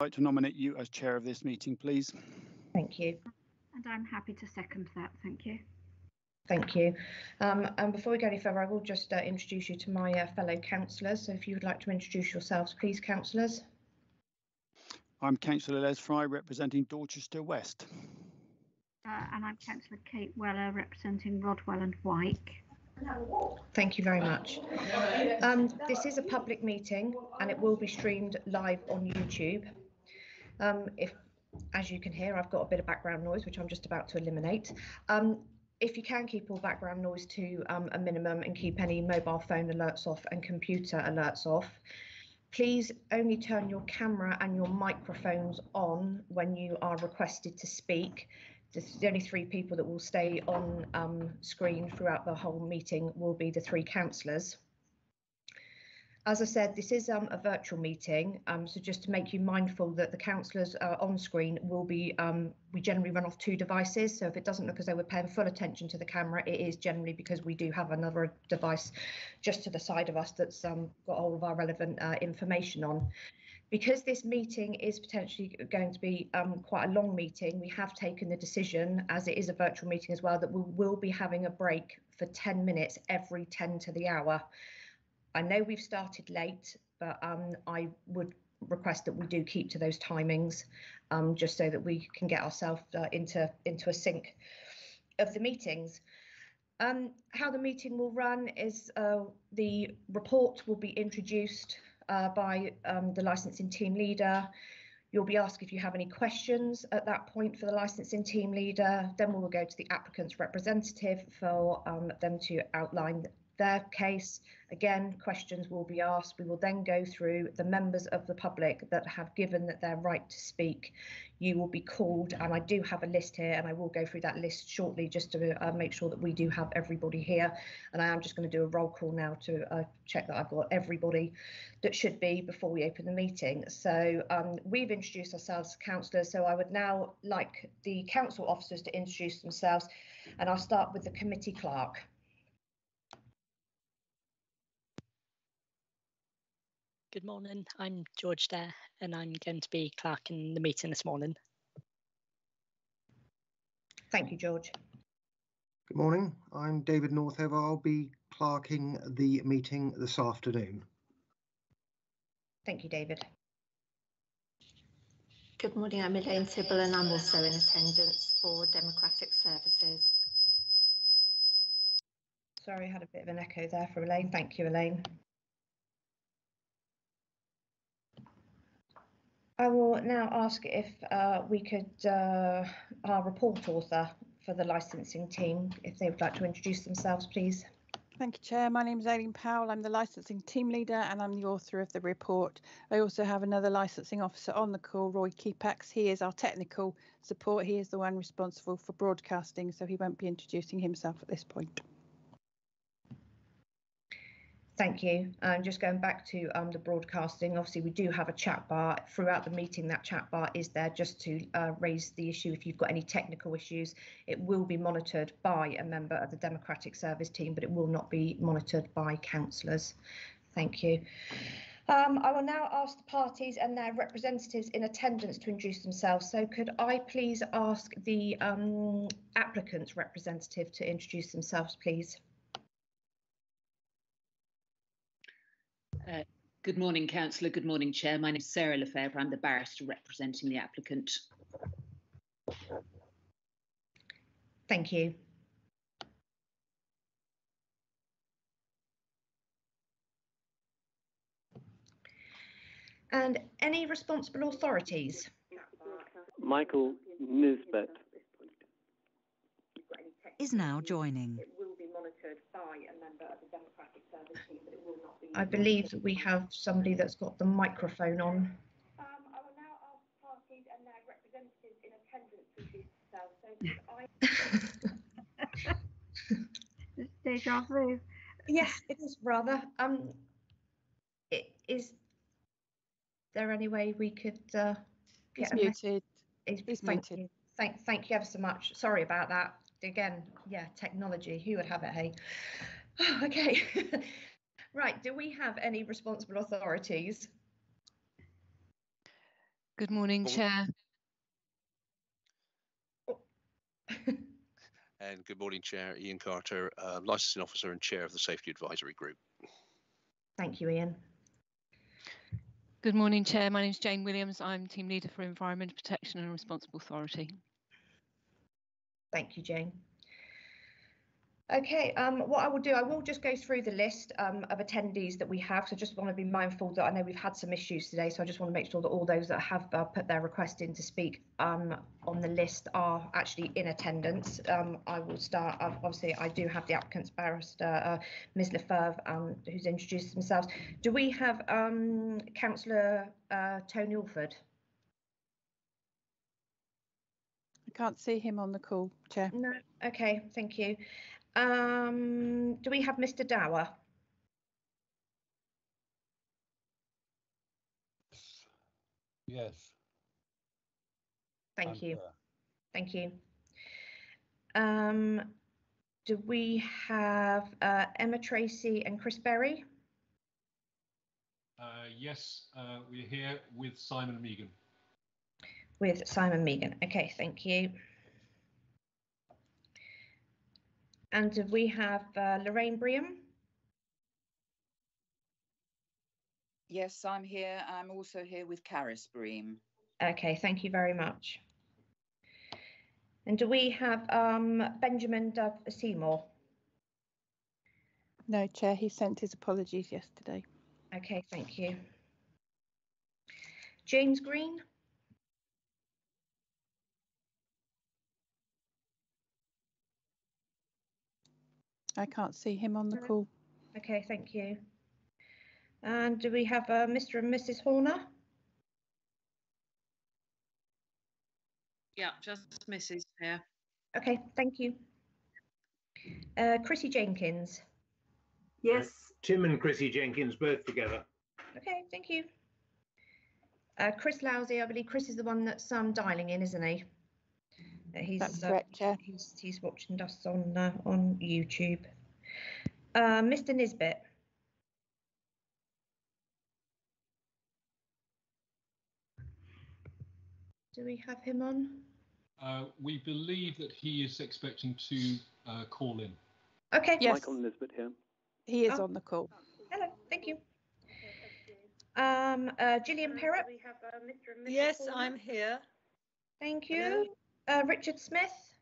like to nominate you as chair of this meeting, please. Thank you. And I'm happy to second that. Thank you. Thank you. Um, and before we go any further, I will just uh, introduce you to my uh, fellow councillors. So if you would like to introduce yourselves, please, councillors. I'm Councillor Les Fry, representing Dorchester West. Uh, and I'm Councillor Kate Wheller, representing Rodwell and Wyke. Thank you very much. Um, this is a public meeting and it will be streamed live on YouTube. Um, if, as you can hear, I've got a bit of background noise, which I'm just about to eliminate. Um, if you can keep all background noise to um, a minimum and keep any mobile phone alerts off and computer alerts off, please only turn your camera and your microphones on when you are requested to speak the only three people that will stay on um, screen throughout the whole meeting will be the three councillors. As I said, this is um, a virtual meeting, um, so just to make you mindful that the councillors uh, on screen will be, um, we generally run off two devices, so if it doesn't look as though we're paying full attention to the camera, it is generally because we do have another device just to the side of us that's um, got all of our relevant uh, information on because this meeting is potentially going to be um, quite a long meeting, we have taken the decision, as it is a virtual meeting as well, that we will be having a break for 10 minutes every 10 to the hour. I know we've started late, but um, I would request that we do keep to those timings, um, just so that we can get ourselves uh, into into a sync of the meetings. Um, how the meeting will run is uh, the report will be introduced uh, by um, the licensing team leader. You'll be asked if you have any questions at that point for the licensing team leader. Then we will go to the applicant's representative for um, them to outline their case. Again, questions will be asked. We will then go through the members of the public that have given that their right to speak. You will be called, and I do have a list here, and I will go through that list shortly just to uh, make sure that we do have everybody here. And I am just going to do a roll call now to uh, check that I've got everybody that should be before we open the meeting. So um, we've introduced ourselves councillors, so I would now like the council officers to introduce themselves, and I'll start with the committee clerk. Good morning. I'm George Dare, and I'm going to be clerking the meeting this morning. Thank you, George. Good morning. I'm David Northover. I'll be clerking the meeting this afternoon. Thank you, David. Good morning. I'm Elaine Tibble, and I'm also in attendance for Democratic Services. Sorry, I had a bit of an echo there for Elaine. Thank you, Elaine. I will now ask if uh, we could, uh, our report author for the licensing team, if they would like to introduce themselves, please. Thank you, Chair. My name is Aileen Powell. I'm the licensing team leader and I'm the author of the report. I also have another licensing officer on the call, Roy Keepax. He is our technical support. He is the one responsible for broadcasting, so he won't be introducing himself at this point. Thank you. And just going back to um, the broadcasting, obviously we do have a chat bar throughout the meeting. That chat bar is there just to uh, raise the issue if you've got any technical issues. It will be monitored by a member of the Democratic Service team, but it will not be monitored by councillors. Thank you. Um, I will now ask the parties and their representatives in attendance to introduce themselves. So could I please ask the um, applicant's representative to introduce themselves, please? Uh, good morning, Councillor. Good morning, Chair. My name is Sarah Lefebvre. I'm the barrister representing the applicant. Thank you. And any responsible authorities? Michael Nisbet. Is now joining monitored by a member of the Democratic Service team, but it will not be. I believe that we have somebody that's got the microphone on. Um, I will now ask parties and their representatives in attendance to introduce themselves. So I. Deja vu. Yes, it is rather. Um, it, is there any way we could uh, get it's muted? It's, it's thank muted. You. Thank, thank you ever so much. Sorry about that again, yeah, technology. Who would have it? Hey, okay. right. Do we have any responsible authorities? Good morning, Chair. and good morning, Chair. Ian Carter, uh, Licensing Officer and Chair of the Safety Advisory Group. Thank you, Ian. Good morning, Chair. My name is Jane Williams. I'm Team Leader for Environment Protection and Responsible Authority. Thank you, Jane. Okay, um, what I will do, I will just go through the list um, of attendees that we have. So just want to be mindful that I know we've had some issues today. So I just want to make sure that all those that have uh, put their request in to speak um, on the list are actually in attendance. Um, I will start, obviously I do have the applicants barrister, uh, Ms Lefebvre, um, who's introduced themselves. Do we have um, Councillor uh, Tony Alford? I can't see him on the call, Chair. No, okay, thank you. Um, do we have Mr. Dower? Yes. Thank I'm you. there. Thank you. Um, do we have uh, Emma Tracy and Chris Berry? Uh, yes, uh, we're here with Simon Megan. With Simon Megan. Okay, thank you. And do we have uh, Lorraine Briam? Yes, I'm here. I'm also here with Caris Bream. Okay, thank you very much. And do we have um, Benjamin Dove Seymour? No, Chair, he sent his apologies yesterday. Okay, thank you. James Green? I can't see him on the No. call. Okay, thank you. And do we have uh, Mr. and Mrs. Horner? Yeah, just Mrs. here. Okay, thank you. Uh, Chrissy Jenkins? Yes, Tim and Chrissy Jenkins both together. Okay, thank you. Uh, Chris Lousy, I believe Chris is the one that's um, dialing in, isn't he? Uh, he's, That's uh, correct, Chair. He's, he's watching us on uh, on YouTube. Uh, Mr. Nisbet? Do we have him on? Uh, we believe that he is expecting to uh, call in. Okay. Yes. Michael Nisbet here. He is Oh. on the call. Hello, thank you. Um, uh, Gillian Perrott? Yes, I'm here. Thank you. Uh, Richard Smith?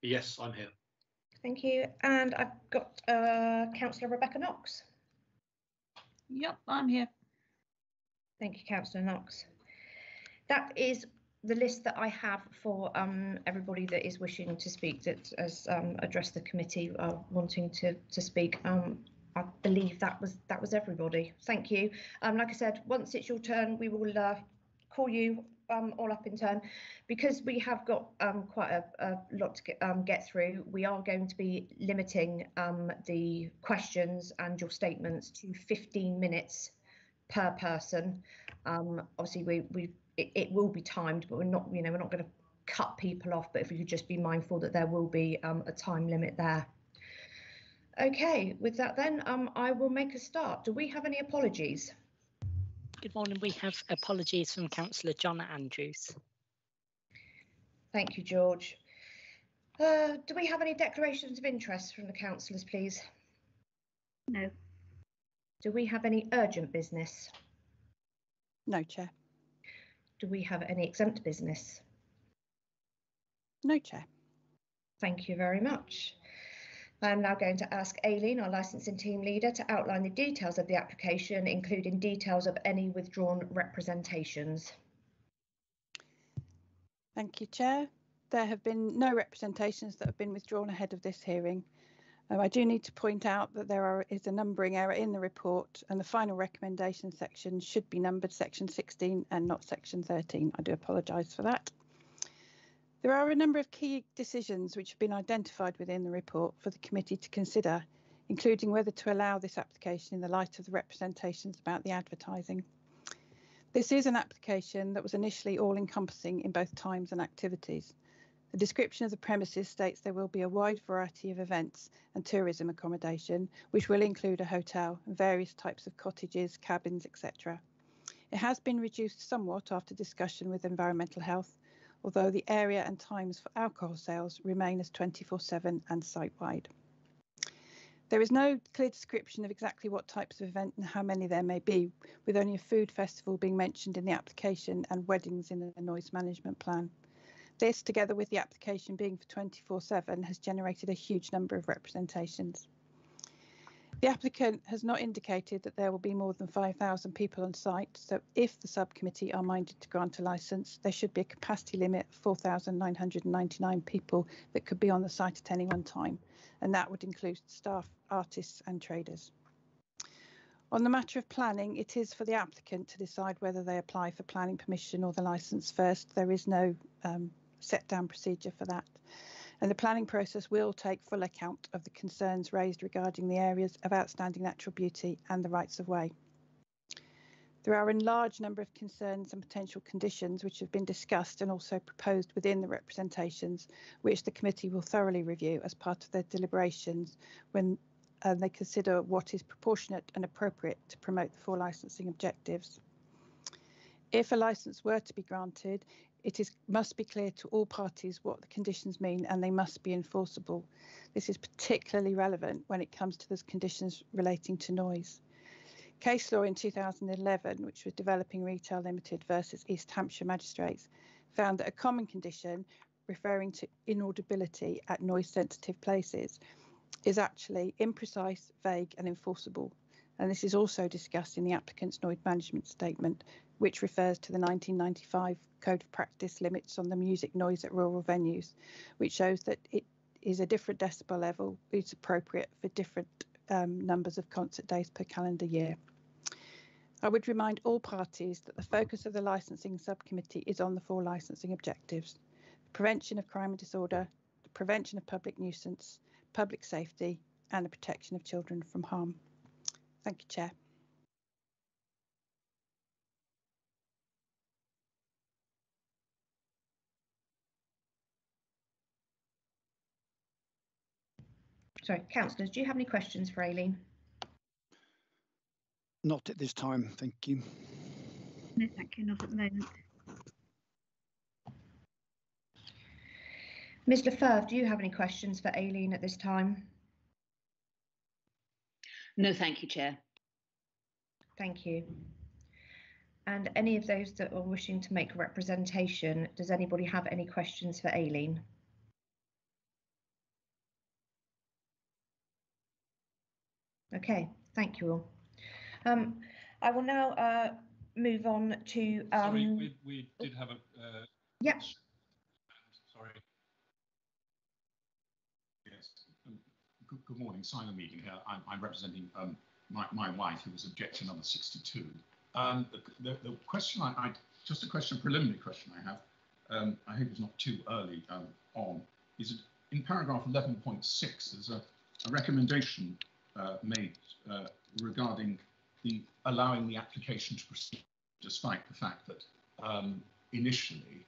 Yes, I'm here. Thank you. And I've got uh, Councillor Rebecca Knox. Yep, I'm here. Thank you, Councillor Knox. That is the list that I have for um, everybody that is wishing to speak, that has um, addressed the committee uh, wanting to to speak. Um, I believe that was that was everybody. Thank you. Um, like I said, once it's your turn, we will uh, call you um, all up in turn. Because we have got um, quite a, a lot to get, um, get through, we are going to be limiting um, the questions and your statements to 15 minutes per person. Um, obviously, we we it, it will be timed, but we're not you know we're not going to cut people off. But if you could just be mindful that there will be a time limit there. Okay, with that then, um, I will make a start. Do we have any apologies? Good morning. We have apologies from Councillor John Andrews. Thank you, George. Uh, do we have any declarations of interest from the councillors, please? No. Do we have any urgent business? No, Chair. Do we have any exempt business? No, Chair. Thank you very much. I'm now going to ask Aileen, our licensing team leader, to outline the details of the application, including details of any withdrawn representations. Thank you, Chair. There have been no representations that have been withdrawn ahead of this hearing. Um, I do need to point out that there are, is a numbering error in the report and the final recommendation section should be numbered section 16 and not section 13. I do apologise for that. There are a number of key decisions which have been identified within the report for the committee to consider, including whether to allow this application in the light of the representations about the advertising. This is an application that was initially all encompassing in both times and activities. The description of the premises states there will be a wide variety of events and tourism accommodation, which will include a hotel and various types of cottages, cabins, etc. It has been reduced somewhat after discussion with environmental health, although the area and times for alcohol sales remain as 24-7 and site-wide. There is no clear description of exactly what types of event and how many there may be, with only a food festival being mentioned in the application and weddings in the noise management plan. This, together with the application being for 24-7, has generated a huge number of representations. The applicant has not indicated that there will be more than 5,000 people on site, so if the subcommittee are minded to grant a licence, there should be a capacity limit of 4,999 people that could be on the site at any one time, and that would include staff, artists and traders. On the matter of planning, it is for the applicant to decide whether they apply for planning permission or the licence first. There is no um, set down procedure for that and the planning process will take full account of the concerns raised regarding the areas of outstanding natural beauty and the rights of way. There are a large number of concerns and potential conditions which have been discussed and also proposed within the representations, which the committee will thoroughly review as part of their deliberations when uh, they consider what is proportionate and appropriate to promote the four licensing objectives. If a licence were to be granted, it is, must be clear to all parties what the conditions mean and they must be enforceable. This is particularly relevant when it comes to those conditions relating to noise. Case law in 2011, which was Developing Retail Limited versus East Hampshire Magistrates, found that a common condition referring to inaudibility at noise sensitive places is actually imprecise, vague, and enforceable. And this is also discussed in the applicant's noise management statement, which refers to the 1995 Code of Practice limits on the music noise at rural venues, which shows that it is a different decibel level. It's appropriate for different um, numbers of concert days per calendar year. I would remind all parties that the focus of the licensing subcommittee is on the four licensing objectives prevention of crime and disorder, the prevention of public nuisance, public safety, and the protection of children from harm. Thank you, Chair. Sorry, councillors, do you have any questions for Aileen? Not at this time, thank you. No, thank you, not at the moment. Ms Lefebvre, do you have any questions for Aileen at this time? No, thank you, Chair. Thank you. And any of those that are wishing to make a representation, does anybody have any questions for Aileen? Okay, thank you all. Um, I will now uh, move on to. Um, Sorry, we, we did have a. Uh, yep. Sorry. Yes. Um, good, morning, Simon Meeting here. I'm, I'm representing um, my, my wife, who was objection number 62. Um, the, the, question I, I, just a question, preliminary question I have, um, I hope it's not too early um, on, is in paragraph 11.6, there's a, a recommendation uh, made uh, regarding the allowing the application to proceed, despite the fact that um, initially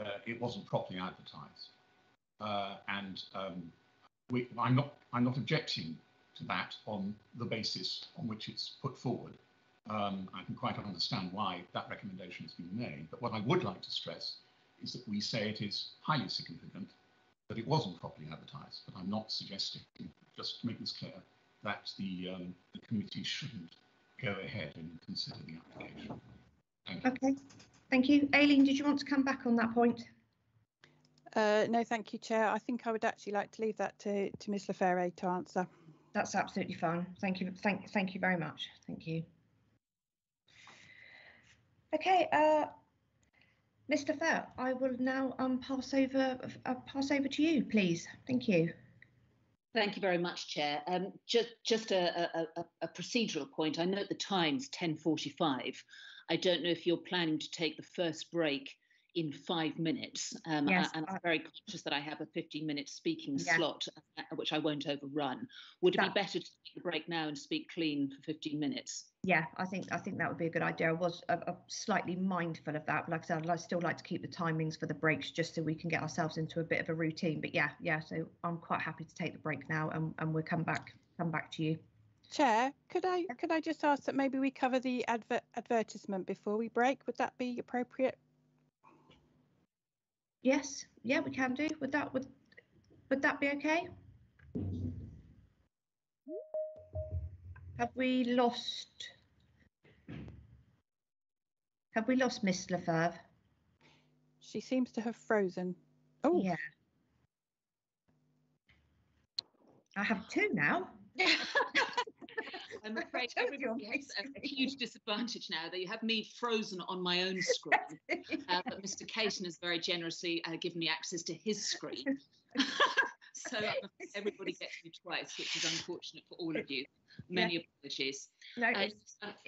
uh, it wasn't properly advertised. Uh, and um, we, I'm not I'm not objecting to that on the basis on which it's put forward. Um, I can quite understand why that recommendation has been made. But what I would like to stress is that we say it is highly significant that it wasn't properly advertised. But I'm not suggesting, just to make this clear, that the, um, the committee shouldn't go ahead and consider the application. Thank okay, thank you. Aileen, did you want to come back on that point? Uh, no, thank you, Chair. I think I would actually like to leave that to, to Ms Lefebvre to answer. That's absolutely fine. Thank you. Thank, thank you very much. Thank you. Okay, uh, Mr. Fair, I will now um, pass over uh, pass over to you, please. Thank you. Thank you very much, Chair. Um, just just a, a, a, procedural point. I note the time's 10.45. I don't know if you're planning to take the first break in five minutes. Um, yes, and I'm very conscious that I have a 15 minute speaking yeah. slot, uh, which I won't overrun. Would it that, be better to take a break now and speak clean for 15 minutes? Yeah, I think I think that would be a good idea. I was uh, uh, slightly mindful of that, but like I said, I'd still like to keep the timings for the breaks just so we can get ourselves into a bit of a routine. But yeah, yeah, so I'm quite happy to take the break now, and, and we'll come back come back to you. Chair, could I could I just ask that maybe we cover the adver advertisement before we break? Would that be appropriate? Yes, yeah, we can do. Would that would would that be okay? Have we lost? Have we lost Miss Lefebvre? She seems to have frozen. Oh, yeah. I have two now. I'm afraid everybody has a huge disadvantage now that you have me frozen on my own screen. uh, but Mr. Caton has very generously uh, given me access to his screen. so everybody gets me twice, which is unfortunate for all of you. Many yeah. apologies. No, uh,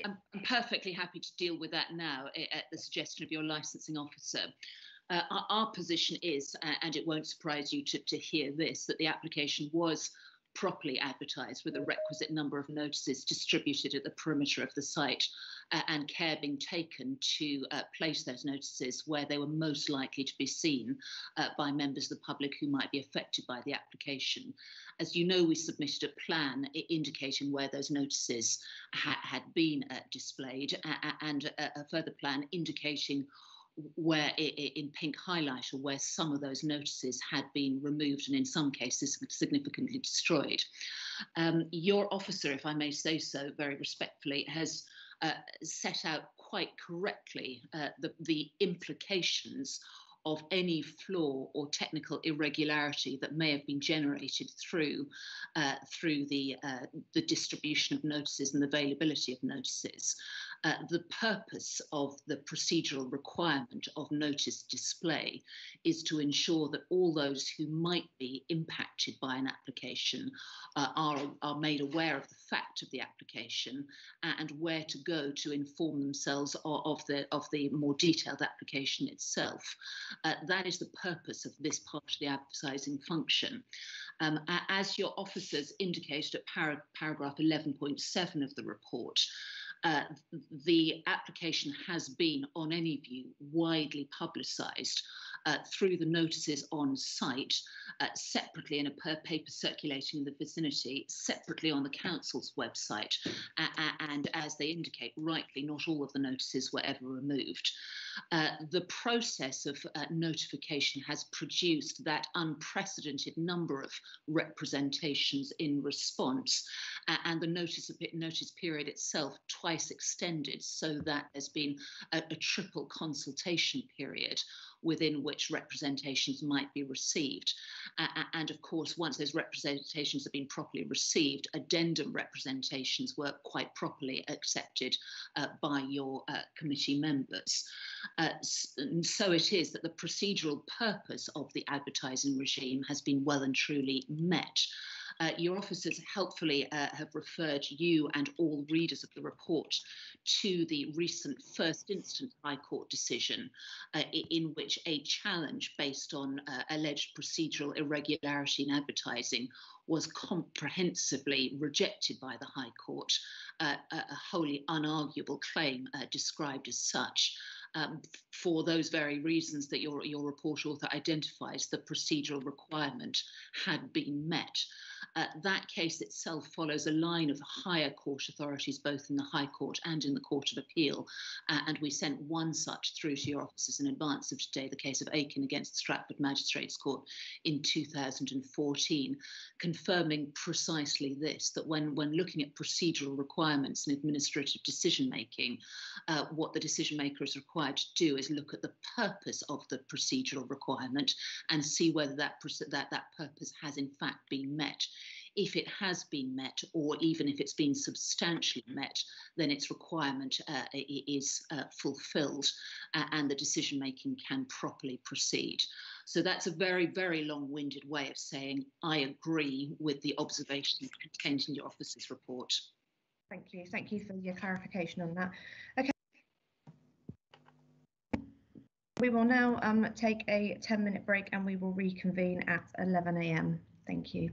I'm, I'm, perfectly happy to deal with that now at the suggestion of your licensing officer. Uh, our, our, position is, uh, and it won't surprise you to, to hear this, that the application was properly advertised with a requisite number of notices distributed at the perimeter of the site uh, and care being taken to uh, place those notices where they were most likely to be seen uh, by members of the public who might be affected by the application. As you know, we submitted a plan indicating where those notices ha had been uh, displayed and a, a further plan indicating where in pink highlight or where some of those notices had been removed and in some cases significantly destroyed. Um, your officer, if I may say so very respectfully, has uh, set out quite correctly uh, the, the implications of any flaw or technical irregularity that may have been generated through uh, through the uh, the distribution of notices and the availability of notices. Uh, the purpose of the procedural requirement of notice display is to ensure that all those who might be impacted by an application uh, are, are made aware of the fact of the application and where to go to inform themselves of, of the, of the more detailed application itself. Uh, that is the purpose of this part of the advertising function. Um, as your officers indicated at para paragraph 11.7 of the report, uh, the application has been, on any view, widely publicised uh, through the notices on site, uh, separately in a per paper circulating in the vicinity, separately on the council's website, and as they indicate rightly, not all of the notices were ever removed. Uh, the process of uh, notification has produced that unprecedented number of representations in response, and the notice notice period itself twice extended, so that there's been a, a triple consultation period within which representations might be received. Uh, and of course, once those representations have been properly received, addendum representations were quite properly accepted uh, by your uh, committee members. Uh, so it is that the procedural purpose of the advertising regime has been well and truly met. Uh, your officers helpfully uh, have referred you and all readers of the report to the recent first instance High Court decision, uh, in which a challenge based on uh, alleged procedural irregularity in advertising was comprehensively rejected by the High Court, uh, a wholly unarguable claim uh, described as such. Um, for those very reasons that your, your report author identifies, the procedural requirement had been met. Uh, that case itself follows a line of higher court authorities, both in the High Court and in the Court of Appeal. Uh, and we sent one such through to your offices in advance of today, the case of Aiken against Stratford Magistrates Court in 2014, confirming precisely this that when, when looking at procedural requirements and administrative decision making, uh, what the decision maker is required to do is look at the purpose of the procedural requirement and see whether that, that, that purpose has in fact been met if it has been met, or even if it's been substantially met, then its requirement uh, is uh, fulfilled uh, and the decision making can properly proceed. So that's a very, very long winded way of saying I agree with the observations contained in your officer's report. Thank you. Thank you for your clarification on that. Okay. We will now um, take a 10 minute break and we will reconvene at 11 a.m. Thank you.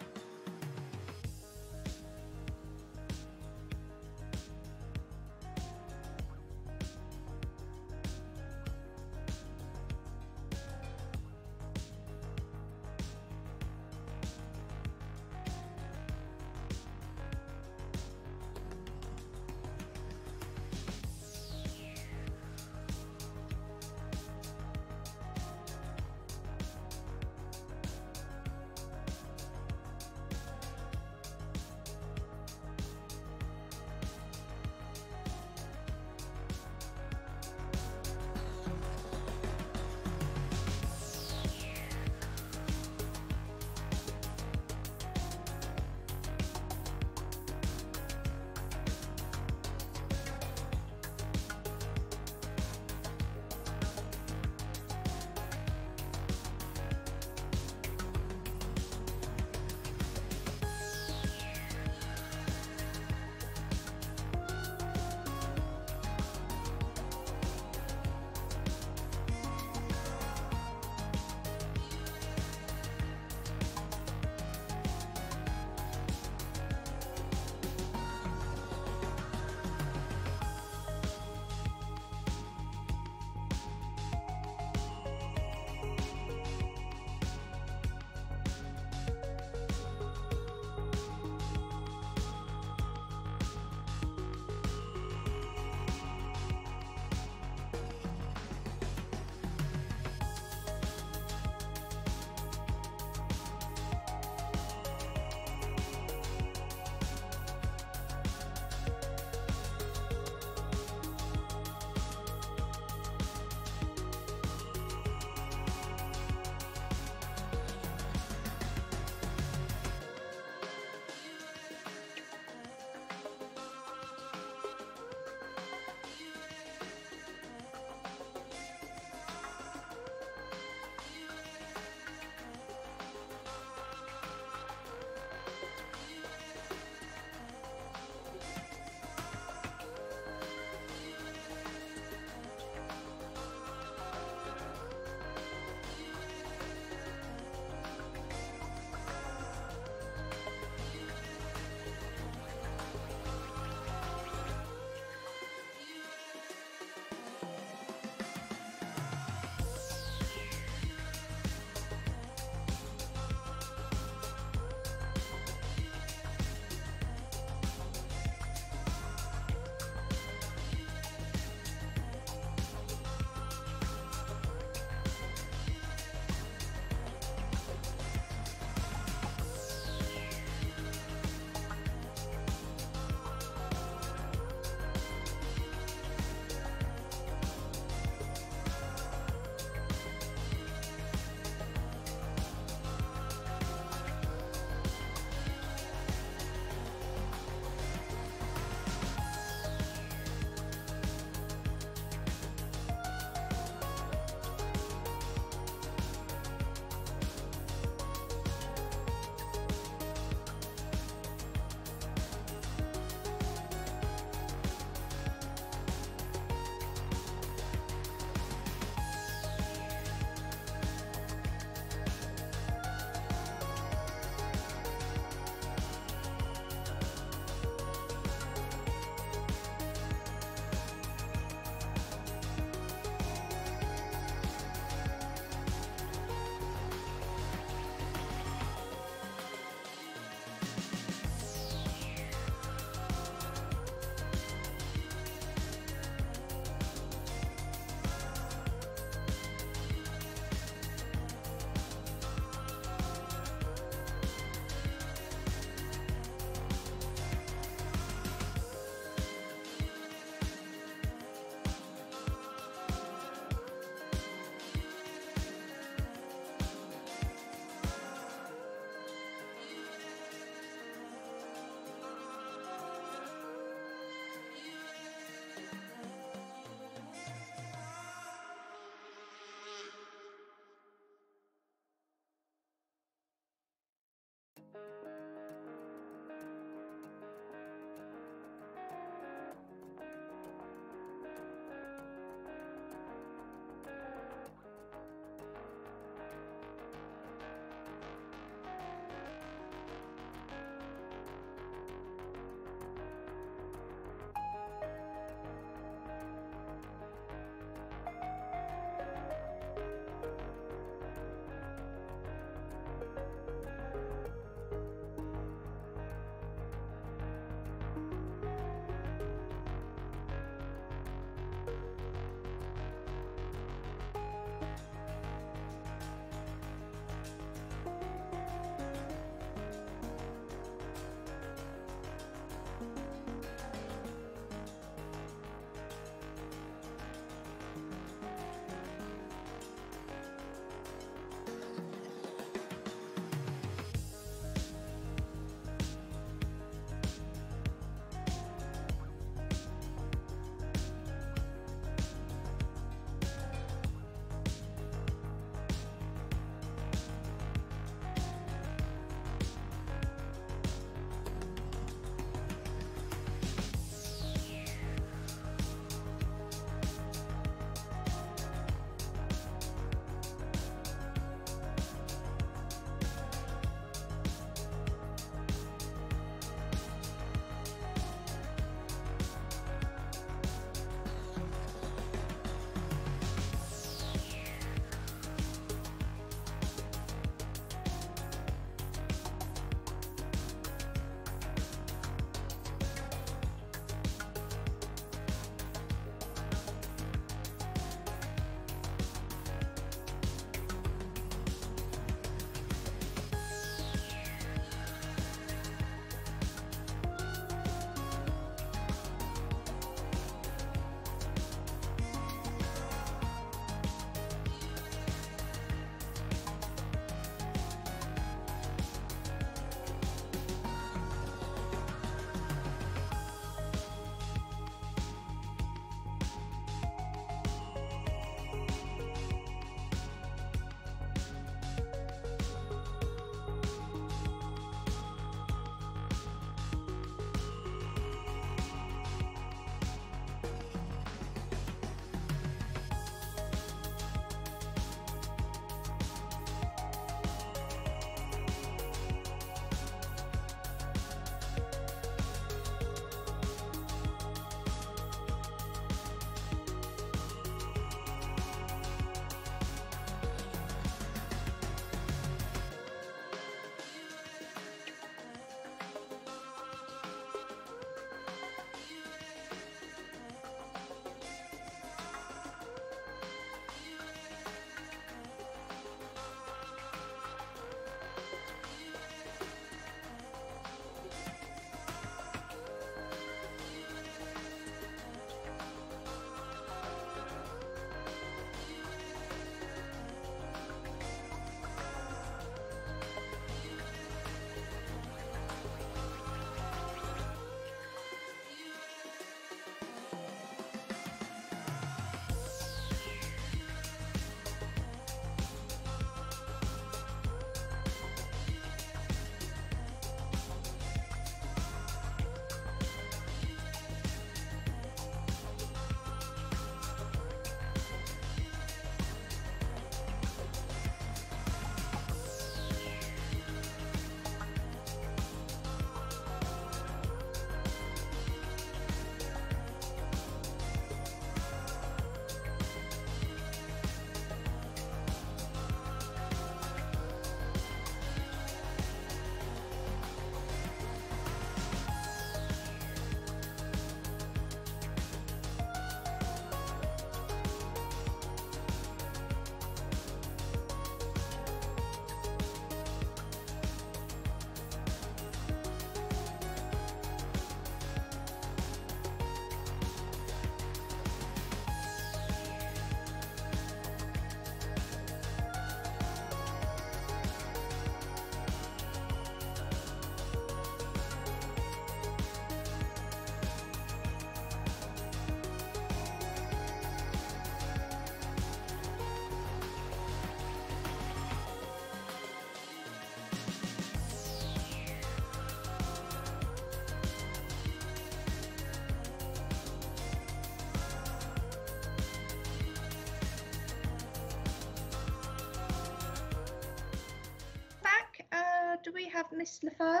Have Miss Lefebvre?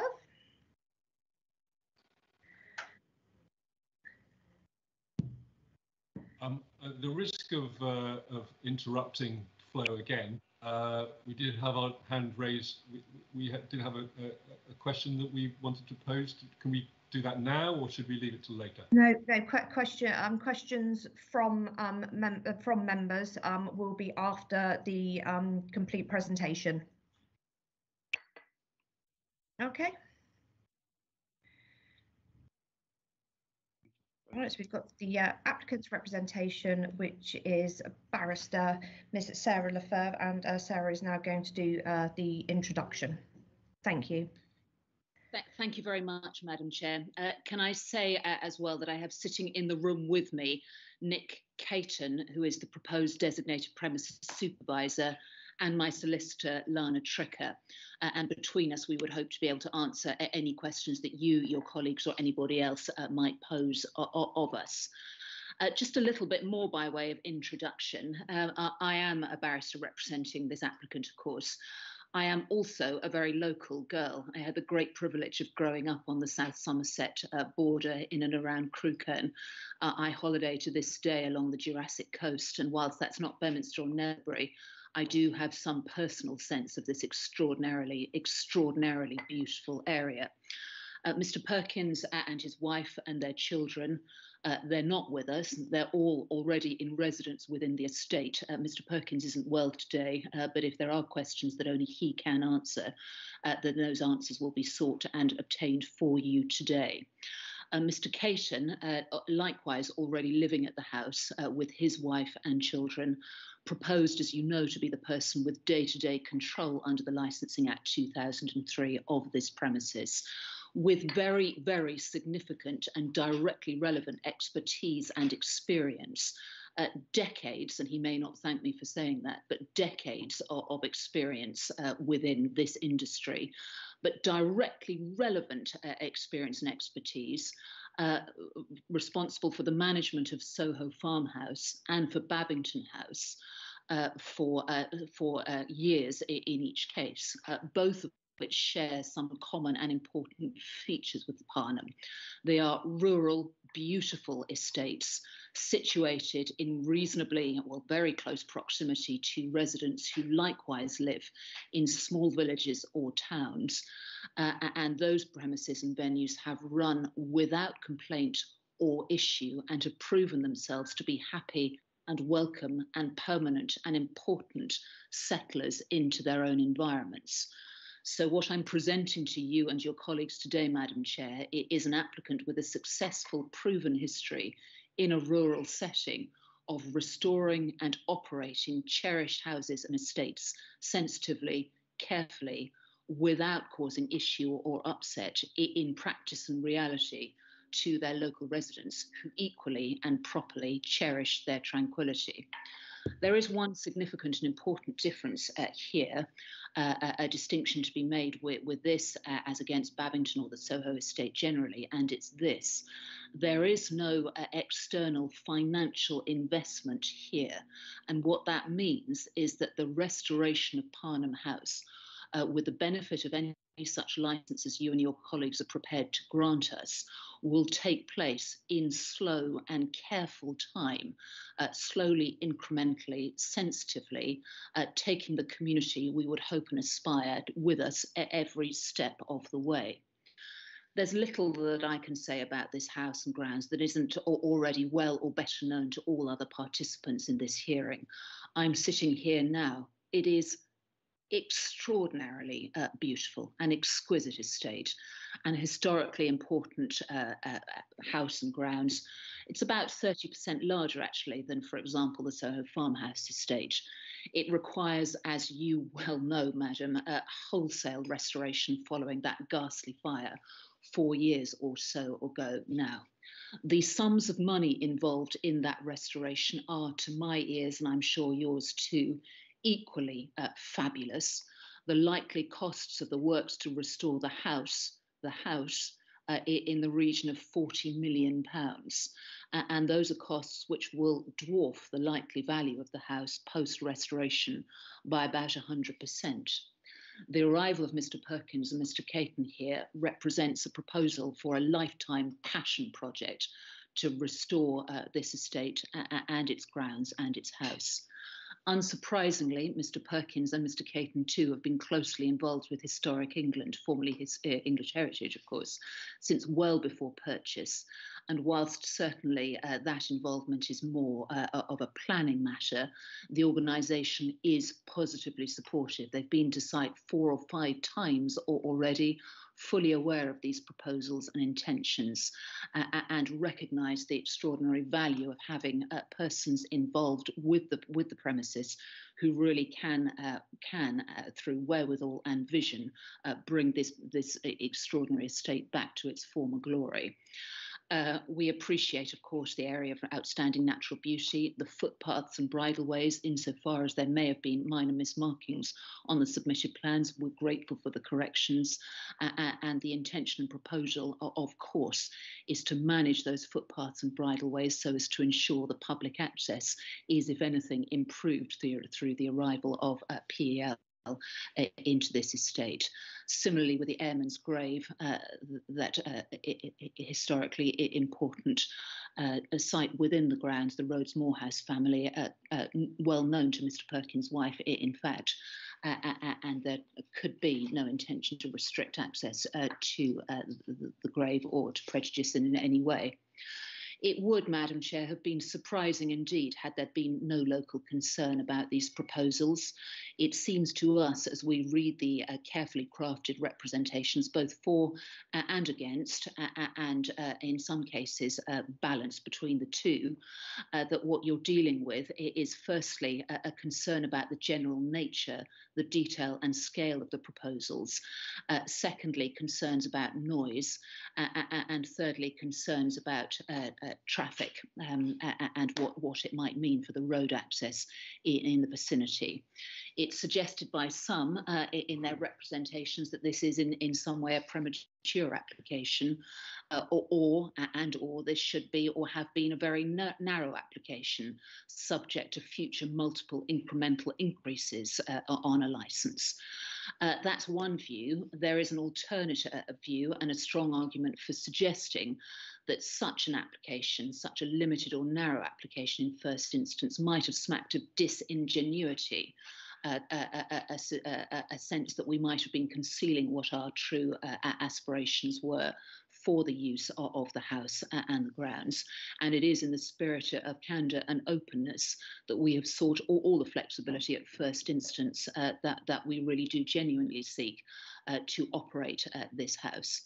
Um, at the risk of, uh, of interrupting flow again, uh, we did have our hand raised. We, we did have a, a, a, question that we wanted to pose. Can we do that now, or should we leave it till later? No, no. question. Um, questions from um, mem from members um, will be after the um, complete presentation. Okay. So we've got the uh, applicant's representation, which is barrister Ms. Sarah Lefebvre, and uh, Sarah is now going to do uh, the introduction. Thank you. Thank you very much, Madam Chair. Uh, can I say uh, as well that I have sitting in the room with me Nick Caton, who is the proposed designated premises supervisor, and my solicitor, Lana Tricker. Uh, and between us, we would hope to be able to answer any questions that you, your colleagues, or anybody else uh, might pose of, us. Uh, just a little bit more by way of introduction. Uh, I am a barrister representing this applicant, of course. I am also a very local girl. I had the great privilege of growing up on the South Somerset uh, border in and around Crewkerne. Uh, I holiday to this day along the Jurassic coast, and whilst that's not Beaminster or Netherbury, I do have some personal sense of this extraordinarily, extraordinarily beautiful area. Uh, Mr. Perkins and his wife and their children, uh, they're not with us. They're all already in residence within the estate. Uh, Mr. Perkins isn't well today, uh, but if there are questions that only he can answer, uh, then those answers will be sought and obtained for you today. Uh, Mr. Caton, likewise already living at the house with his wife and children, proposed, as you know, to be the person with day to day control under the Licensing Act 2003 of this premises. With very, very significant and directly relevant expertise and experience, uh, decades, and he may not thank me for saying that, but decades of, of experience uh, within this industry, but directly relevant uh, experience and expertise uh, responsible for the management of Soho Farmhouse and for Babington House uh, for uh, for uh, years in, each case, uh, both of which share some common and important features with Parnham. They are rural, beautiful estates situated in reasonably, well, very close proximity to residents who likewise live in small villages or towns. Uh, and those premises and venues have run without complaint or issue and have proven themselves to be happy and welcome and permanent and important settlers into their own environments. So, what I'm presenting to you and your colleagues today, Madam Chair, is an applicant with a successful, proven history in a rural setting of restoring and operating cherished houses and estates sensitively, carefully, without causing issue or upset in practice and reality to their local residents who equally and properly cherish their tranquility. There is one significant and important difference uh, here, uh, a, a, distinction to be made with, with this uh, as against Babington or the Soho estate generally, and it's this. There is no uh, external financial investment here. And what that means is that the restoration of Parnham House, uh, with the benefit of any such license as you and your colleagues are prepared to grant us, will take place in slow and careful time, uh, slowly, incrementally, sensitively, uh, taking the community we would hope and aspire with us at every step of the way. There's little that I can say about this house and grounds that isn't already well or better known to all other participants in this hearing. I'm sitting here now. It is extraordinarily uh, beautiful and exquisite estate and historically important uh, uh, house and grounds. It's about 30% larger, actually, than, for example, the Soho Farmhouse estate. It requires, as you well know, madam, a wholesale restoration following that ghastly fire four years or so ago now. The sums of money involved in that restoration are, to my ears, and I'm sure yours too, equally uh, fabulous. The likely costs of the works to restore the house, the house, uh, in the region of 40 million pounds. Uh, and those are costs which will dwarf the likely value of the house post restoration by about 100%. The arrival of Mr. Perkins and Mr. Caton here represents a proposal for a lifetime passion project to restore uh, this estate and its grounds and its house. Unsurprisingly, Mr. Perkins and Mr. Caton, too, have been closely involved with historic England, formerly his, uh, English heritage, of course, since well before purchase. And whilst certainly uh, that involvement is more uh, of a planning matter, the organisation is positively supportive. They've been to site four or five times already fully aware of these proposals and intentions uh, and recognise the extraordinary value of having uh, persons involved with the with the premises who really can uh, can uh, through wherewithal and vision uh, bring this this extraordinary estate back to its former glory. Uh, we appreciate, of course, the area of outstanding natural beauty, the footpaths and bridleways, insofar as there may have been minor mismarkings on the submitted plans. We're grateful for the corrections, uh, and the intention and proposal, of course, is to manage those footpaths and bridleways so as to ensure the public access is, if anything, improved through, through the arrival of uh, PEL into this estate. Similarly, with the Airman's Grave, uh, that uh, historically important uh, site within the grounds, the Rhodes Moorhouse family, uh, uh, well known to Mr. Perkins' wife, in fact. Uh, and there could be no intention to restrict access to the, the, grave or to prejudice in any way. It would, Madam Chair, have been surprising indeed had there been no local concern about these proposals. It seems to us, as we read the uh, carefully crafted representations, both for uh, and against, uh, uh and uh, in some cases, uh, balance between the two, that what you're dealing with is firstly a, a, concern about the general nature, the detail and scale of the proposals. secondly, concerns about noise. and thirdly, concerns about traffic um, and what, what it might mean for the road access in, in the vicinity. It's suggested by some uh, in their representations that this is in, in some way a premature application, uh, or, or, and or this should be or have been a very narrow application, subject to future multiple incremental increases uh, on a license. Uh, that's one view. There is an alternative uh, view and a strong argument for suggesting that such an application, such a limited or narrow application in first instance, might have smacked of disingenuity a, a, a, a, sense that we might have been concealing what our true uh, aspirations were for the use of, of, the house and the grounds. And it is in the spirit of candour and openness that we have sought all, all the flexibility at first instance uh, that, that we really do genuinely seek uh, to operate uh, this house.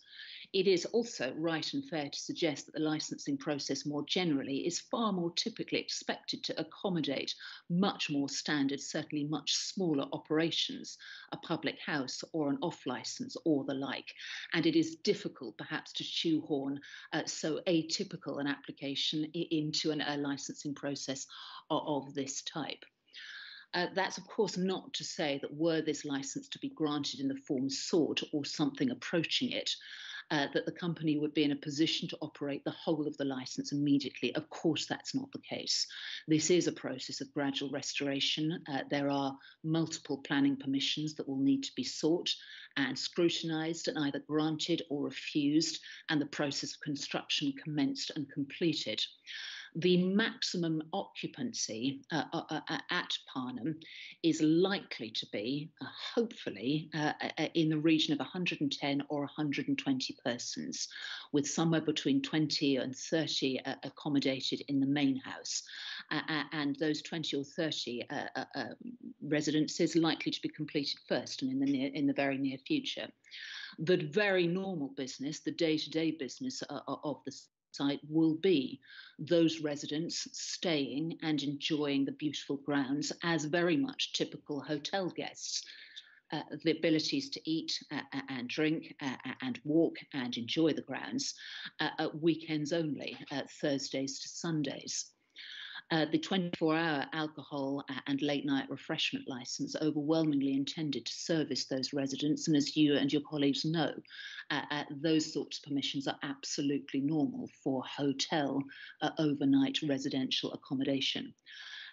It is also right and fair to suggest that the licensing process more generally is far more typically expected to accommodate much more standard, certainly much smaller operations, a public house or an off license or the like. And it is difficult perhaps to shoehorn uh, so atypical an application into an, a licensing process of, of this type. Uh, that's, of course, not to say that were this license to be granted in the form sought or something approaching it, uh, that the company would be in a position to operate the whole of the license immediately. Of course, that's not the case. This is a process of gradual restoration. Uh, there are multiple planning permissions that will need to be sought and scrutinised and either granted or refused, and the process of construction commenced and completed the maximum occupancy uh, uh, uh, uh at Parnham is likely to be, uh, hopefully, uh, in the region of 110 or 120 persons, with somewhere between 20 and 30 accommodated in the main house. and those 20 or 30 residences likely to be completed first and in the near, in the very near future. The very normal business, the day-to-day business of the site will be those residents staying and enjoying the beautiful grounds as very much typical hotel guests. Uh, the abilities to eat uh, uh and drink uh, uh, and walk and enjoy the grounds uh, at weekends only, Thursdays to Sundays. Uh, the 24 hour alcohol and late night refreshment license overwhelmingly intended to service those residents. And as you and your colleagues know, uh, uh, those sorts of permissions are absolutely normal for hotel uh, overnight residential accommodation.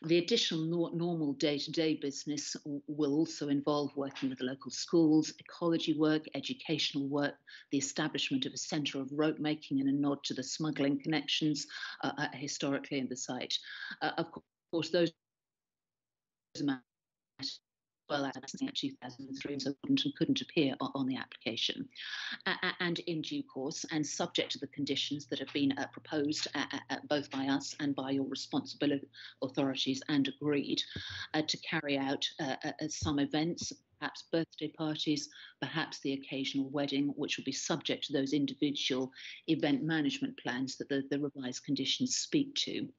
The additional normal day to day business will also involve working with the local schools, ecology work, educational work, the establishment of a centre of rope making and a nod to the smuggling connections uh, uh, historically in the site. Uh, of course, those well as 2003 so couldn't and couldn't appear on the application. Uh, and in due course, and subject to the conditions that have been uh, proposed uh, both by us and by your responsible authorities and agreed to carry out some events perhaps birthday parties, perhaps the occasional wedding, which will be subject to those individual event management plans that the, the revised conditions speak to.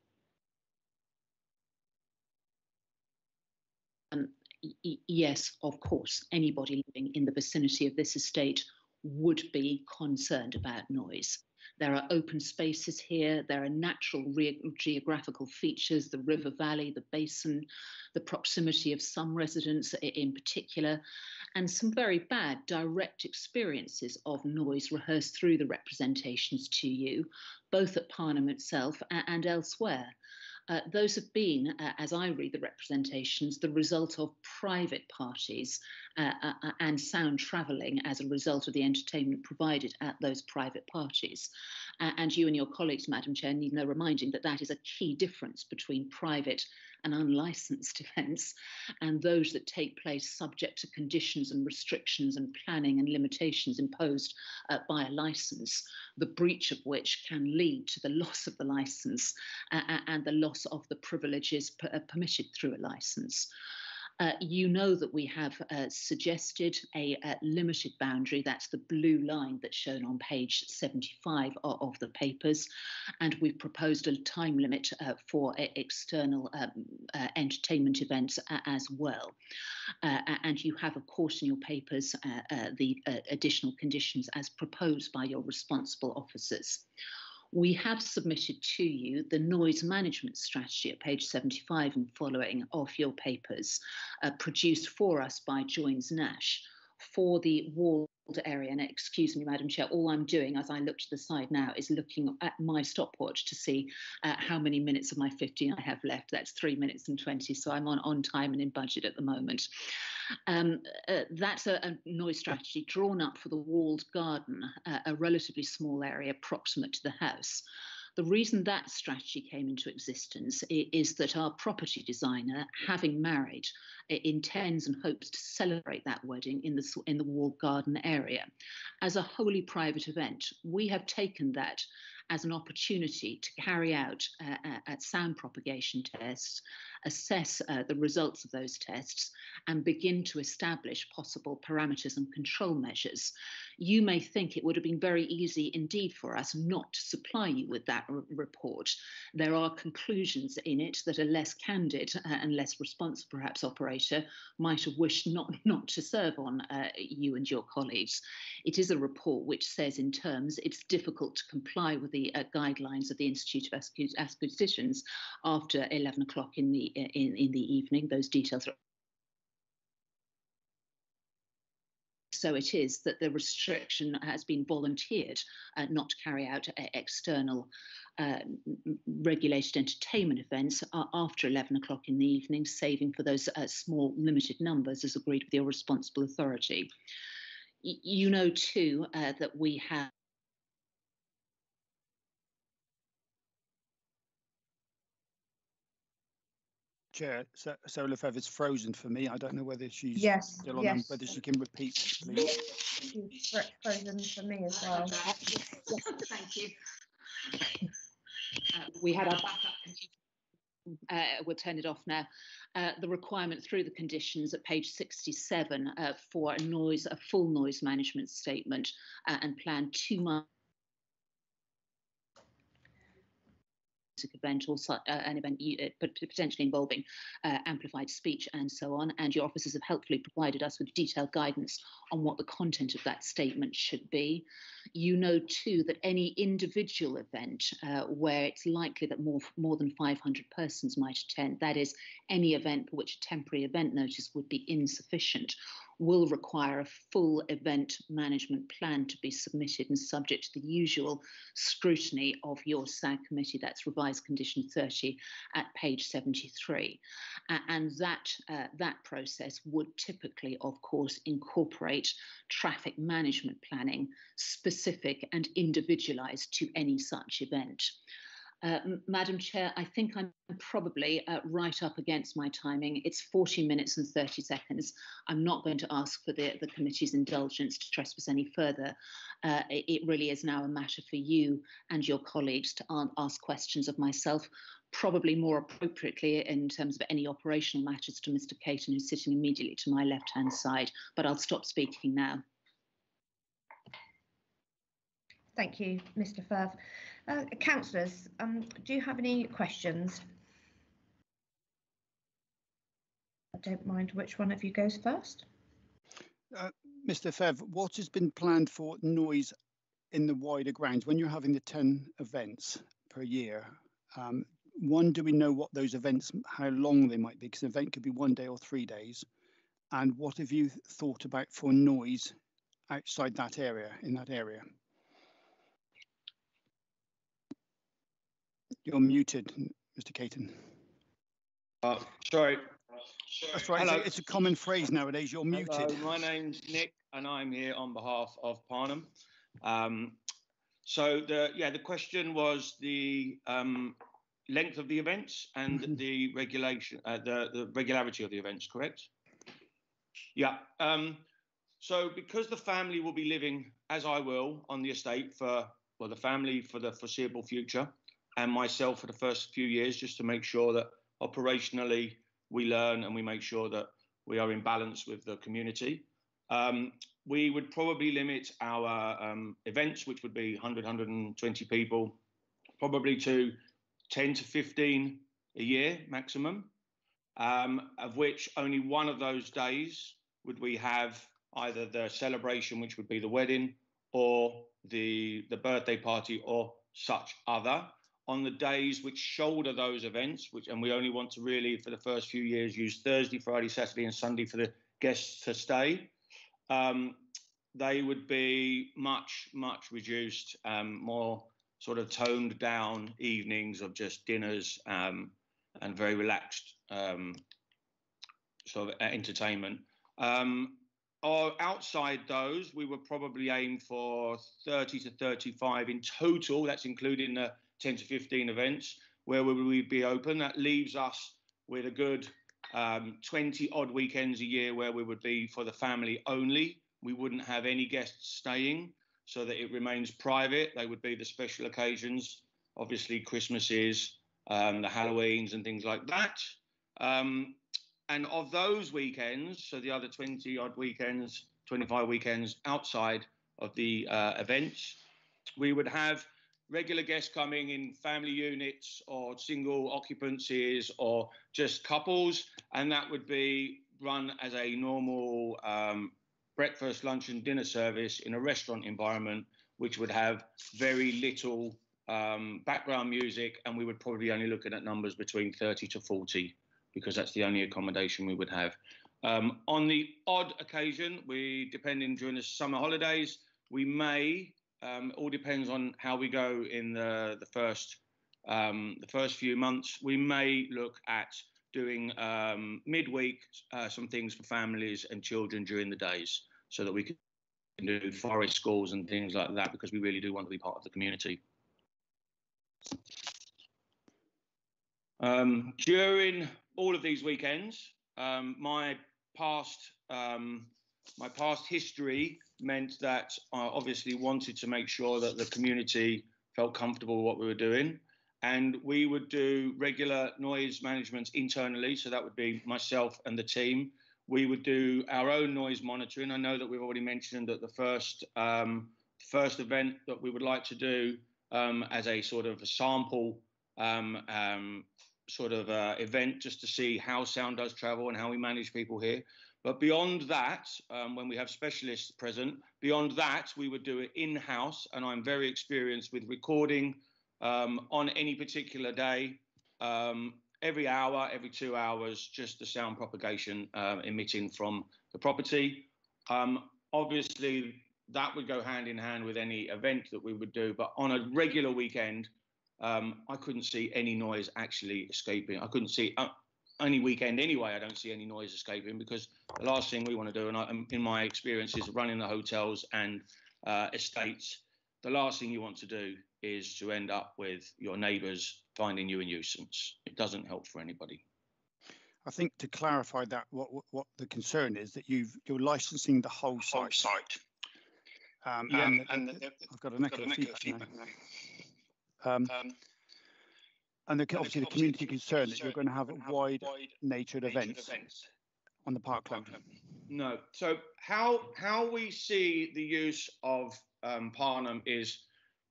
Yes, of course, anybody living in the vicinity of this estate would be concerned about noise. There are open spaces here, there are natural geographical features, the river valley, the basin, the proximity of some residents in particular, and some very bad direct experiences of noise rehearsed through the representations to you, both at Parnham itself and elsewhere. Uh, those have been, uh, as I read the representations, the result of private parties uh, uh, uh and sound travelling as a result of the entertainment provided at those private parties. and you and your colleagues, Madam Chair, need no reminding that that is a key difference between private and unlicensed events, and those that take place subject to conditions and restrictions and planning and limitations imposed uh, by a license, the breach of which can lead to the loss of the license uh, and the loss of the privileges uh, permitted through a license. Uh, you know that we have uh, suggested a, a, limited boundary, that's the blue line that's shown on page 75 of, of the papers, and we've proposed a time limit uh, for external um, uh, entertainment events as well. Uh, and you have, of course, in your papers uh, the additional conditions as proposed by your responsible officers we have submitted to you the noise management strategy at page 75 and following of your papers, uh, produced for us by Joins Nash for the wall area. And excuse me, Madam Chair, all I'm doing as I look to the side now is looking at my stopwatch to see uh, how many minutes of my 15 I have left. That's three minutes and 20. So I'm on, on time and in budget at the moment. Um, uh, that's a, a, noise strategy drawn up for the walled garden, uh, a relatively small area proximate to the house. The reason that strategy came into existence is that our property designer, having married, intends and hopes to celebrate that wedding in the in the walled garden area as a wholly private event. We have taken that as an opportunity to carry out uh, uh, sound propagation tests assess uh, the results of those tests and begin to establish possible parameters and control measures. You may think it would have been very easy indeed for us not to supply you with that report. There are conclusions in it that a less candid uh, and less responsive, perhaps, operator might have wished not, not to serve on uh, you and your colleagues. It is a report which says, in terms, it's difficult to comply with the uh, guidelines of the Institute of Acoustics after 11 o'clock in the in, in the evening. Those details are so it is that the restriction has been volunteered uh, not to carry out uh, external uh, regulated entertainment events after 11 o'clock in the evening, saving for those uh, small limited numbers as agreed with your responsible authority. Y you know too uh, that we have Chair, so, Sarah Lefebvre's frozen for me. I don't know whether she's yes, still on, yes. whether she can repeat, please. She's frozen for me as well. Thank you. Uh, we had our backup. Uh, we'll turn it off now. Uh, the requirement through the conditions at page 67 uh, for a noise, a full noise management statement uh, and plan two months event or uh, an event uh, potentially involving uh, amplified speech and so on. And your officers have helpfully provided us with detailed guidance on what the content of that statement should be. You know too that any individual event uh, where it's likely that more more than 500 persons might attend, that is, any event for which a temporary event notice would be insufficient, will require a full event management plan to be submitted and subject to the usual scrutiny of your SAG committee. That's revised condition 30 at page 73. Uh, and that, uh, that process would typically, of course, incorporate traffic management planning specific and individualized to any such event. Uh, Madam Chair, I think I'm probably uh, right up against my timing. It's 40 minutes and 30 seconds. I'm not going to ask for the, the committee's indulgence to trespass any further. Uh, it, it, really is now a matter for you and your colleagues to ask questions of myself, probably more appropriately in terms of any operational matters to Mr. Caton, who's sitting immediately to my left-hand side. But I'll stop speaking now. Thank you, Mr. Firth. Uh, councillors, um, do you have any questions? I don't mind which one of you goes first. Uh, Mr. Fev, what has been planned for noise in the wider grounds when you're having the 10 events per year? Um, one, do we know what those events, how long they might be? Because an event could be one day or three days. And what have you thought about for noise outside that area, in that area? You're muted, Mr. Caton. Uh, sorry. That's right. Hello. It's, a, it's a common phrase nowadays. You're muted. My name's Nick, and I'm here on behalf of Parnham. Um, so the yeah, the question was the um, length of the events and mm-hmm. the regulation, uh, the the regularity of the events. Correct? Yeah. Um, so because the family will be living, as I will, on the estate for well, the family for the foreseeable future and myself for the first few years just to make sure that operationally we learn and we make sure that we are in balance with the community. Um, we would probably limit our um, events, which would be 100, 120 people, probably to 10 to 15 a year maximum, um, of which only one of those days would we have either the celebration, which would be the wedding, or the the birthday party, or such other on the days which shoulder those events, which and we only want to really for the first few years use Thursday, Friday, Saturday, and Sunday for the guests to stay. Um, they would be much, much reduced, um, more sort of toned down evenings of just dinners um, and very relaxed um, sort of entertainment. Um, or outside those, we would probably aim for 30 to 35 in total. That's including the 10 to 15 events. Where we would we be open? That leaves us with a good um, 20 odd weekends a year where we would be for the family only. We wouldn't have any guests staying so that it remains private. They would be the special occasions, obviously Christmases, um, the Halloweens, and things like that. Um, and of those weekends, so the other 20 odd weekends, 25 weekends outside of the uh, events, we would have regular guests coming in family units or single occupancies or just couples, and that would be run as a normal um, breakfast, lunch, and dinner service in a restaurant environment, which would have very little um, background music, and we would probably only looking at numbers between 30 to 40 because that's the only accommodation we would have. Um, on the odd occasion, we depending during the summer holidays, we may um, all depends on how we go in the the first um, the first few months. We may look at doing um, midweek uh, some things for families and children during the days, so that we can do forest schools and things like that because we really do want to be part of the community. Um, during all of these weekends, um, my past um, my past history meant that I obviously wanted to make sure that the community felt comfortable with what we were doing. And we would do regular noise management internally. So that would be myself and the team. We would do our own noise monitoring. I know that we've already mentioned that the first um, first event that we would like to do um, as a sort of a sample um, um sort of uh, event just to see how sound does travel and how we manage people here but beyond that, um, when we have specialists present, beyond that, we would do it in house. And I'm very experienced with recording um, on any particular day um, every hour, every two hours, just the sound propagation uh, emitting from the property. Um, obviously, that would go hand in hand with any event that we would do, but on a regular weekend, um, I couldn't see any noise actually escaping. I couldn't see uh, any weekend anyway. I don't see any noise escaping because the last thing we want to do, and I, um, in my experience, is running the hotels and uh, estates. The last thing you want to do is to end up with your neighbours finding you a nuisance. It doesn't help for anybody. I think to clarify that, what what the concern is that you've you're licensing the whole site. Whole site. Um, yeah, and, and, and the, I've got an echo feedback, feedback now. now. Um, um, and the, obviously the community concern that you're going to have wide natured events on the parkland. No. So how how we see the use of um, Parnham is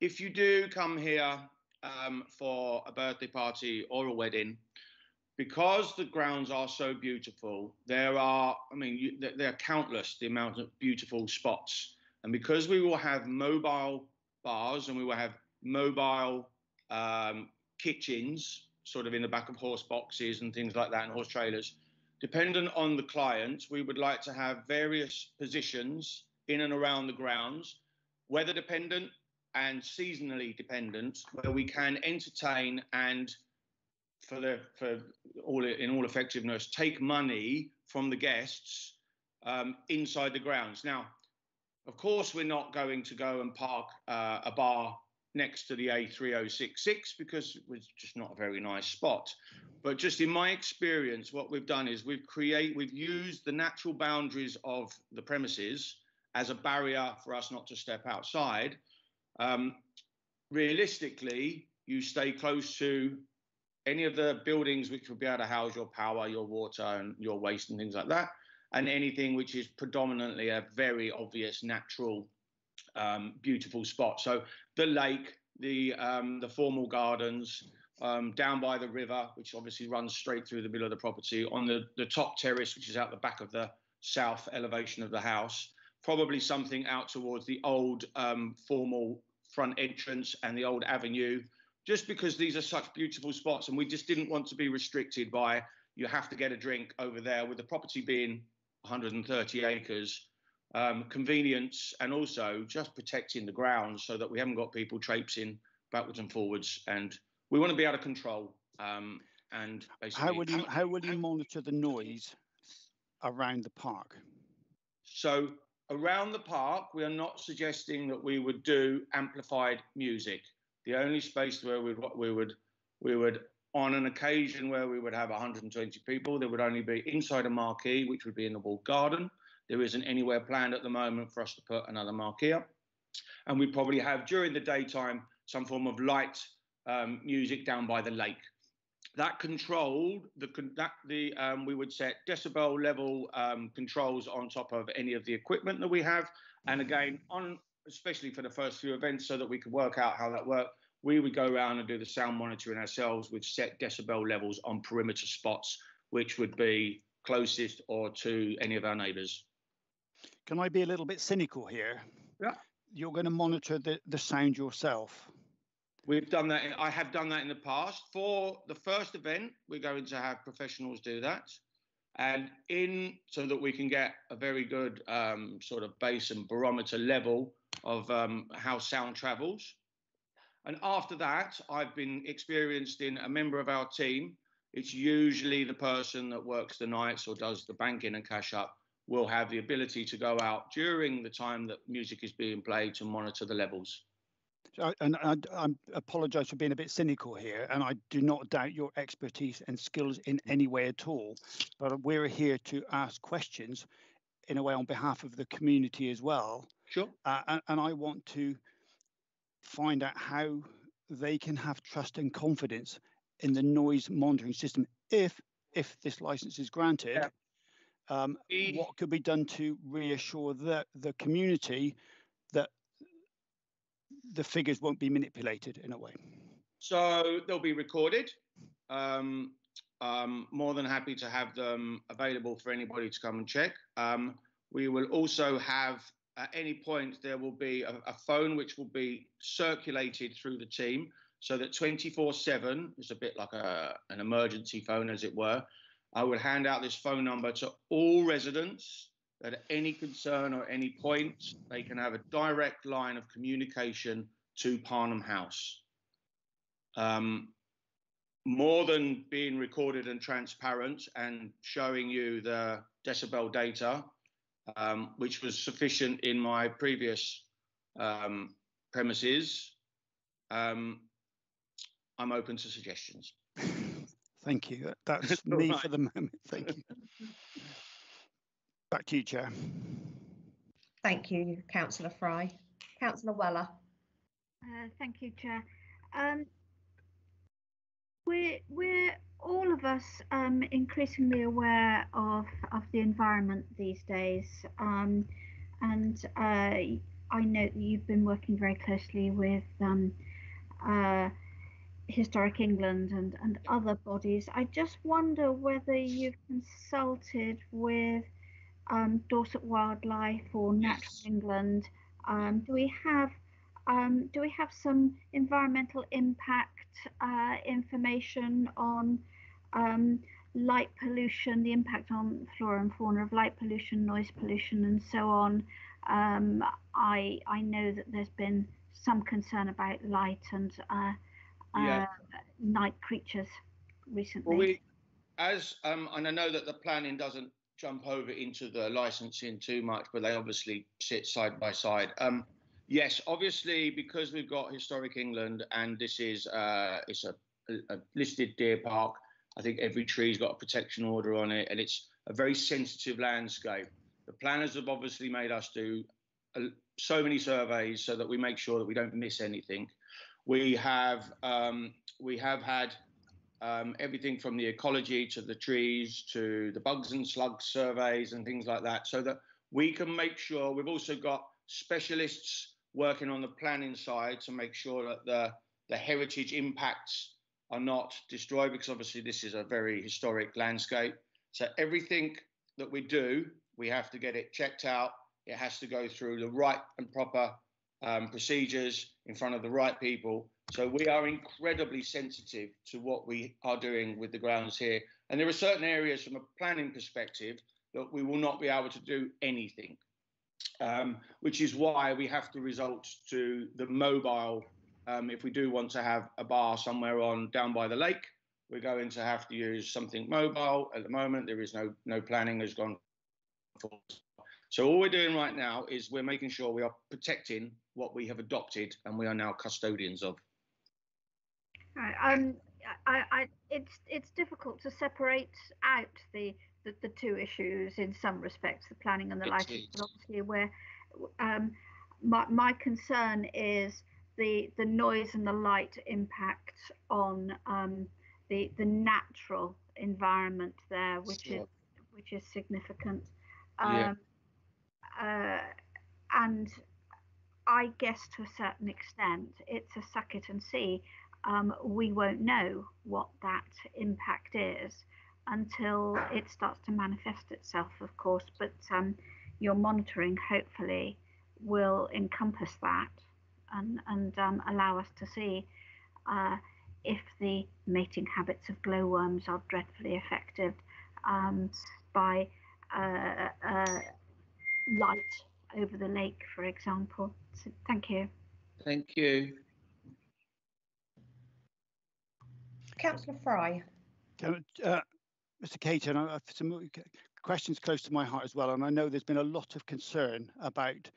if you do come here um, for a birthday party or a wedding, because the grounds are so beautiful, there are, I mean, you, there are countless the amount of beautiful spots. And because we will have mobile bars and we will have mobile um, kitchens, sort of in the back of horse boxes and things like that, and horse trailers, dependent on the client, we would like to have various positions in and around the grounds, weather dependent and seasonally dependent, where we can entertain and for the for all in all effectiveness take money from the guests um, inside the grounds. Now, of course, we're not going to go and park uh, a bar next to the A3066 because it was just not a very nice spot. But just in my experience, what we've done is we've create we've used the natural boundaries of the premises as a barrier for us not to step outside. Um, realistically, you stay close to any of the buildings which will be able to house your power, your water, and your waste and things like that, and anything which is predominantly a very obvious natural, um, beautiful spot. So the lake, the um, the formal gardens. Um, down by the river, which obviously runs straight through the middle of the property, on the, the top terrace, which is out the back of the south elevation of the house, probably something out towards the old um, formal front entrance and the old avenue, just because these are such beautiful spots and we just didn't want to be restricted by you have to get a drink over there with the property being 130 acres um, convenience and also just protecting the grounds so that we haven't got people traipsing backwards and forwards. And we want to be out of control um, and basically how will you how will you monitor the noise around the park? So around the park we are not suggesting that we would do amplified music. The only space where we'd, we would we would on an occasion where we would have 120 people, there would only be inside a marquee, which would be in the walled garden. There isn't anywhere planned at the moment for us to put another marquee up. And we probably have during the daytime some form of light um, music down by the lake. That controlled the that the um, we would set decibel level um, controls on top of any of the equipment that we have, and again on especially for the first few events, so that we could work out how that worked. We would go around and do the sound monitoring ourselves with set decibel levels on perimeter spots, which would be closest or to any of our neighbours. Can I be a little bit cynical here? Yeah. You're going to monitor the, the sound yourself. We've done that. In, I have done that in the past. For the first event, we're going to have professionals do that and in so that we can get a very good um, sort of base and barometer level of um, how sound travels. And after that, I've been experienced in a member of our team. It's usually the person that works the nights or does the banking and cash up will have the ability to go out during the time that music is being played to monitor the levels and I, I apologise for being a bit cynical here, and I do not doubt your expertise and skills in any way at all. But we're here to ask questions, in a way, on behalf of the community as well. Sure. Uh, and, and I want to find out how they can have trust and confidence in the noise monitoring system if if this license is granted. Yeah. Um, what could be done to reassure the the community that the figures won't be manipulated in a way. So they'll be recorded. Um, um, more than happy to have them available for anybody to come and check. Um, we will also have, at any point, there will be a, a, phone which will be circulated through the team so that 24 7 is a bit like a, an emergency phone, as it were. I would hand out this phone number to all residents that at any concern or any point, they can have a direct line of communication to Parnham House. Um, more than being recorded and transparent and showing you the decibel data, um, which was sufficient in my previous um, premises, um, I'm open to suggestions. Thank you. That's me right. for the moment. Thank you. Back to you, Chair. Thank you, Councillor Fry. Councillor Wheller. Uh, thank you, Chair. Um, we're, we're all of us um, increasingly aware of, of the environment these days. Um, and uh, I know that you've been working very closely with um, uh, Historic England and, and other bodies. I just wonder whether you've consulted with um, Dorset Wildlife or Natural yes. England. Um, do we have um, do we have some environmental impact uh, information on um, light pollution, the impact on flora and fauna of light pollution, noise pollution, and so on? Um, I I know that there's been some concern about light and uh, yeah. uh, night creatures recently. Well, we, as um, and I know that the planning doesn't jump over into the licensing too much, but they obviously sit side by side. Um, yes, obviously because we've got historic England and this is uh, it's a, a listed deer park. I think every tree's got a protection order on it, and it's a very sensitive landscape. The planners have obviously made us do so many surveys so that we make sure that we don't miss anything. We have um, we have had um, everything from the ecology to the trees to the bugs and slugs surveys and things like that, so that we can make sure we've also got specialists working on the planning side to make sure that the the heritage impacts are not destroyed because obviously this is a very historic landscape. So everything that we do we have to get it checked out. It has to go through the right and proper um, procedures in front of the right people. So we are incredibly sensitive to what we are doing with the grounds here. And there are certain areas from a planning perspective that we will not be able to do anything, um, which is why we have to resort to the mobile. Um, if we do want to have a bar somewhere on down by the lake, we're going to have to use something mobile. At the moment, there is no no planning has gone so all we're doing right now is we're making sure we are protecting what we have adopted and we are now custodians of. Um, I, I, it's it's difficult to separate out the, the, the two issues in some respects, the planning and the lighting. Obviously, where um, my my concern is the the noise and the light impact on um, the the natural environment there, which sure. is which is significant. Um, yeah. Uh, and I guess to a certain extent, it's a suck it and see. Um, we won't know what that impact is until it starts to manifest itself, of course. But um, your monitoring, hopefully, will encompass that and, and um, allow us to see uh, if the mating habits of glowworms are dreadfully affected um, by uh, uh, light over the lake, for example. So, thank you. Thank you. Councillor Fry. Uh, Mr. Caton, I have some questions close to my heart as well, and I know there's been a lot of concern about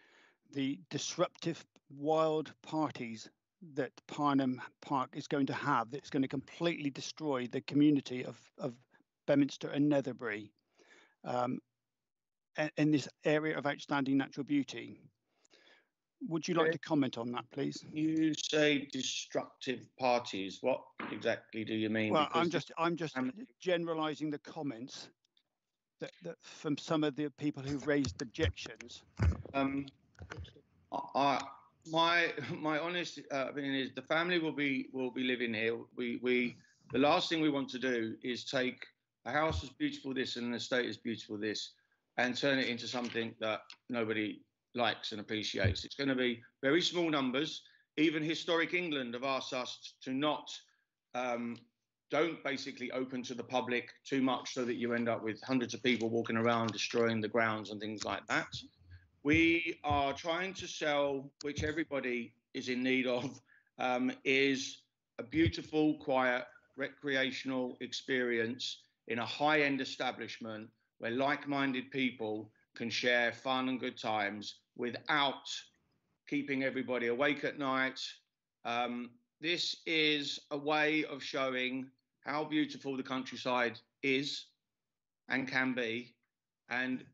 the disruptive wild parties that Parnham Park is going to have that's going to completely destroy the community of, of Beaminster and Netherbury um, in this area of outstanding natural beauty. Would you like to comment on that, please? You say destructive parties. What exactly do you mean? Well, because I'm just I'm just um, generalising the comments that, that from some of the people who've raised objections. Um, I, my my honest uh, opinion is the family will be will be living here. We we the last thing we want to do is take a house as beautiful this and an estate as beautiful this and turn it into something that nobody likes and appreciates. It's going to be very small numbers. even Historic England have asked us to not um, don't basically open to the public too much so that you end up with hundreds of people walking around destroying the grounds and things like that. We are trying to sell, which everybody is in need of, um, is a beautiful, quiet, recreational experience in a high end establishment where like minded people can share fun and good times without keeping everybody awake at night. Um, this is a way of showing how beautiful the countryside is and can be. And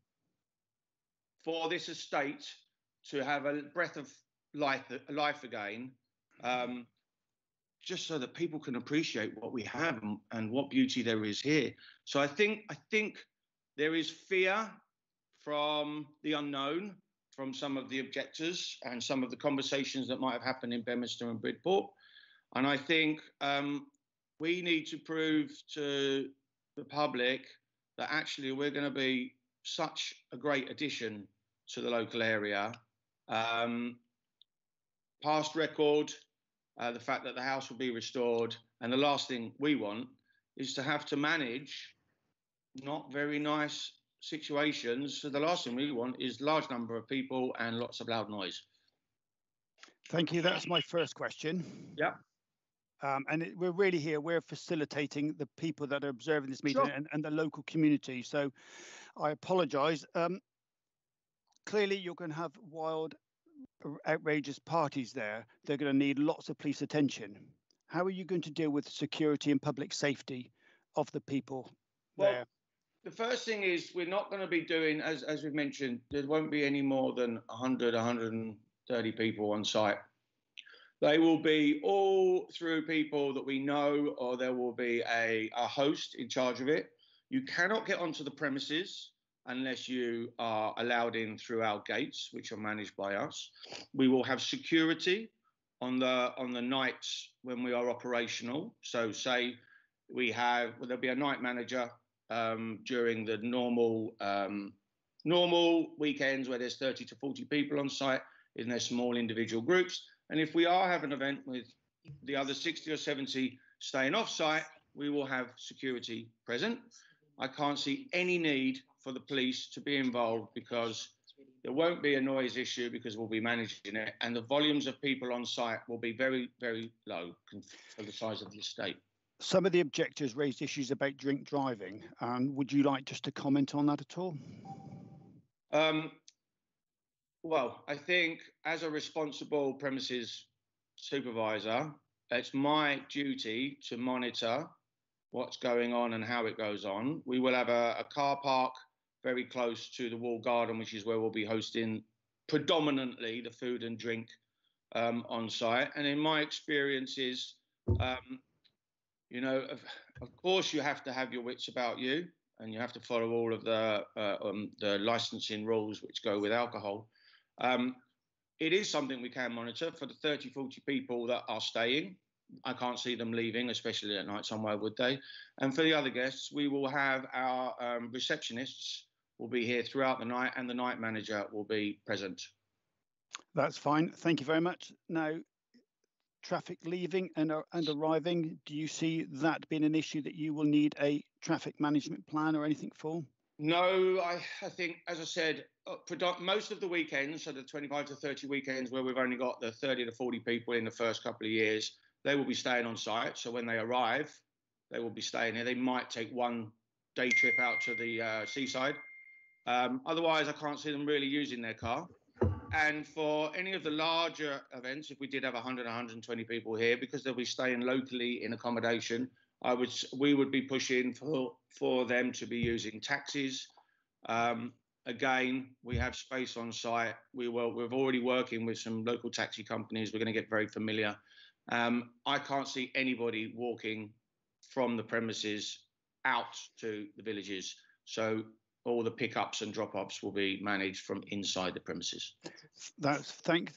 for this estate to have a breath of life, life again, um, just so that people can appreciate what we have and, and what beauty there is here. So I think I think there is fear from the unknown, from some of the objectors and some of the conversations that might have happened in Beaminster and Bridport. And I think um, we need to prove to the public that actually we're going to be such a great addition to the local area. Um, past record, uh, the fact that the house will be restored, and the last thing we want is to have to manage not very nice situations. So the last thing we want is large number of people and lots of loud noise. Thank you. That's my first question. Yeah. Um, and it, we're really here, we're facilitating the people that are observing this meeting Sure. and, and the local community. So I apologise. Um, clearly, you're going to have wild, outrageous parties there. They're going to need lots of police attention. How are you going to deal with security and public safety of the people Well, there? The first thing is we're not going to be doing, as, as we've mentioned, there won't be any more than 100, 130 people on site. They will be all through people that we know, or there will be a, a host in charge of it. You cannot get onto the premises unless you are allowed in through our gates, which are managed by us. We will have security on the on the nights when we are operational. So, say we have well, there'll be a night manager um, during the normal um, normal weekends where there's 30 to 40 people on site in their small individual groups. And if we are having an event with the other 60 or 70 staying off site, we will have security present. I can't see any need for the police to be involved because there won't be a noise issue because we'll be managing it, and the volumes of people on site will be very, very low for the size of the estate. Some of the objectors raised issues about drink driving. Um, would you like just to comment on that at all? Um, well, I think as a responsible premises supervisor, it's my duty to monitor what's going on and how it goes on. We will have a, a car park very close to the wall garden, which is where we'll be hosting predominantly the food and drink um, on site. And in my experiences, um, you know, of, of course, you have to have your wits about you, and you have to follow all of the uh, um, the licensing rules which go with alcohol. Um, it is something we can monitor for the 30, 40 people that are staying. I can't see them leaving, especially at night somewhere, would they? And for the other guests, we will have our um, receptionists will be here throughout the night, and the night manager will be present. That's fine. Thank you very much. Now, traffic leaving and, ar- and arriving, do you see that being an issue that you will need a traffic management plan or anything for? No, I, I think, as I said, uh, most of the weekends, so the 25 to 30 weekends where we've only got the 30 to 40 people in the first couple of years, they will be staying on site. So when they arrive, they will be staying here. They might take one day trip out to the uh, seaside. Um, otherwise, I can't see them really using their car. And for any of the larger events, if we did have 100, 120 people here, because they'll be staying locally in accommodation, I would we would be pushing for for them to be using taxis. Um, again, we have space on site. We will we're already working with some local taxi companies. We're going to get very familiar. Um, I can't see anybody walking from the premises out to the villages. So all the pickups and drop-offs will be managed from inside the premises. That's thank.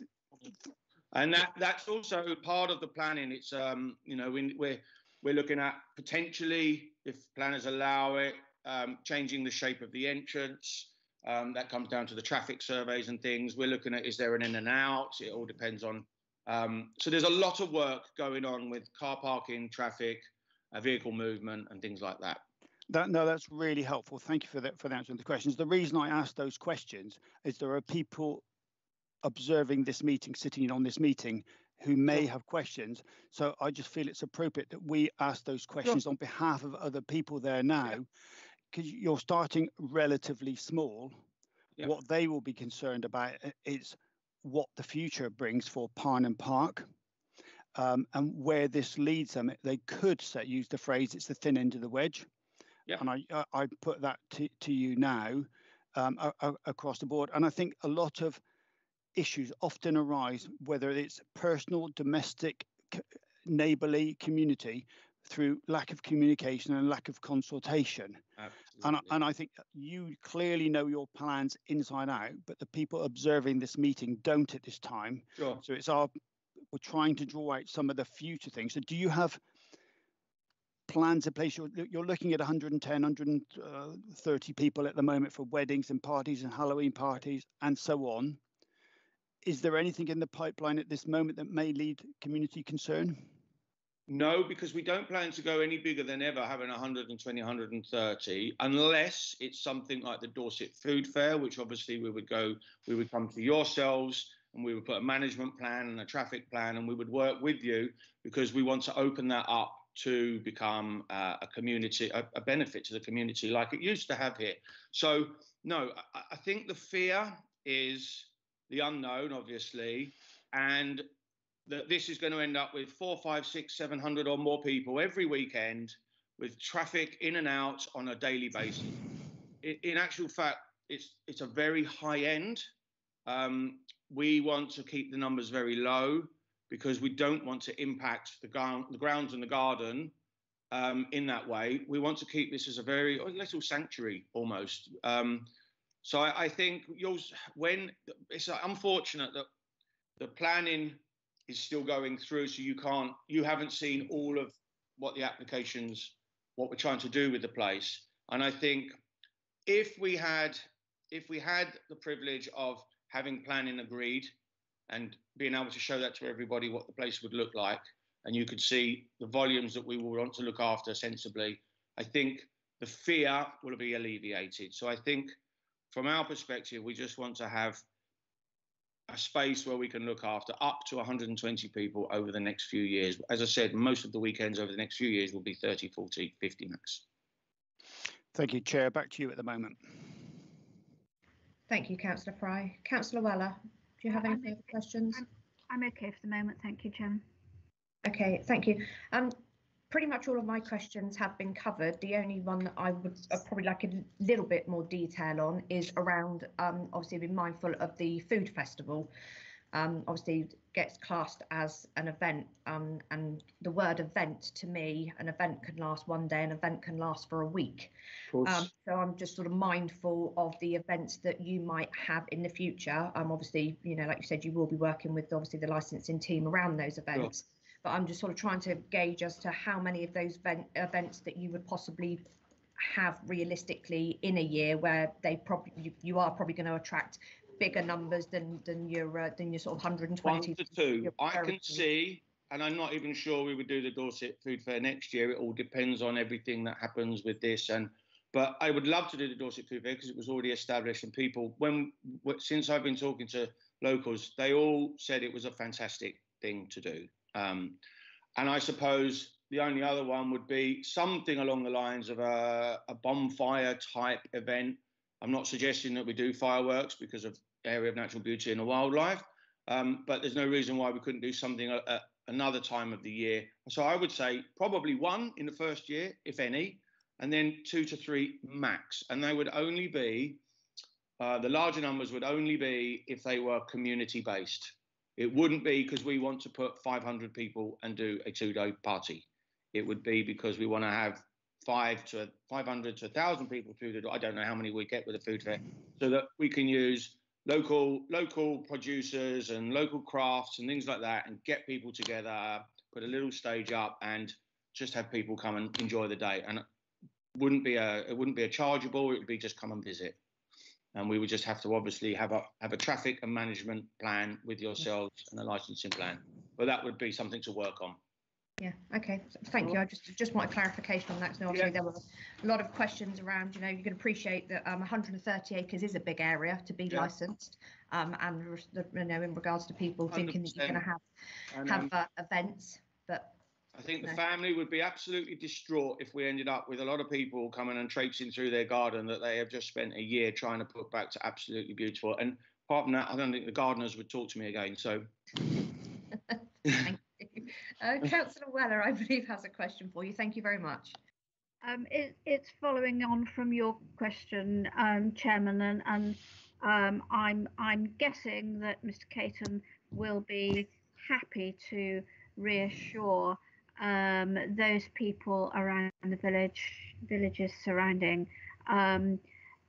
And that that's also part of the planning. It's um, you know, we, we're we're looking at potentially, if planners allow it, um, changing the shape of the entrance. Um, that comes down to the traffic surveys and things. We're looking at is there an in and out? It all depends on Um, so there's a lot of work going on with car parking, traffic, uh, vehicle movement, and things like that. That, no, that's really helpful. Thank you for that for answering the questions. The reason I asked those questions is there are people observing this meeting, sitting in on this meeting, who may have questions. So I just feel it's appropriate that we ask those questions sure. on behalf of other people there now, because yeah. you're starting relatively small. Yeah. What they will be concerned about is what the future brings for Parnham Park. Um, and where this leads them, they could say, use the phrase, it's the thin end of the wedge. Yeah. And I, I put that to, to you now um, across the board. And I think a lot of issues often arise, whether it's personal, domestic, neighbourly, community, through lack of communication and lack of consultation. And, and I think you clearly know your plans inside out, but the people observing this meeting don't at this time. Sure. So it's our, we're trying to draw out some of the future things. So do you have plans in place? You're, you're looking at 110, 130 people at the moment for weddings and parties and Halloween parties and so on. Is there anything in the pipeline at this moment that may lead community concern? No, because we don't plan to go any bigger than ever, having 120, 130, unless it's something like the Dorset Food Fair, which obviously we would go, we would come to yourselves and we would put a management plan and a traffic plan and we would work with you because we want to open that up to become uh, a community, a, a, benefit to the community like it used to have here. So, no, I, I think the fear is the unknown, obviously, and that this is going to end up with four, five, six, seven hundred or more people every weekend with traffic in and out on a daily basis. In, actual fact, it's it's a very high end. Um, we want to keep the numbers very low because we don't want to impact the, the grounds and the garden um, in that way. We want to keep this as a very little sanctuary almost. Um, so I, I think when it's unfortunate that the planning is still going through, so you can't, you haven't seen all of what the applications, what we're trying to do with the place. And I think if we had, if we had the privilege of having planning agreed and being able to show that to everybody what the place would look like, and you could see the volumes that we will want to look after sensibly, I think the fear will be alleviated. So I think from our perspective, we just want to have a space where we can look after up to 120 people over the next few years. As I said, most of the weekends over the next few years will be 30, 40, 50 max. Thank you, Chair. Back to you at the moment. Thank you, Councillor Fry. Councillor Wheller, do you have any further questions? I'm, I'm, okay for the moment. Thank you, Chairman. Okay, thank you. Um, pretty much all of my questions have been covered. The only one that I would uh, probably like a little bit more detail on is around, um, obviously, being mindful of the food festival. Um, obviously, gets classed as an event, um, and the word event to me, an event can last one day, an event can last for a week. Um, so I'm just sort of mindful of the events that you might have in the future. Um, obviously, you know, like you said, you will be working with obviously the licensing team around those events. Sure but I'm just sort of trying to gauge as to how many of those event, events that you would possibly have realistically in a year where they probably you, you are probably going to attract bigger numbers than than your uh, than your sort of 120 one to two. i can see and i'm not even sure we would do the dorset food fair next year. It all depends on everything that happens with this and but i would love to do the dorset food fair because it was already established and people when since i've been talking to locals they all said it was a fantastic thing to do. Um, and I suppose the only other one would be something along the lines of a, a bonfire type event. I'm not suggesting that we do fireworks because of area of natural beauty and the wildlife, um, but there's no reason why we couldn't do something at, at, another time of the year. So I would say probably one in the first year, if any, and then two to three max. And they would only be, uh, the larger numbers would only be if they were community based. It wouldn't be because we want to put 500 people and do a two-day party. It would be because we want to have five to 500 to 1,000 people through the door. I don't know how many we get with a food fair, so that we can use local local producers and local crafts and things like that, and get people together, put a little stage up, and just have people come and enjoy the day. And it wouldn't be a it wouldn't be a chargeable. It would be just come and visit. and we would just have to obviously have a have a traffic and management plan with yourselves and a licensing plan. But that would be something to work on. Yeah, okay, thank you. I just just want a clarification on that, because obviously yeah. there were a lot of questions around, you know, you can appreciate that um, 130 acres is a big area to be yeah. licensed, um, and, you know, in regards to people 100%. thinking that you're going to have, and, have uh, events, but I think the family would be absolutely distraught if we ended up with a lot of people coming and traipsing through their garden that they have just spent a year trying to put back to absolutely beautiful. And apart from that, I don't think the gardeners would talk to me again. So. Thank you. Uh, Councillor Wheller, I believe, has a question for you. Thank you very much. Um, it, it's following on from your question, um, Chairman, and, and um, I'm I'm guessing that Mr. Caton will be happy to reassure um, those people around the village, villages surrounding, um,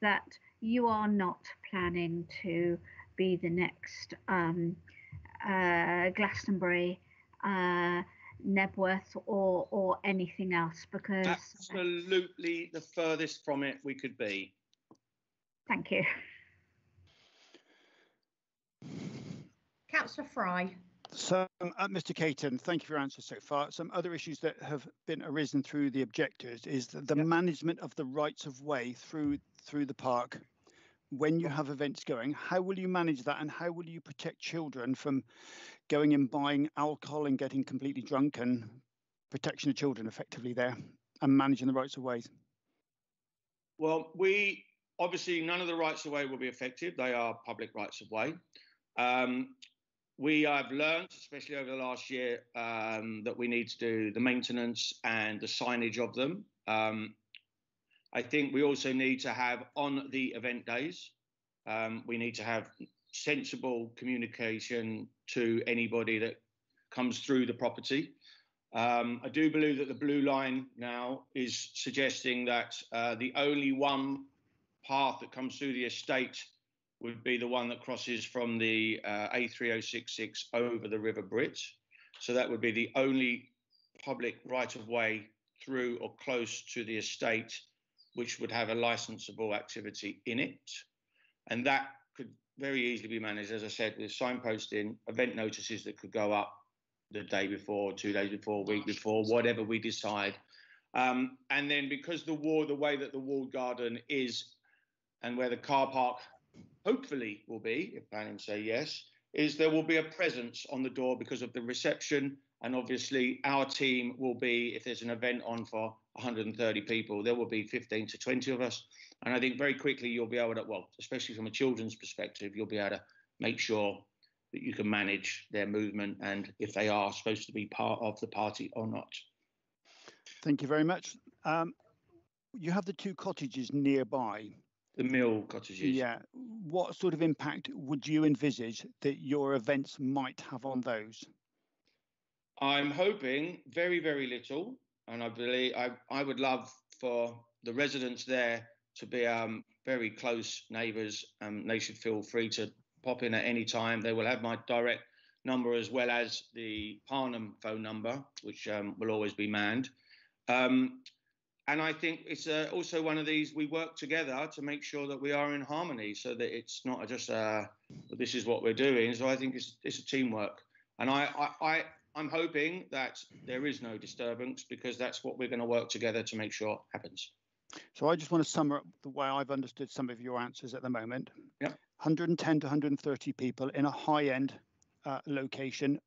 that you are not planning to be the next um, uh, Glastonbury, uh, Knebworth, or or anything else, because absolutely the furthest from it we could be. Thank you. Councillor Fry. So, uh, Mr. Caton, thank you for your answer so far. Some other issues that have been arisen through the objectors is the, the yep. management of the rights of way through through the park. When you have events going, how will you manage that, and how will you protect children from going and buying alcohol and getting completely drunk, and protection of children effectively there, and managing the rights of ways? Well, we obviously none of the rights of way will be affected. They are public rights of way. Um, we have learned, especially over the last year, um, that we need to do the maintenance and the signage of them. Um, I think we also need to have on the event days, um, we need to have sensible communication to anybody that comes through the property. Um, I do believe that the blue line now is suggesting that uh, the only one path that comes through the estate would be the one that crosses from the uh, A3066 over the River Brit. So that would be the only public right of way through or close to the estate which would have a licensable activity in it. And that very easily be managed, as I said, with signposting, event notices that could go up the day before, two days before, week before, whatever we decide. Um, and then because the war, the way that the walled garden is, and where the car park hopefully will be, if planning say yes, is there will be a presence on the door because of the reception. And obviously, our team will be, if there's an event on for 130 people, there will be 15 to 20 of us. And I think very quickly you'll be able to, well, especially from a children's perspective, you'll be able to make sure that you can manage their movement and if they are supposed to be part of the party or not. Thank you very much. Um, you have the two cottages nearby the mill cottages. Yeah. What sort of impact would you envisage that your events might have on those? I'm hoping very, very little. And I believe I, I would love for the residents there to be um, very close neighbours. Um, they should feel free to pop in at any time. They will have my direct number as well as the Parnham phone number, which um, will always be manned. Um, and I think it's uh, also one of these we work together to make sure that we are in harmony, so that it's not just uh, this is what we're doing. So I think it's it's a teamwork, and I, I I'm hoping that there is no disturbance because that's what we're going to work together to make sure happens. So I just want to sum up the way I've understood some of your answers at the moment. Yeah. 110 to 130 people in a high-end uh, location,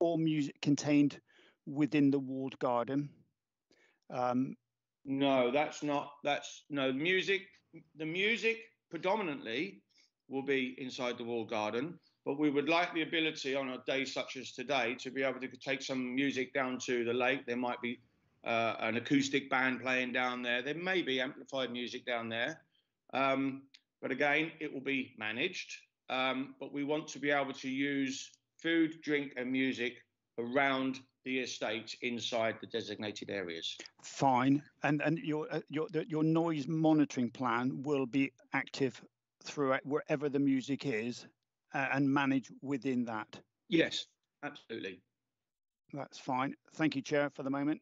all music contained within the walled garden. Um, no, that's not. That's no music. The music predominantly will be inside the walled garden, but we would like the ability on a day such as today to be able to take some music down to the lake. There might be uh, an acoustic band playing down there. There may be amplified music down there. Um, but again, it will be managed. Um, but we want to be able to use food, drink, and music around the estate inside the designated areas. Fine, and and your uh, your your noise monitoring plan will be active throughout wherever the music is, uh, and manage within that. Yes, absolutely. That's fine. Thank you, Chair, for the moment.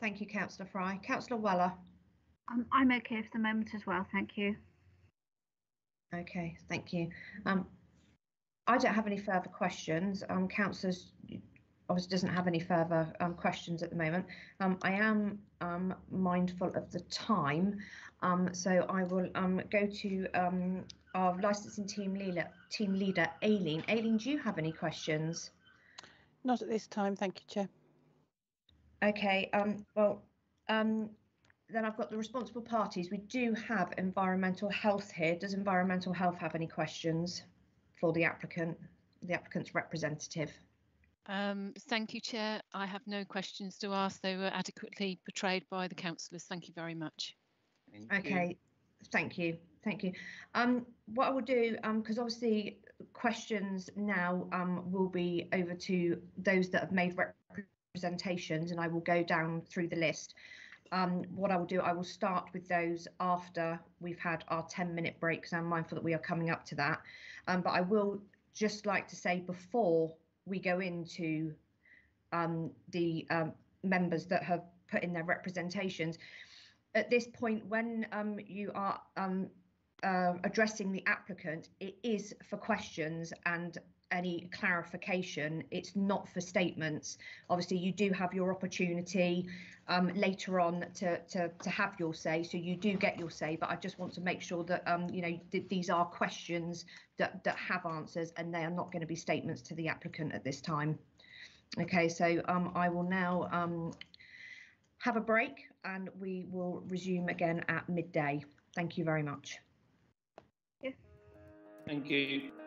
Thank you, Councillor Fry. Councillor Wheller. I'm, I'm okay for the moment as well, thank you. Okay, thank you. Um, I don't have any further questions. Um, councillors obviously doesn't have any further um, questions at the moment. Um, I am um, mindful of the time, um, so I will um, go to um, our licensing team leader, team leader Aileen. Aileen, do you have any questions? Not at this time, thank you, Chair. Okay, um, well, um, then I've got the responsible parties. We do have environmental health here. Does environmental health have any questions for the applicant, the applicant's representative? Um, thank you, Chair. I have no questions to ask. They were adequately portrayed by the councillors. Thank you very much. Thank okay, you. thank you, thank you. Um, what I will do, because obviously questions now um, will be over to those that have made representations, and I will go down through the list. Um, what I will do, I will start with those after we've had our 10 minute break because I'm mindful that we are coming up to that. Um, but I will just like to say before we go into um, the um, members that have put in their representations, at this point, when um, you are um, uh, addressing the applicant, it is for questions and any clarification. It's not for statements. Obviously, you do have your opportunity um, later on to, to to have your say, so you do get your say. But I just want to make sure that um, you know th these are questions that that have answers, and they are not going to be statements to the applicant at this time. Okay, so um, I will now um, have a break, and we will resume again at midday. Thank you very much. Thank you.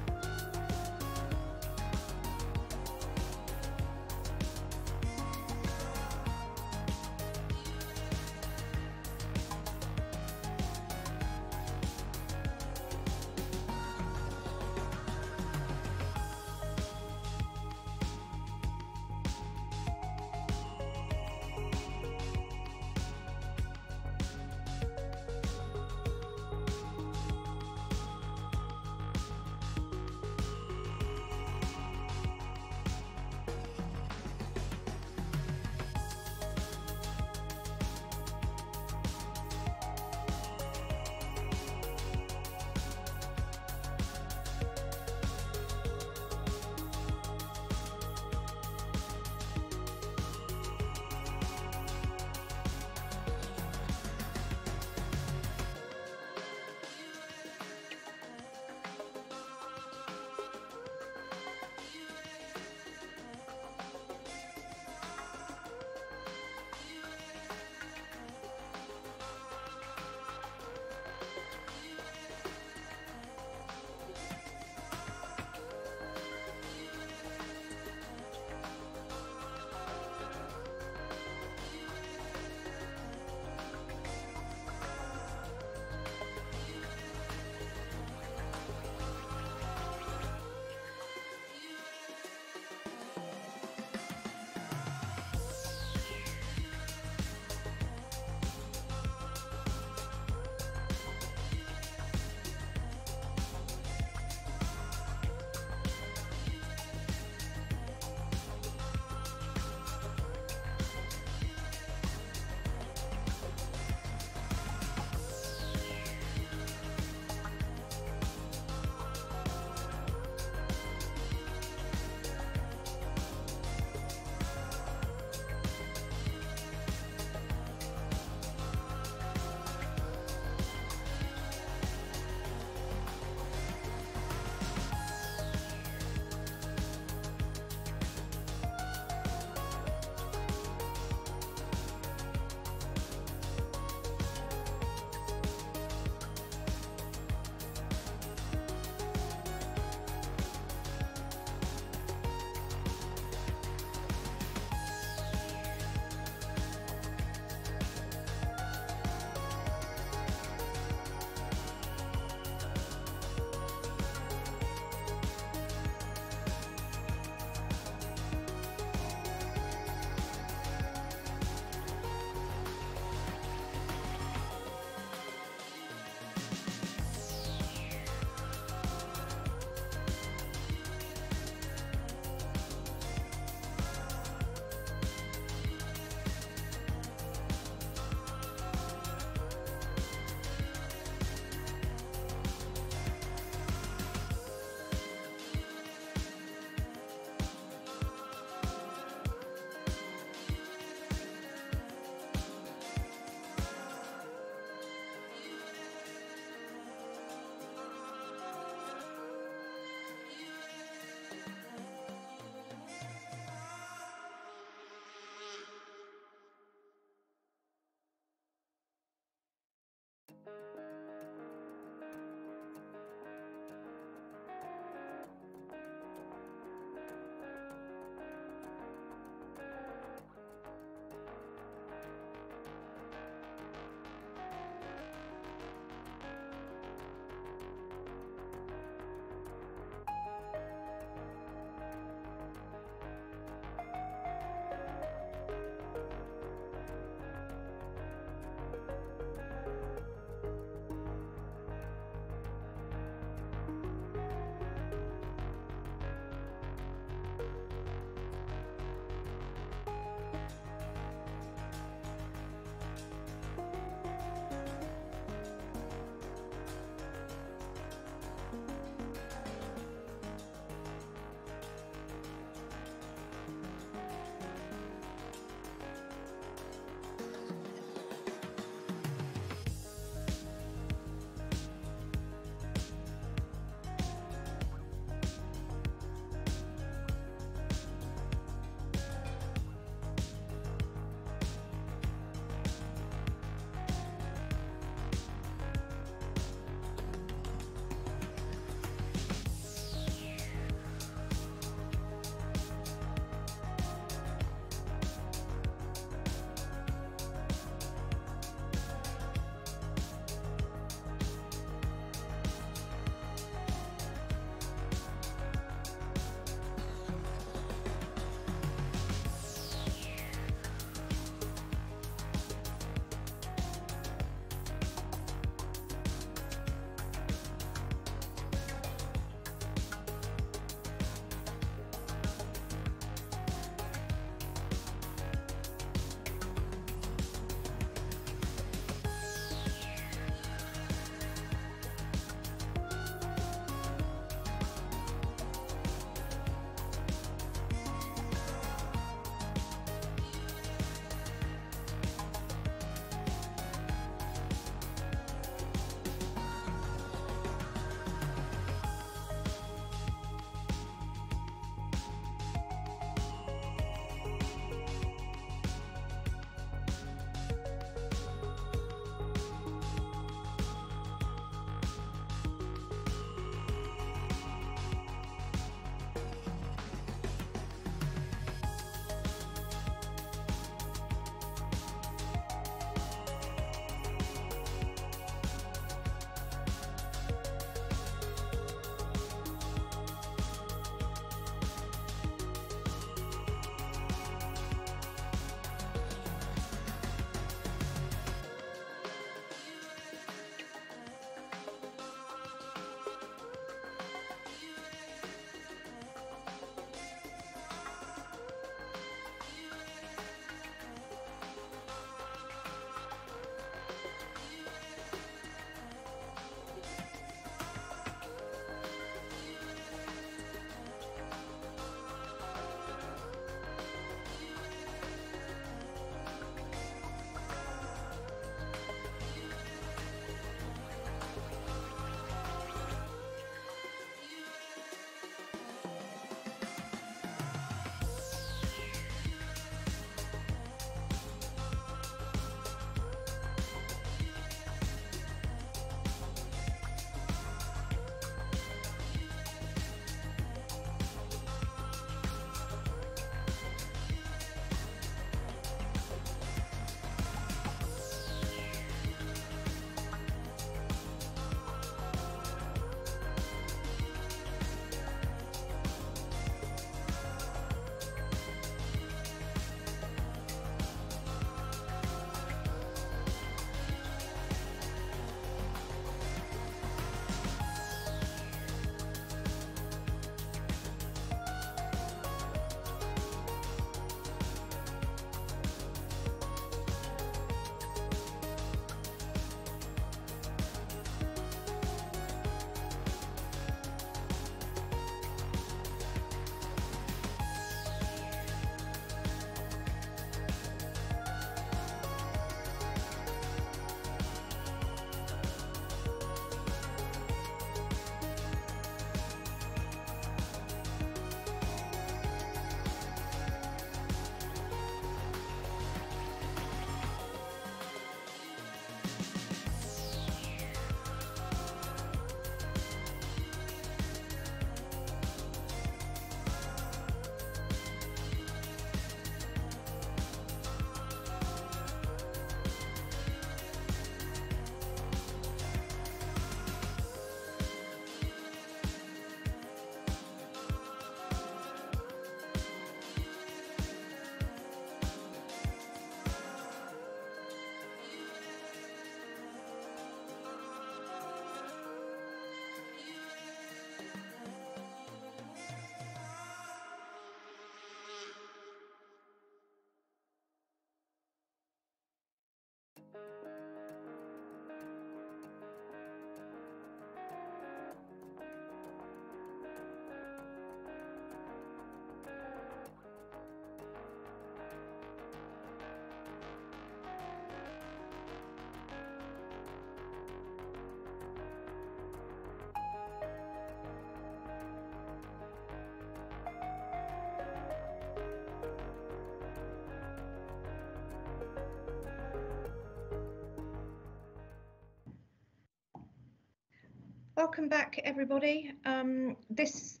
Welcome back everybody. Um, this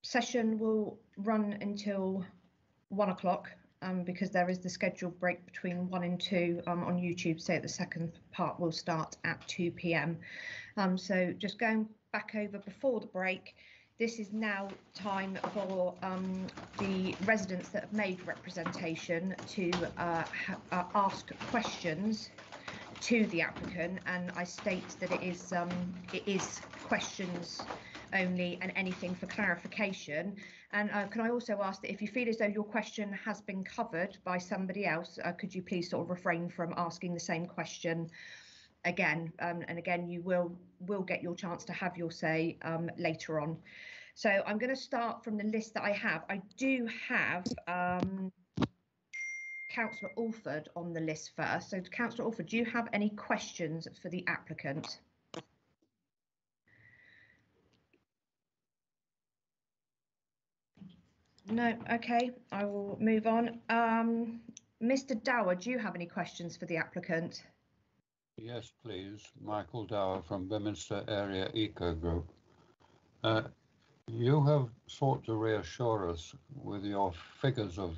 session will run until one o'clock um, because there is the scheduled break between one and two um, on YouTube. So the second part will start at 2 p.m. Um, so just going back over before the break, this is now time for um, the residents that have made representation to uh, uh, ask questions to the applicant and I state that it is um, it is questions only and anything for clarification. And uh, can I also ask that if you feel as though your question has been covered by somebody else, uh, could you please sort of refrain from asking the same question again? Um, and again, you will will get your chance to have your say um, later on. So I'm going to start from the list that I have. I do have um, Councillor Alford on the list first. So Councillor Alford, do you have any questions for the applicant? No, okay, I will move on. Um, Mr. Dower, do you have any questions for the applicant? Yes, please. Michael Dower from Beaminster Area Eco Group. Uh, you have sought to reassure us with your figures of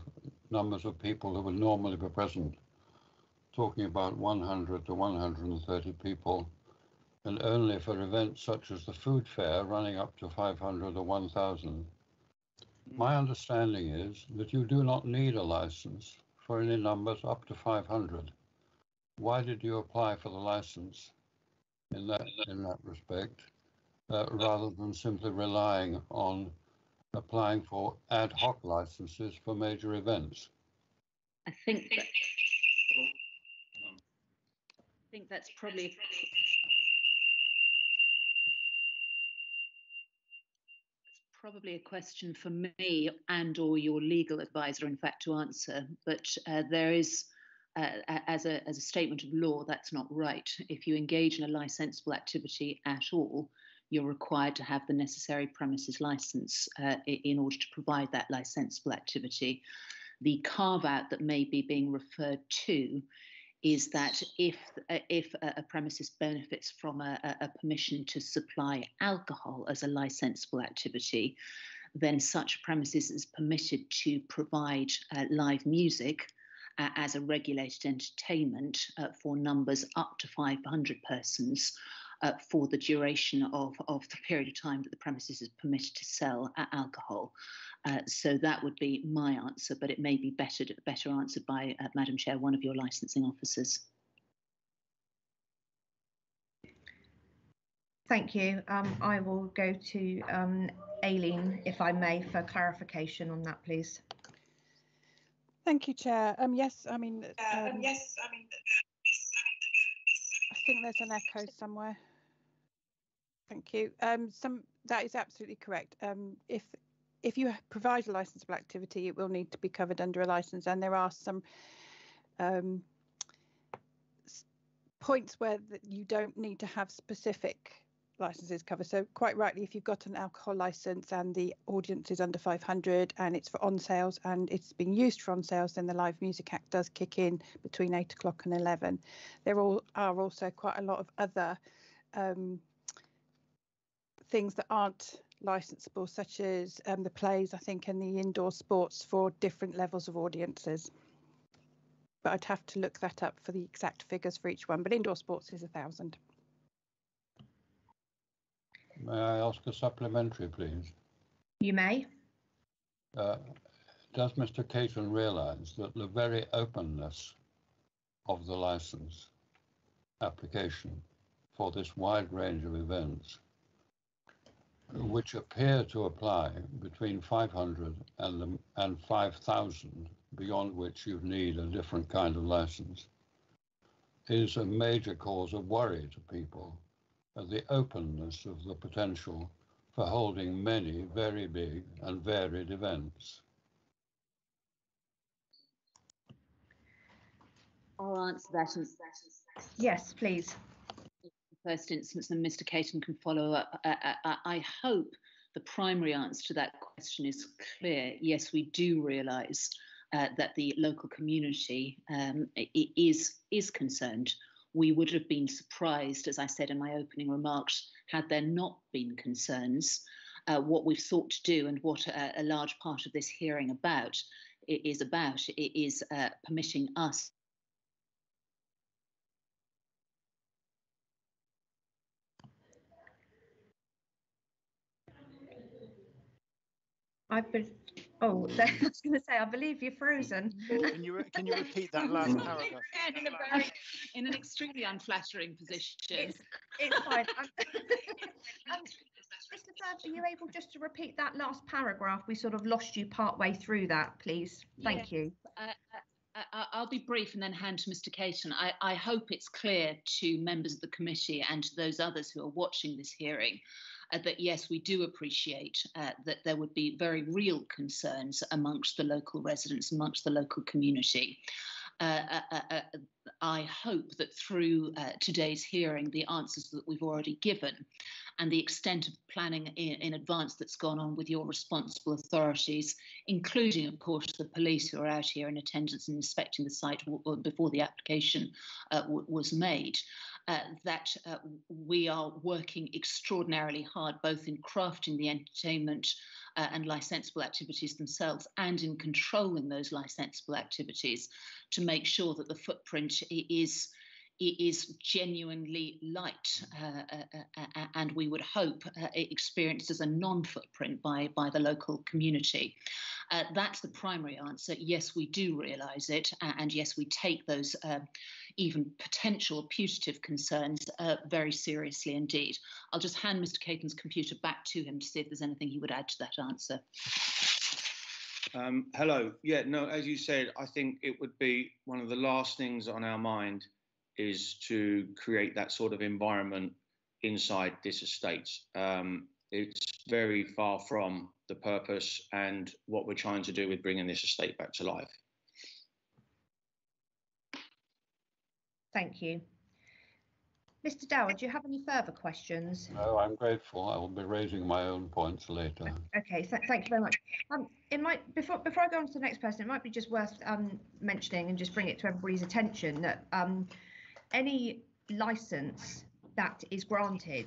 numbers of people who would normally be present, talking about 100 to 130 people, and only for events such as the food fair running up to 500 or 1,000. My understanding is that you do not need a license for any numbers up to 500. Why did you apply for the license in that in that respect, uh, rather than simply relying on applying for ad hoc licenses for major events? I think that, I think that's probably probably a question for me and or your legal advisor in fact to answer but uh, there is uh, as, a, as a statement of law that's not right. If you engage in a licensable activity at all you're required to have the necessary premises license uh, in order to provide that licensable activity. The carve out that may be being referred to is that if uh, if a, premises benefits from a, a, permission to supply alcohol as a licensable activity, then such premises is permitted to provide uh, live music uh, as a regulated entertainment uh, for numbers up to 500 persons. Uh, for the duration of, of the period of time that the premises is permitted to sell alcohol. Uh, so that would be my answer, but it may be better better answered by uh, Madam Chair, one of your licensing officers. Thank you. Um, I will go to um, Aileen, if I may, for clarification on that, please. Thank you, Chair. Um, yes, I mean, um, um, yes, I mean, I think there's an echo somewhere. Thank you. Um, some that is absolutely correct. Um, if if you provide a licensable activity, it will need to be covered under a license, and there are some um, points where you don't need to have specific licenses covered. So quite rightly, if you've got an alcohol license and the audience is under 500 and it's for on sales and it's being used for on sales, then the Live Music Act does kick in between 8 o'clock and 11. There all are also quite a lot of other um, things that aren't licensable, such as um, the plays, I think, and the indoor sports for different levels of audiences. But I'd have to look that up for the exact figures for each one. But indoor sports is a thousand. May I ask a supplementary, please? You may. Uh, does Mr. Caton realise that the very openness of the licence application for this wide range of events which appear to apply between 500 and, and 5,000, beyond which you need a different kind of license, is a major cause of worry to people at the openness of the potential for holding many very big and varied events. I'll answer that. Yes, please first instance, and Mr. Caton can follow up. I, I, I hope the primary answer to that question is clear. Yes, we do realise uh, that the local community um, is is concerned we would have been surprised, as I said in my opening remarks, had there not been concerns. Uh, what we've sought to do and what a, a, large part of this hearing about is about is uh, permitting us I've been. Oh, I was going to say, I believe you're frozen. Can you can you repeat that last paragraph? in, a very, in an extremely unflattering position. It's, it's fine. um, Mr. Firth, are you able just to repeat that last paragraph? We sort of lost you part way through that, please. Thank yes. you. Uh, uh, I'll be brief and then hand to Mr. Caton. I, I hope it's clear to members of the committee and to those others who are watching this hearing uh, that yes, we do appreciate uh, that there would be very real concerns amongst the local residents, amongst the local community. Uh, uh, uh, uh I hope that through today's hearing, the answers that we've already given and the extent of planning in, in, advance that's gone on with your responsible authorities, including, of course, the police who are out here in attendance and inspecting the site before the application was made, uh, that uh, we are working extraordinarily hard, both in crafting the entertainment uh, and licensable activities themselves and in controlling those licensable activities to make sure that the footprint is is genuinely light uh, uh, uh, and we would hope experienced as a non-footprint by, by the local community. that's the primary answer. Yes, we do realise it, and yes, we take those even potential putative concerns uh, very seriously indeed. I'll just hand Mr. Caton's computer back to him to see if there's anything he would add to that answer. Um, hello. Yeah, no, as you said, I think it would be one of the last things on our mind is to create that sort of environment inside this estate. Um, it's very far from the purpose and what we're trying to do with bringing this estate back to life. Thank you. Mr. Dower, do you have any further questions? No, I'm grateful. I will be raising my own points later. Okay, th thank you very much. Um, it might before before I go on to the next person, it might be just worth um, mentioning and just bring it to everybody's attention that um, any license that is granted,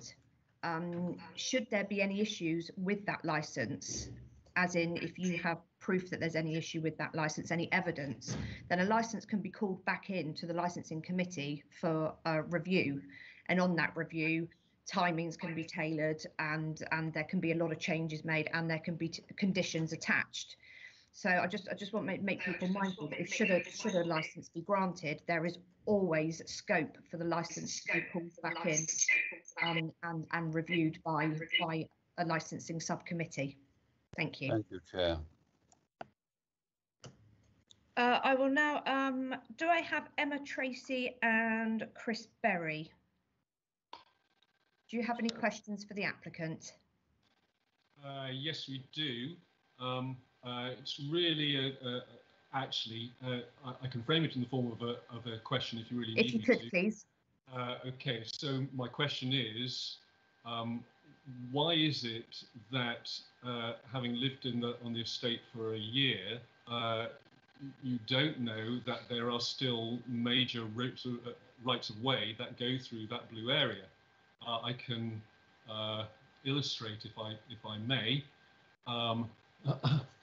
um, should there be any issues with that license, as in if you have proof that there's any issue with that license, any evidence, then a license can be called back in to the licensing committee for a review. And on that review, timings can be tailored and and there can be a lot of changes made and there can be conditions attached. So I just I just want to make, people mindful that if should a should a license be granted, there is always scope for the license to be pulled back in um, and and reviewed by by a licensing subcommittee. Thank you. Thank you, Chair. Uh, I will now, um, do I have Emma Tracy and Chris Berry? Do you have any questions for the applicant? Uh, yes, we do. Um, uh, it's really a, a, actually, uh, I, I, can frame it in the form of a, of a question if you really if need you could, to. please. Uh, okay, so my question is, um, why is it that uh, having lived in the, on the estate for a year, you don't know that there are still major routes of, uh, rights of way that go through that blue area. Uh, I can uh, illustrate, if I if I may. Um,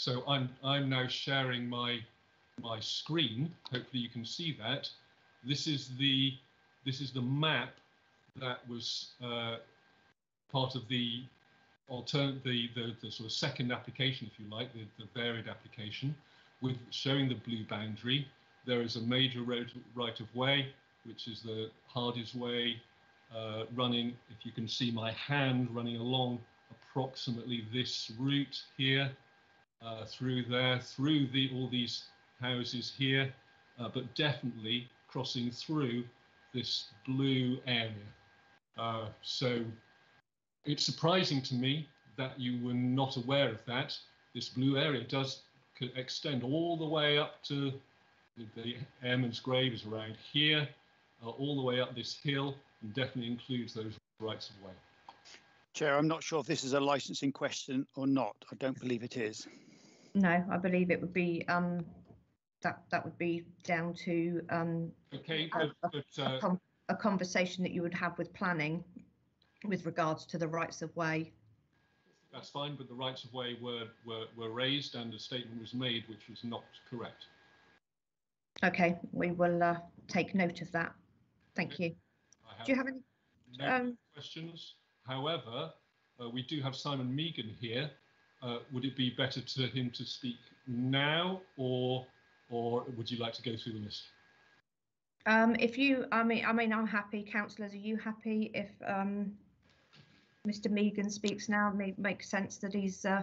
so I'm I'm now sharing my my screen. Hopefully you can see that. This is the this is the map that was uh, part of the alternate the, the, the sort of second application, if you like, the, the varied application, with showing the blue boundary. There is a major road right of way, which is the Hardy Way, uh, running, if you can see my hand, running along approximately this route here, uh, through there, through the, all these houses here, uh, but definitely crossing through this blue area. Uh, so it's surprising to me that you were not aware of that. This blue area does extend all the way up to the, airman's grave is around here, uh, all the way up this hill, and definitely includes those rights of way. Chair, I'm not sure if this is a licensing question or not. I don't believe it is. No, I believe it would be um, that that would be down to um, Okay, a, but, but a, uh, a conversation that you would have with planning with regards to the rights of way. that's fine, but the rights of way were, were, were raised and a statement was made which was not correct. Okay, we will uh, take note of that. Thank you. I Do you have any? no um, questions. However, uh, we do have Simon Megan here. Uh, would it be better to him to speak now, or or would you like to go through the list? Um, if you, I mean, I mean, I'm happy. Councillors, are you happy if um, Mr. Megan speaks now? May makes sense that he's. Uh,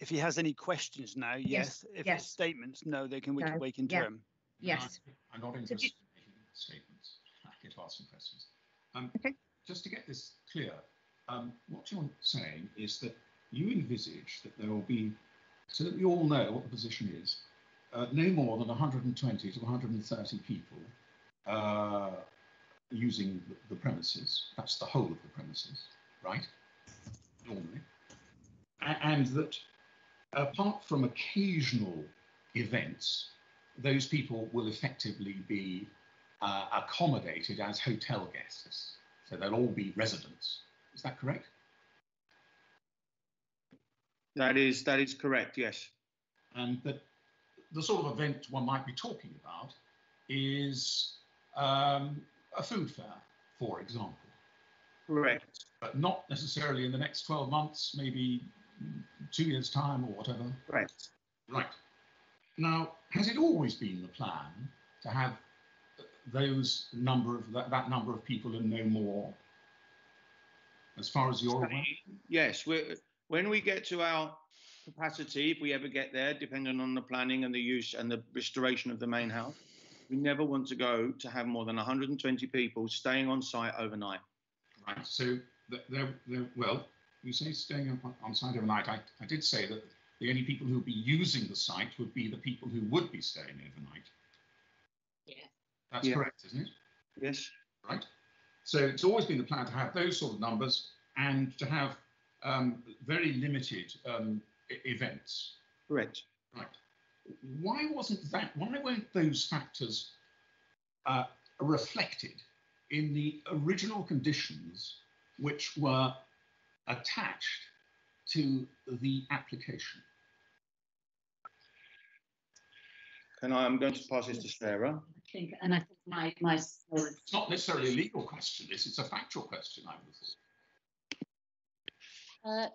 If he has any questions now, yes. Yes, If yes. it's statements, no, they can wait, No, wait in yeah. term. yes. I'm not So interested do- in making statements. I get to ask some questions. Um, Okay. Just to get this clear, um, what you're saying is that you envisage that there will be, so that we all know what the position is, uh, no more than 120 to 130 people uh, using the, premises. That's the whole of the premises, right? Normally. And that apart from occasional events, those people will effectively be uh, accommodated as hotel guests. So they'll all be residents. Is that correct? That is that is correct. Yes. And that the sort of event one might be talking about is um, a food fair, for example. Correct. But not necessarily in the next 12 months, maybe two years' time or whatever. Correct. Right. Now, has it always been the plan to have those number of that, that number of people and no more, as far as you're aware? Yes. We're, when we get to our capacity, if we ever get there, depending on the planning and the use and the restoration of the main house, we never want to go to have more than 120 people staying on site overnight. Right. So, th- there, there, well, you say staying on, on site overnight. I, I did say that the only people who would be using the site would be the people who would be staying overnight. Yeah. That's Yeah. correct, isn't it? Yes. Right. So it's always been the plan to have those sort of numbers and to have um, very limited um, events. Correct. Right. Why wasn't that? Why weren't those factors uh, reflected in the original conditions which were attached to the application? And I? I'm going to pass this to Sarah. I think, and I think my my It's not necessarily a legal question. This it's a factual question. I would have. Uh,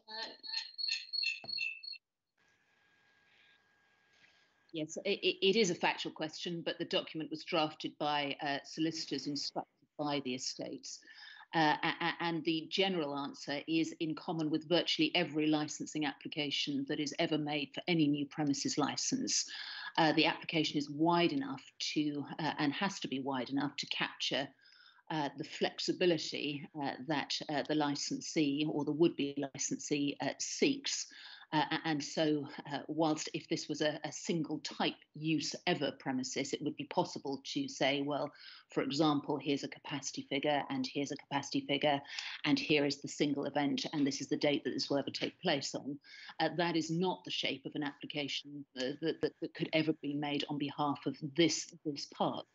Yes, i i- it is a factual question, but the document was drafted by uh, solicitors instructed by the estates. Uh, a- a- and the general answer is in common with virtually every licensing application that is ever made for any new premises license. Uh, the application is wide enough to, uh, and has to be wide enough to capture uh, the flexibility uh, that uh, the licensee or the would-be licensee uh, seeks. Uh, and so, uh, whilst if this was a, a single type use ever premises, it would be possible to say, well, for example, here's a capacity figure, and here's a capacity figure, and here is the single event, and this is the date that this will ever take place on. Uh, that is not the shape of an application uh, that, that, that could ever be made on behalf of this this part.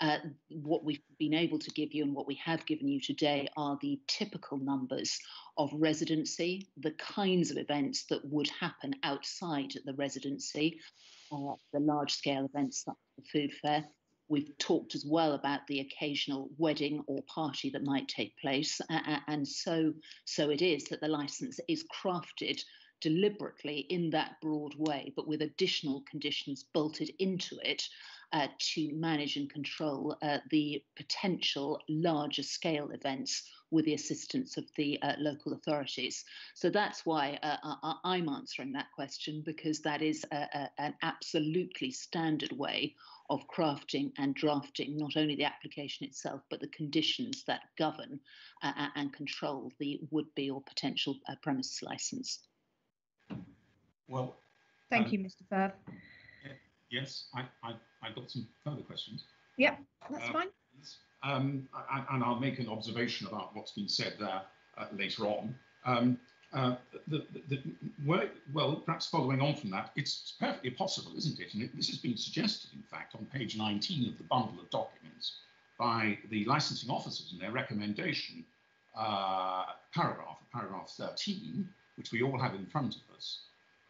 Uh, what we've been able to give you and what we have given you today are the typical numbers of residency, the kinds of events that would happen outside the residency, uh, the large scale events like the food fair. We've talked as well about the occasional wedding or party that might take place, a- and so so it is that the license is crafted deliberately in that broad way, but with additional conditions bolted into it uh, to manage and control uh, the potential larger scale events with the assistance of the uh, local authorities. So that's why uh, I- I'm answering that question because that is a, a, an absolutely standard way of crafting and drafting not only the application itself but the conditions that govern uh, and control the would-be or potential uh, premises license. Well, Thank Um, you, Mr. Firth. yes, I, I, I got some further questions. Yep, that's Uh, fine. Um, and I'll make an observation about what's been said there uh, later on. Um, Uh, the, the, the, well, perhaps following on from that, it's perfectly possible, isn't it? And it, this has been suggested, in fact, on page 19 of the bundle of documents by the licensing officers in their recommendation uh, paragraph, paragraph 13, which we all have in front of us,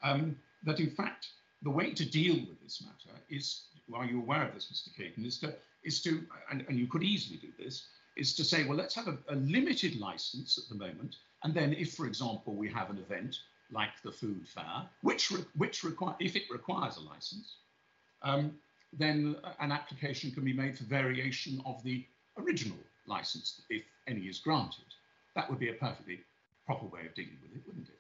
um, that in fact the way to deal with this matter is, are you aware of this, Mr. Caton, is to, is to and, and you could easily do this, is to say, well, let's have a, a limited license at the moment and then if, for example, we have an event like the food fair, which, re which require, if it requires a license, um, then an application can be made for variation of the original license, if any is granted. That would be a perfectly proper way of dealing with it, wouldn't it?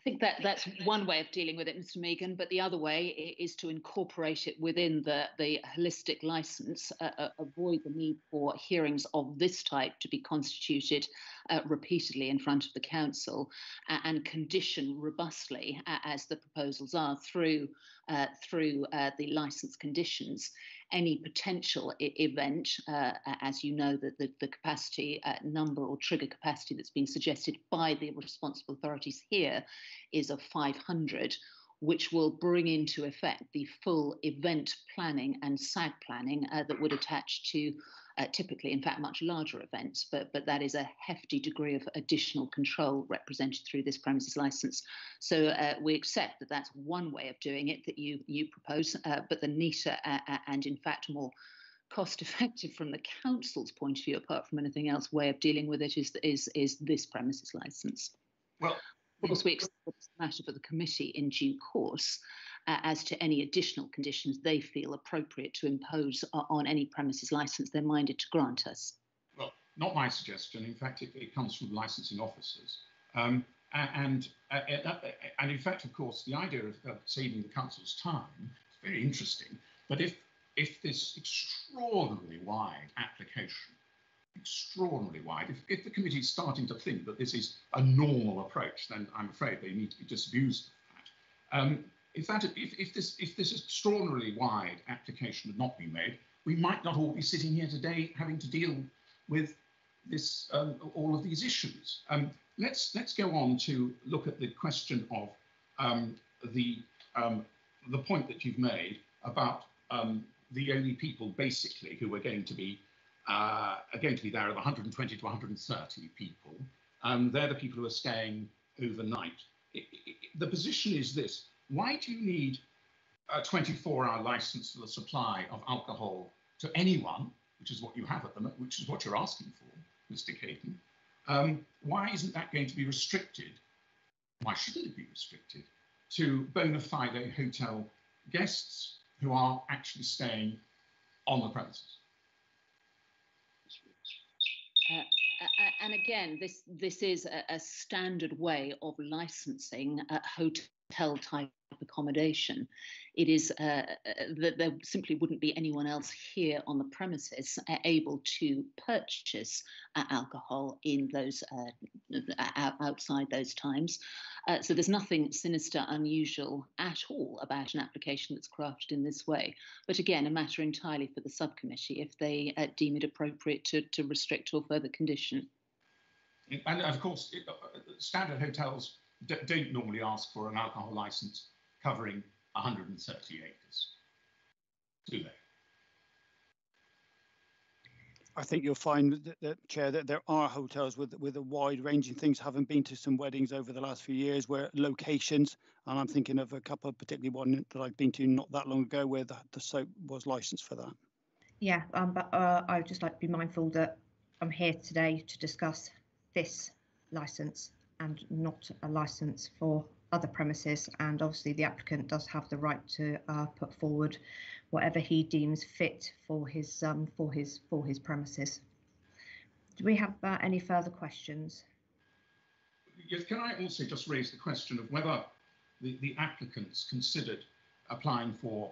I think that that's one way of dealing with it, Mr. Megan. But the other way is to incorporate it within the the holistic license, uh, uh, avoid the need for hearings of this type to be constituted uh, repeatedly in front of the council, and condition robustly, as the proposals are, through uh, through uh, the license conditions any potential I- event, uh, as you know, that the, the, capacity uh, number or trigger capacity that's being suggested by the responsible authorities here is of 500 which will bring into effect the full event planning and SAG planning uh, that would attach to uh, typically, in fact, much larger events, but, but that is a hefty degree of additional control represented through this premises license. So uh, we accept that that's one way of doing it that you, you propose, uh, but the neater uh, uh, and, in fact, more cost effective from the council's point of view, apart from anything else, way of dealing with it is, is, is this premises license. Well, of course, we expect this matter for the committee in due course uh, as to any additional conditions they feel appropriate to impose on any premises license they're minded to grant us. Well, not my suggestion. In fact, it, it comes from licensing officers. Um, and, uh, uh, and in fact, of course, the idea of, of saving the council's time is very interesting. But if, if this extraordinarily wide application extraordinarily wide. If, if, the committee is starting to think that this is a normal approach, then I'm afraid they need to be disabused of that. Um, if, that, if, if, this, if this extraordinarily wide application had not been made, we might not all be sitting here today having to deal with this, um, all of these issues. Um, let's, let's go on to look at the question of um, the, um, the point that you've made about um, the only people basically who are going to be uh, are going to be there of 120 to 130 people. Um, they're the people who are staying overnight. It, it, the position is this why do you need a 24 hour license for the supply of alcohol to anyone, which is what you have at the moment, which is what you're asking for, Mr. Caton? Um, why isn't that going to be restricted? Why shouldn't it be restricted to bona fide hotel guests who are actually staying on the premises? Uh, and again, this this is a, a standard way of licensing a hotel type accommodation. It is uh, uh, that there simply wouldn't be anyone else here on the premises uh, able to purchase uh, alcohol in those uh, outside those times. Uh, so there's nothing sinister, unusual at all about an application that's crafted in this way. But again, a matter entirely for the subcommittee if they deem it appropriate to, to restrict or further condition. And of course, standard hotels don't normally ask for an alcohol license covering 130 acres. Do they? I think you'll find that, that, Chair, that there are hotels with with a wide range of things. Having been to some weddings over the last few years, where locations, and I'm thinking of a couple, particularly one that I've been to not that long ago, where the, the soap was licensed for that. Yeah, um, but uh, I would just like to be mindful that I'm here today to discuss this license and not a license for other premises and obviously the applicant does have the right to uh, put forward whatever he deems fit for his um, for his for his premises. Do we have uh, any further questions? Yes, can I also just raise the question of whether the, the applicants considered applying for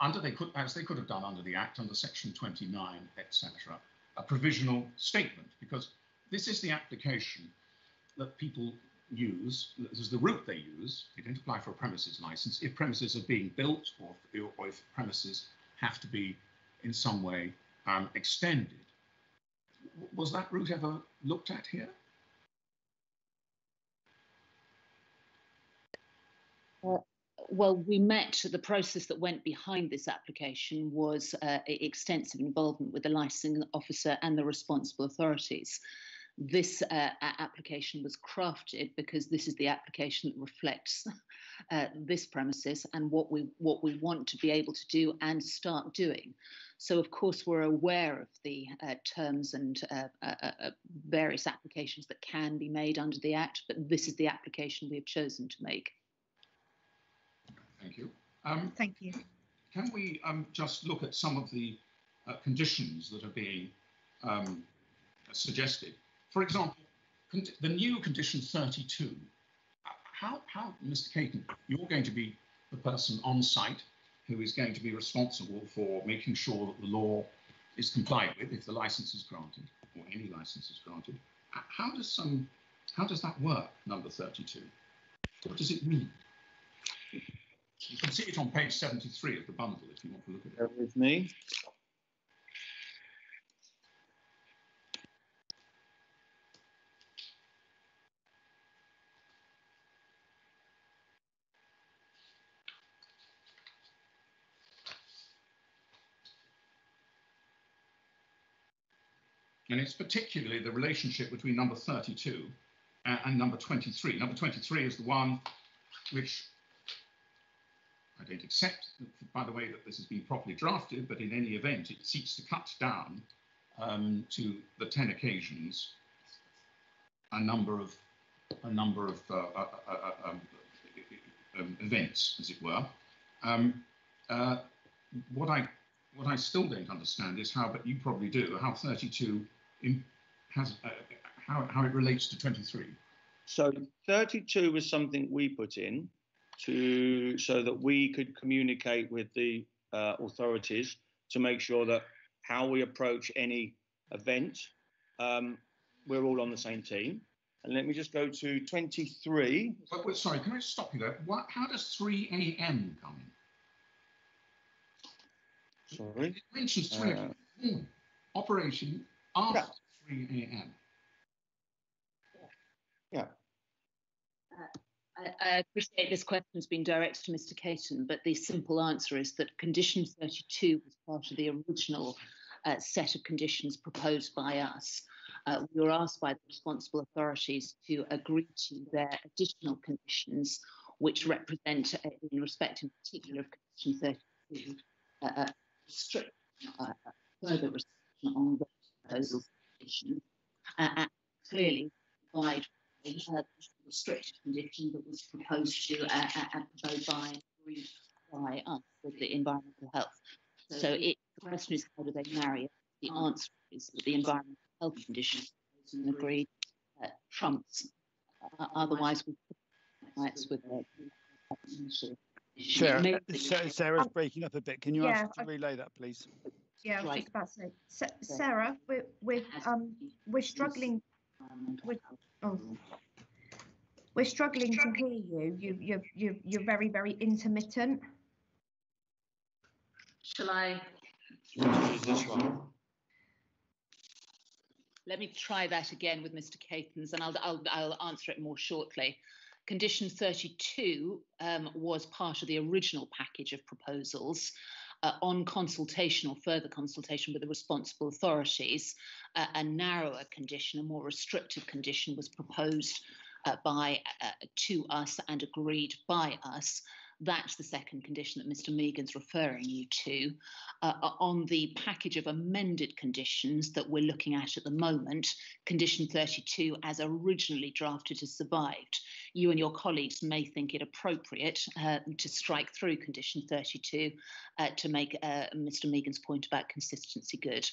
under they could as they could have done under the Act under Section 29, etc., a provisional statement because this is the application that people use, this is the route they use, they don't apply for a premises license, if premises are being built or, or if premises have to be in some way um, extended. Was that route ever looked at here? Well, we met, the process that went behind this application was uh, extensive involvement with the licensing officer and the responsible authorities. This uh, application was crafted because this is the application that reflects uh, this premises and what we what we want to be able to do and start doing. So, of course, we're aware of the uh, terms and uh, uh, uh, various applications that can be made under the Act, but this is the application we have chosen to make. Thank you. Um, Thank you. Can we um, just look at some of the uh, conditions that are being um, suggested? For example, the new condition 32. How, how, Mr. Caton, you're going to be the person on site who is going to be responsible for making sure that the law is complied with if the license is granted or any license is granted. How does some, how does that work, number 32? What does it mean? You can see it on page 73 of the bundle if you want to look at it. Bear with me. And it's particularly the relationship between number 32 and, and number 23. Number 23 is the one which I don't accept, by the way, that this has been properly drafted, but in any event, it seeks to cut down um, to the 10 occasions a number of a number of uh, uh, uh, uh um, um, events, as it were. Um, uh, what I what I still don't understand is how, but you probably do, how 32 in, has uh, how how it relates to 23. So 32 was something we put in to so that we could communicate with the uh, authorities to make sure that how we approach any event, um, we're all on the same team. And let me just go to 23. But wait, sorry, can I stop you there? What, how does 3 a.m. come in? Sorry? It mentions 3 uh. Operation after yeah. 3 a.m. Yeah. Uh, I, appreciate this question has been directed to Mr. Caton, but the simple answer is that condition 32 was part of the original uh, set of conditions proposed by us. Uh, we were asked by the responsible authorities to agree to their additional conditions, which represent, uh, in respect in particular of condition 32, uh, strict uh, further restriction on the proposal conditions, uh, clearly provide uh, restricted condition that was proposed to uh, uh, proposed by by us with the environmental health. So it, the question is how do they marry it? The answer is that the environmental health conditions and agreed uh, trumps. Uh, otherwise, we fights with the Sarah, Sarah's breaking up a bit. Can you yeah, ask to relay that, please? Yeah, I was just about to say, Sarah, we're we're um we're struggling. We're, oh, we're struggling to hear you. You you you you're very very intermittent. Shall I? Let me try that again with Mr. Catons, and I'll, I'll, I'll answer it more shortly. Condition 32 um, was part of the original package of proposals. Uh, on consultation or further consultation with the responsible authorities, uh, a narrower condition, a more restrictive condition, was proposed uh, by uh, to us and agreed by us. That's the second condition that Mr. Megan's referring you to. Uh, on the package of amended conditions that we're looking at at the moment, condition 32, as originally drafted, has survived. You and your colleagues may think it appropriate uh, to strike through condition 32 uh, to make uh, Mr. Megan's point about consistency good.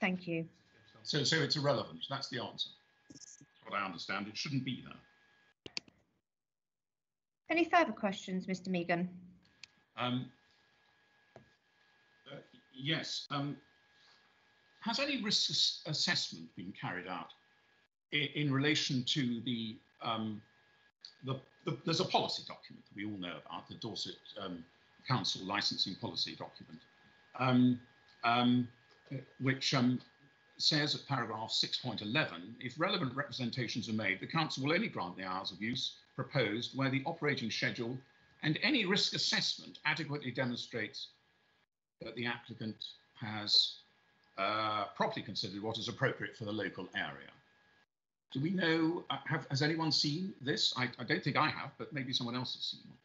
Thank you. So, so it's irrelevant. That's the answer what I understand. It shouldn't be there. Any further questions, Mr. Megan? Um, uh, yes. Um, has any risk ass assessment been carried out in, in relation to the, um, the, the, there's a policy document that we all know about, the Dorset um, Council licensing policy document, um, um, which says at paragraph 6.11, if relevant representations are made, the council will only grant the hours of use proposed where the operating schedule and any risk assessment adequately demonstrates that the applicant has uh, properly considered what is appropriate for the local area. Do we know, uh, have, has anyone seen this? I, I, don't think I have, but maybe someone else has seen one.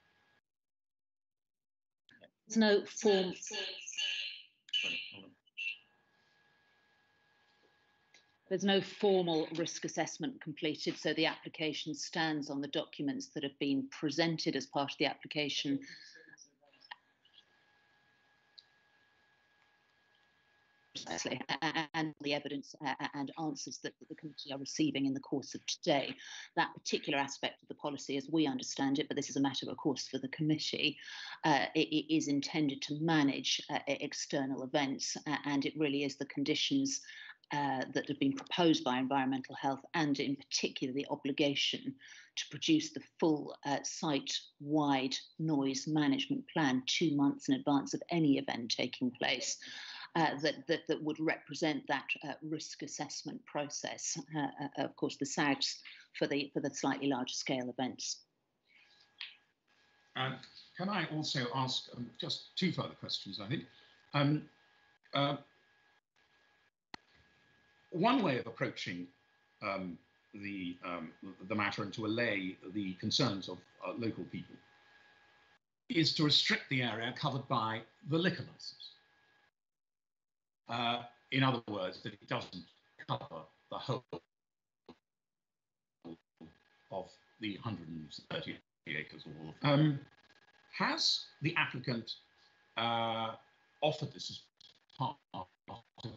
There's no form. There's no formal risk assessment completed, so the application stands on the documents that have been presented as part of the application and the evidence and answers that the committee are receiving in the course of today. That particular aspect of the policy, as we understand it, but this is a matter, of course, for the committee, uh, it, is intended to manage uh, external events, and it really is the conditions uh, that have been proposed by environmental health, and in particular the obligation to produce the full uh, site wide noise management plan two months in advance of any event taking place uh, that, that, that would represent that uh, risk assessment process. Uh, uh, of course, the SAGs for the for the slightly larger scale events. Can I also ask um, just two further questions? I think. Um, one way of approaching um, the um, the matter and to allay the concerns of uh, local people is to restrict the area covered by the liquor license. Uh, in other words, that it doesn't cover the whole of the 130 acres or um, has the applicant uh, offered this as part of the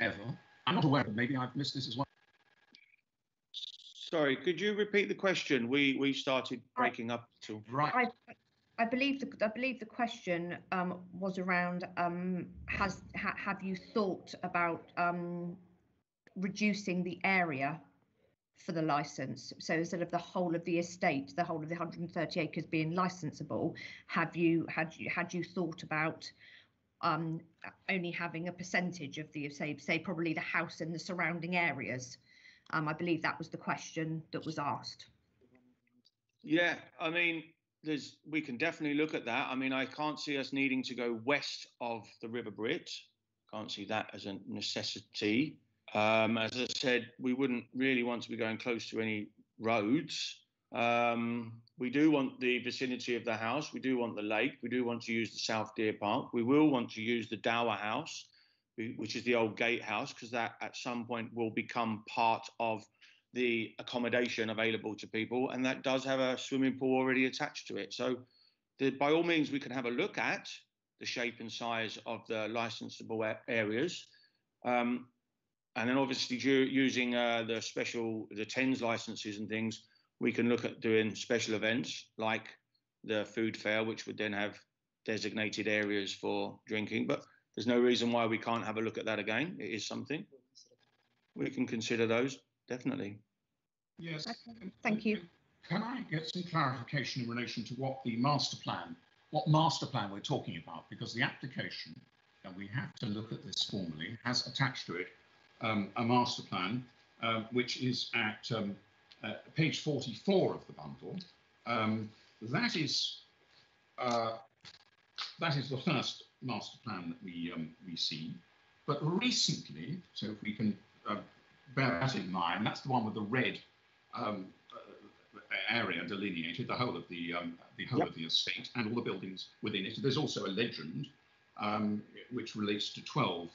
ever? I'm not aware, but maybe I've missed this as well. Sorry, could you repeat the question? We we started breaking up to right. I, I believe the I believe the question um, was around um, has ha, have you thought about um, reducing the area for the license? So instead of the whole of the estate, the whole of the 130 acres being licensable, have you had you had you thought about um, only having a percentage of the say say probably the house and the surrounding areas? Um, I believe that was the question that was asked. Yeah, I mean, there's we can definitely look at that. I mean, I can't see us needing to go west of the River Brit. Can't see that as a necessity. Um, as I said, we wouldn't really want to be going close to any roads. Um, we do want the vicinity of the house. We do want the lake. We do want to use the South Deer Park. We will want to use the Dower House which is the old gatehouse, because that at some point will become part of the accommodation available to people, and that does have a swimming pool already attached to it. So, the, by all means, we can have a look at the shape and size of the licensable areas, um, and then obviously using uh, the special the TENS licenses and things, we can look at doing special events like the food fair, which would then have designated areas for drinking, but there's no reason why we can't have a look at that again. It is something. We can consider those, definitely. Yes. Thank you. Can I get some clarification in relation to what the master plan, what master plan we're talking about? Because the application, and we have to look at this formally, has attached to it um, a master plan, um, which is at um, uh, page 44 of the bundle. Um, that is uh, that is the first master plan that we um, we see. But recently, so if we can uh, bear that in mind, that's the one with the red um, uh, area delineated, the whole of the um, the whole yep. of the estate and all the buildings within it. There's also a legend um, which relates to 12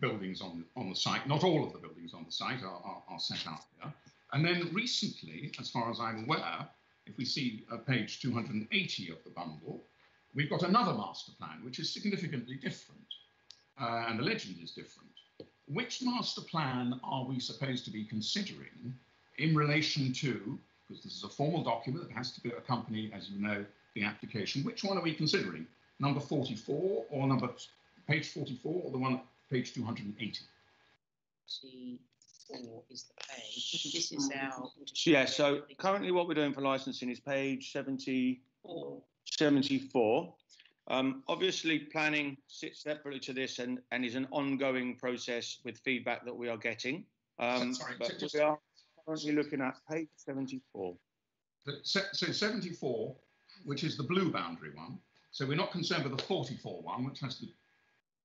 buildings on on the site. Not all of the buildings on the site are, are, are set out here. And then recently, as far as I'm aware, if we see uh, page 280 of the bundle, We've got another master plan, which is significantly different, uh, and the legend is different. Which master plan are we supposed to be considering in relation to, because this is a formal document that has to be accompany, as you know, the application, which one are we considering? Number 44 or number page 44 or the one page 280? Four is the page. This is our. Yeah, so currently what we're doing for licensing is page 74. 74. Um, obviously, planning sits separately to this and, and is an ongoing process with feedback that we are getting. Um, Sorry, but just- we are currently looking at page 74. So so 74, which is the blue boundary one. So we're not concerned with the 44 one, which has the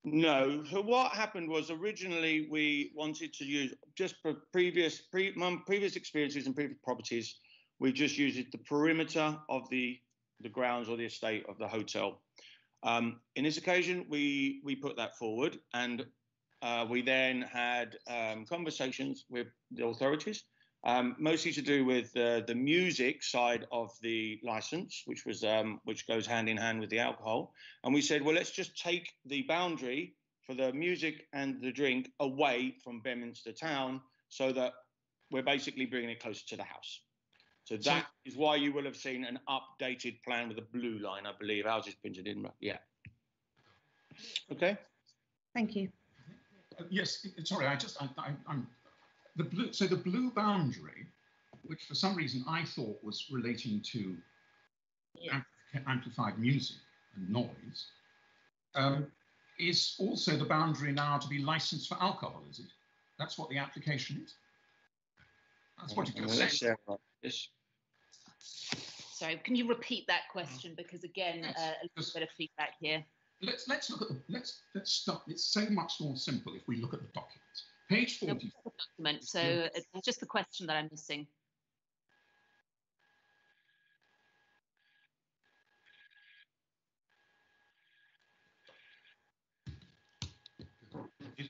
No. What happened was originally we wanted to use just for previous pre, previous experiences and previous properties. We just used the perimeter of the the grounds or the estate of the hotel. Um, in this occasion, we we put that forward, and uh, we then had um, conversations with the authorities, um, mostly to do with uh, the music side of the license, which was um, which goes hand in hand with the alcohol. And we said, well, let's just take the boundary for the music and the drink away from Beaminster town, so that we're basically bringing it closer to the house. So that is why you will have seen an updated plan with a blue line, I believe. Ours is printed in, yeah. Okay. Thank you. Uh, Yes, sorry, I just, I, I, I'm, the blue, so the blue boundary, which for some reason I thought was relating to amp- amplified music and noise, um, is also the boundary now to be licensed for alcohol, is it? That's what the application is? That's what you just said. Yes. Sorry, can you repeat that question? Because again, uh, a little bit of feedback here. Let's let's look at the let's let's start. It's so much more simple if we look at the document. Page No, forty. the document. So it's just the question that I'm missing.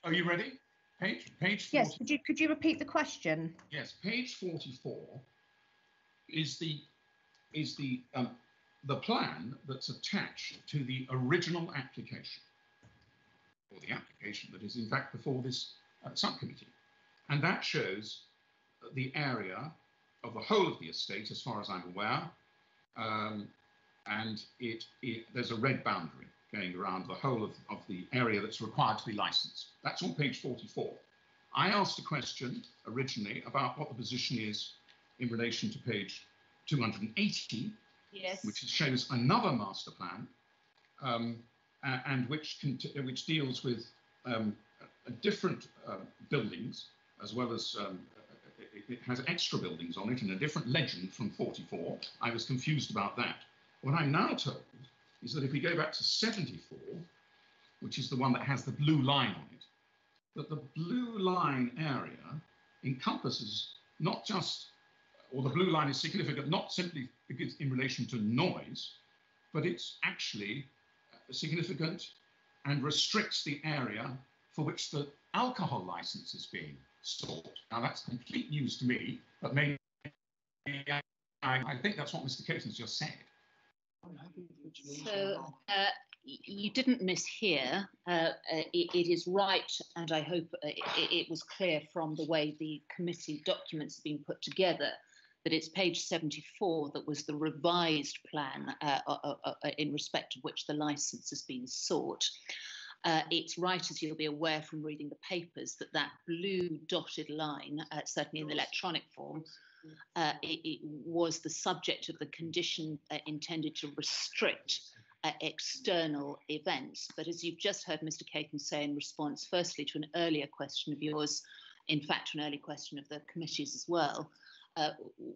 Are you ready? Page page. Yes, could you could you repeat the question? Yes, page forty-four is the is the um, the plan that's attached to the original application, or the application that is in fact before this uh, subcommittee, and that shows the area of the whole of the estate, as far as I'm aware, um, and it, it there's a red boundary going around the whole of, of the area that's required to be licensed. That's on page 44. I asked a question originally about what the position is in relation to page 280, Yes. which shows another master plan, um, and which which deals with um, different uh, buildings as well as um, it, has extra buildings on it and a different legend from 44. I was confused about that. What I'm now told is that if we go back to 74, which is the one that has the blue line on it, that the blue line area encompasses not just or the blue line is significant not simply in relation to noise, but it's actually uh, significant and restricts the area for which the alcohol license is being sought. Now that's complete news to me, but maybe I, I think that's what Mr. Caton's just said. So uh, you didn't mishear. Uh, uh, it, it is right, and I hope uh, it, it was clear from the way the committee documents have been put together that it's page 74 that was the revised plan uh, uh, uh, uh, in respect of which the license has been sought. Uh, it's right, as you'll be aware from reading the papers, that that blue dotted line, uh, certainly in the electronic form, uh, it, it was the subject of the condition uh, intended to restrict uh, external events. But as you've just heard Mr. Caton say in response, firstly, to an earlier question of yours, in fact, to an earlier question of the committees as well, uh,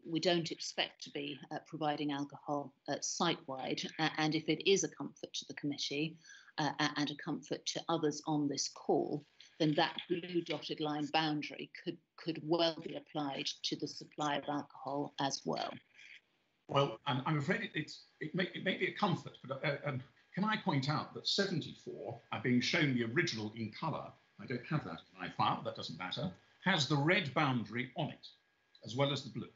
we don't expect to be uh, providing alcohol uh, site-wide. Uh, and if it is a comfort to the committee uh, and a comfort to others on this call, then that blue dotted line boundary could, could well be applied to the supply of alcohol as well. Well, I'm, I'm afraid it, it's, it, may, it may be a comfort, but uh, um, can I point out that 74 are being shown the original in colour. I don't have that in my file, that doesn't matter. Has the red boundary on it, as well as the blue.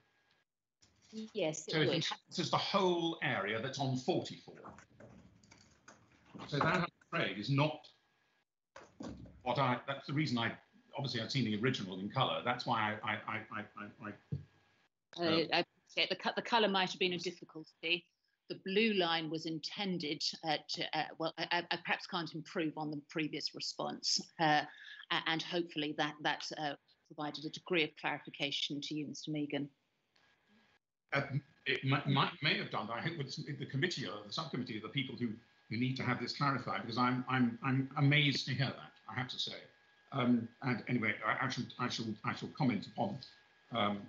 Yes, it So it encompasses the whole area that's on 44. So that, I'm afraid, is not what I. That's the reason I. Obviously, I've seen the original in colour. That's why I. I, I, I, I, I Uh, I appreciate the, the colour might have been a difficulty. The blue line was intended uh, to, uh, well, I, I- perhaps can't improve on the previous response. Uh, and hopefully that, that uh, provided a degree of clarification to you, Mr. Megan. Uh, it might, might, may have done, but I hope with the committee or the subcommittee, the people who who need to have this clarified because I'm I'm I'm amazed to hear that. I have to say. Um, and anyway, I, I, shall I shall I shall comment upon um,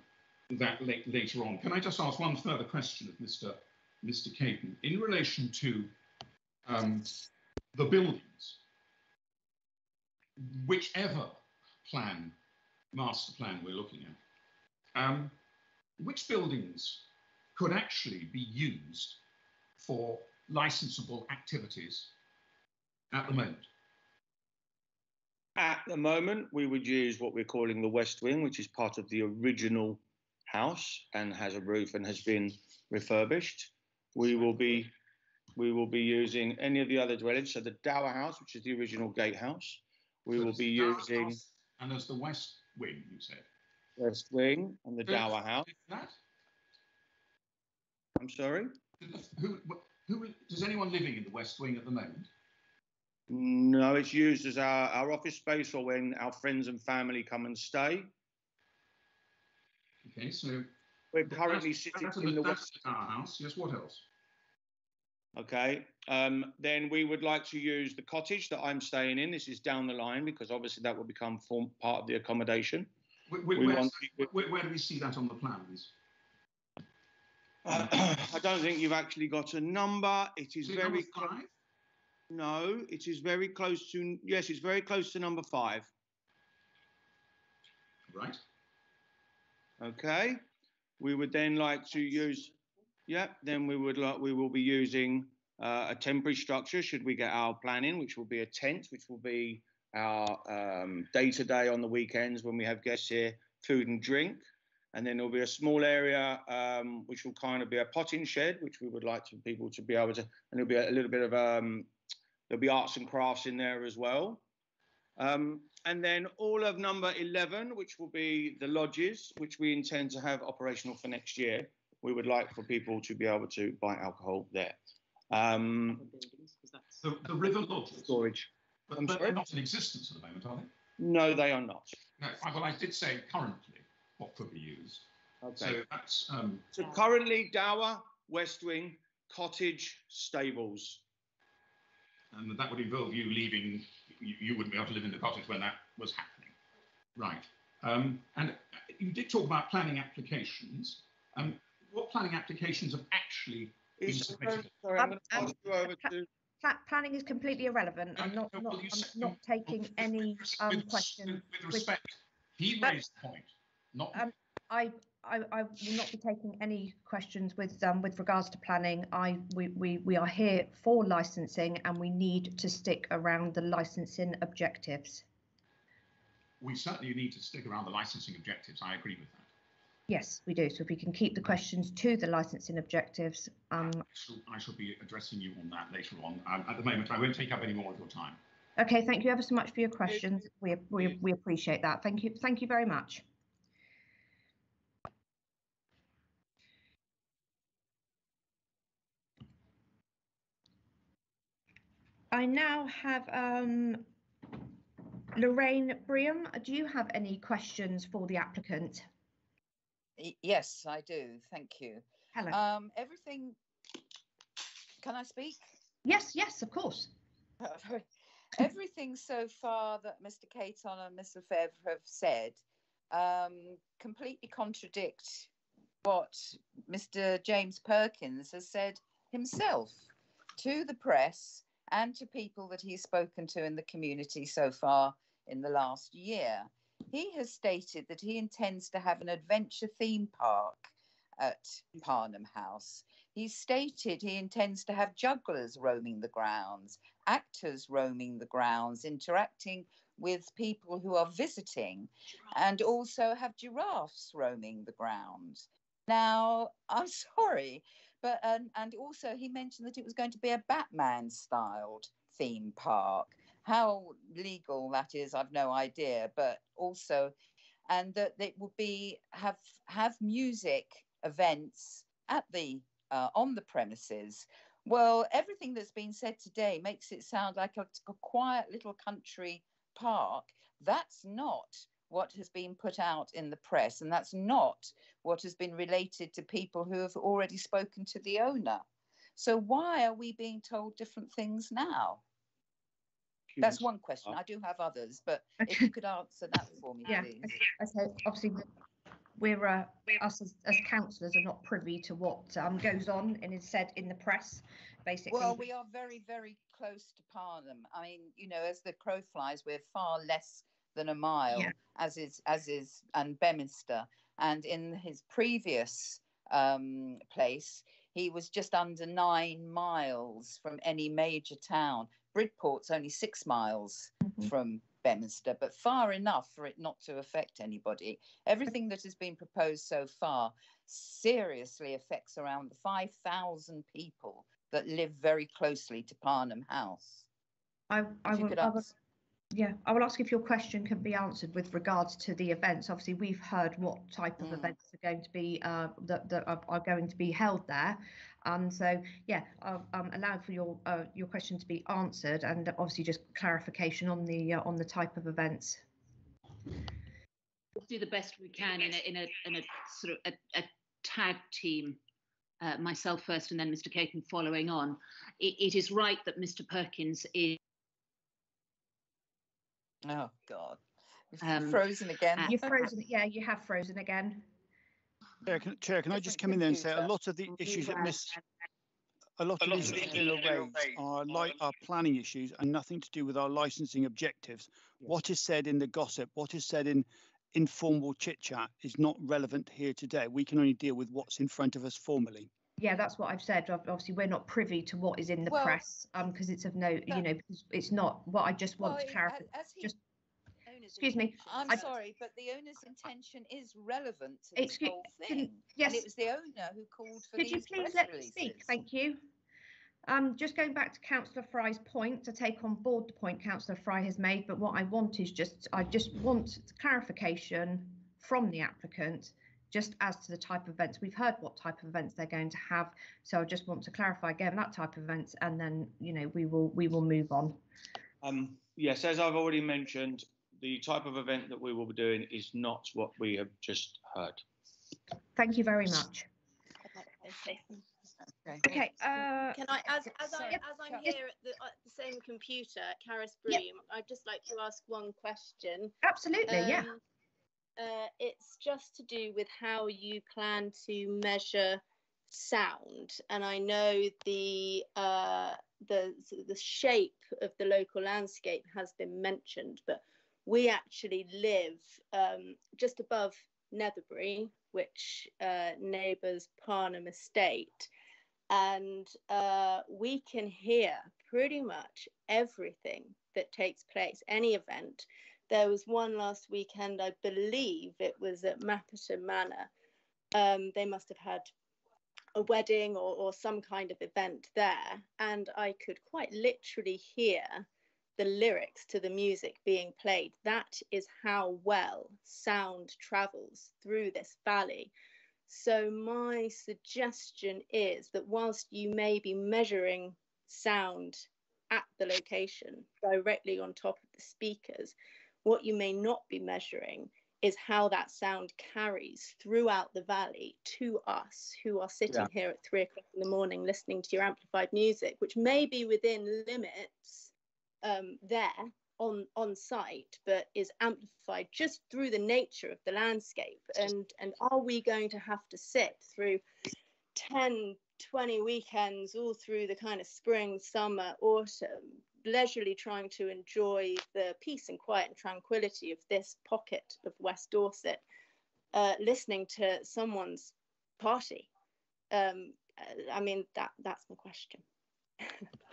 that late, later on. Can I just ask one further question of Mr. Mr. Caton in relation to um, the buildings, whichever plan, master plan we're looking at, um, which buildings could actually be used for licensable activities at the moment? At the moment, we would use what we're calling the West Wing, which is part of the original house and has a roof and has been refurbished. We will be we will be using any of the other dwellings. So the Dower House, which is the original gatehouse, we So will be using House And there's the West Wing, you said. West Wing and the Who- Dower House. That? I'm sorry. Who, who, does anyone living in the West Wing at the moment? No, it's used as our, our office space or when our friends and family come and stay. Okay, so We're currently that's, sitting that's in the that's West. the Dower House. Yes, what else? Okay. Um, then we would like to use the cottage that I'm staying in. This is down the line because obviously that will become form, part of the accommodation. Where, where, want where, do we see that on the plans? I don't think you've actually got a number. It is Is very close. No, it is very close to. Yes, it's very close to number five. Right. Okay. We would then like to use. Yep. Then we would like. We will be using uh, a temporary structure. Should we get our planning, which will be a tent, which will be our day to day on the weekends when we have guests here, food and drink. And then there'll be a small area um, which will kind of be a potting shed, which we would like to people to be able to, and there'll be a, little bit of um, there'll be arts and crafts in there as well. Um, and then all of number 11, which will be the lodges, which we intend to have operational for next year. We would like for people to be able to buy alcohol there. Um, The, the river lodges. Storage. But, but they're not in existence at the moment, are they? no, they are not. No, I- well, I did say currently what could be used. Okay. So that's um, So currently, Dower, West Wing, Cottage, Stables. and that would involve you leaving. You, you wouldn't be able to live in the cottage when that was happening, right? Um, and you did talk about planning applications. Um, what planning applications have actually been submitted? sorry, I'm going to Um, pass you over to. Planning is completely irrelevant. I'm not, not, I'm not taking any um, questions. with respect, he raised the point, not Um, I, I, I will not be taking any questions with um, with regards to planning. I we, we, we are here for licensing and we need to stick around the licensing objectives. we certainly need to stick around the licensing objectives. I agree with that. Yes, we do. So if we can keep the questions to the licensing objectives, um, I shall, I shall be addressing you on that later on. Um, at the moment, I won't take up any more of your time. okay. Thank you ever so much for your questions. We, we, we appreciate that. Thank you. Thank you very much. I now have um, Lorraine Briam. Do you have any questions for the applicant? Yes, I do. Thank you. Hello. Um, everything. Can I speak? Yes, yes, of course. everything so far that Mr. Caton and Mr. Lefebvre have said um, completely contradict what Mr. James Perkins has said himself to the press and to people that he's spoken to in the community so far in the last year. He has stated that he intends to have an adventure theme park at Parnham House. He stated he intends to have jugglers roaming the grounds, actors roaming the grounds, interacting with people who are visiting, and also have giraffes roaming the grounds. Now, I'm sorry, but and, and also he mentioned that it was going to be a Batman styled theme park. How legal that is, I've no idea, but also, and that it would be have have music events at the uh, on the premises. Well, everything that's been said today makes it sound like a, a quiet little country park. That's not what has been put out in the press, and that's not what has been related to people who have already spoken to the owner. So why are we being told different things now? That's one question. I do have others, but if you could answer that for me, Yeah, please. okay, obviously, we're, uh, us as, as councillors are not privy to what um, goes on and is said in the press, basically. Well, we are very, very close to Parnham. I mean, you know, as the crow flies, we're far less than a mile, Yeah. as is as is and Beaminster. And in his previous um, place, he was just under nine miles from any major town. Bridport's only six miles from Beaminster, but far enough for it not to affect anybody. Everything that has been proposed so far seriously affects around 5,000 people that live very closely to Parnham House. I, I will, I will, yeah, I will ask if your question can be answered with regards to the events. Obviously, we've heard what type of Mm. events are going to be uh, that, that are, are going to be held there, and so yeah, I'll um, allow for your uh, your question to be answered, and obviously just clarification on the uh, on the type of events. We'll do the best we can in a in a in a sort of a, a tag team. Uh, myself first, and then Mr. Caton following on. It, it is right that Mr. Perkins is. Oh God, You've Um, frozen again. You've frozen, yeah, you have frozen again. Chair, can, Chair, can I just come in there and say a lot of the issues that Miss a lot of these issues that are raised are like are planning issues and nothing to do with our licensing objectives. What is said in the gossip, what is said in informal chit chat is not relevant here today. We can only deal with what's in front of us formally. Yeah, that's what I've said. Obviously, we're not privy to what is in the Well, press, um, because it's of no, you know, because it's not what I just want Well, to clarify. a- as Just, excuse me. I'm I- sorry, but the owner's intention is relevant to this Excuse- whole can- thing. yes. And it was the owner who called for Could these you please press let me speak? Thank you. Um, just going back to Councillor Fry's point, to take on board the point Councillor Fry has made, but what I want is just, I just want clarification from the applicant just as to the type of events. We've heard what type of events they're going to have, so I just want to clarify again that type of events, and then you know we will we will move on. Um, yes, as I've already mentioned, the type of event that we will be doing is not what we have just heard. Thank you very much. Okay. Okay. Uh, Can I, as as I, as I'm here at the, at the same computer, Karis Bream, I'd just like to ask one question. Absolutely, yeah. Uh, it's just to do with how you plan to measure sound, and I know the uh, the the shape of the local landscape has been mentioned, but we actually live um, just above Netherbury, which uh, neighbours Parnham Estate, and uh, we can hear pretty much everything that takes place, any event. There was one last weekend, I believe it was at Mapperton Manor. Um, they must have had a wedding or, or some kind of event there, and I could quite literally hear the lyrics to the music being played. That is how well sound travels through this valley. So, my suggestion is that whilst you may be measuring sound at the location directly on top of the speakers, what you may not be measuring is how that sound carries throughout the valley to us who are sitting Yeah. here at three o'clock in the morning listening to your amplified music, which may be within limits um, there on on site, but is amplified just through the nature of the landscape. And and are we going to have to sit through 10, 20 weekends all through the kind of spring, summer, autumn, leisurely trying to enjoy the peace and quiet and tranquility of this pocket of West Dorset, uh, listening to someone's party? Um, uh, I mean, that that's my question.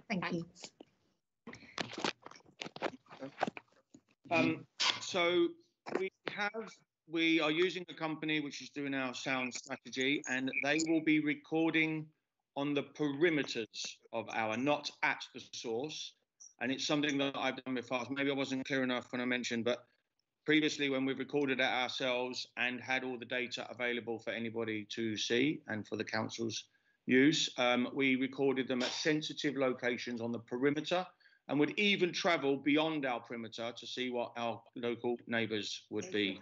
Thank you. Um, so we have, we are using a company which is doing our sound strategy, and they will be recording on the perimeters of our, not at the source. And it's something that I've done before. Maybe I wasn't clear enough when I mentioned, but previously when we've recorded it ourselves and had all the data available for anybody to see and for the council's use, um, we recorded them at sensitive locations on the perimeter and would even travel beyond our perimeter to see what our local neighbours would be.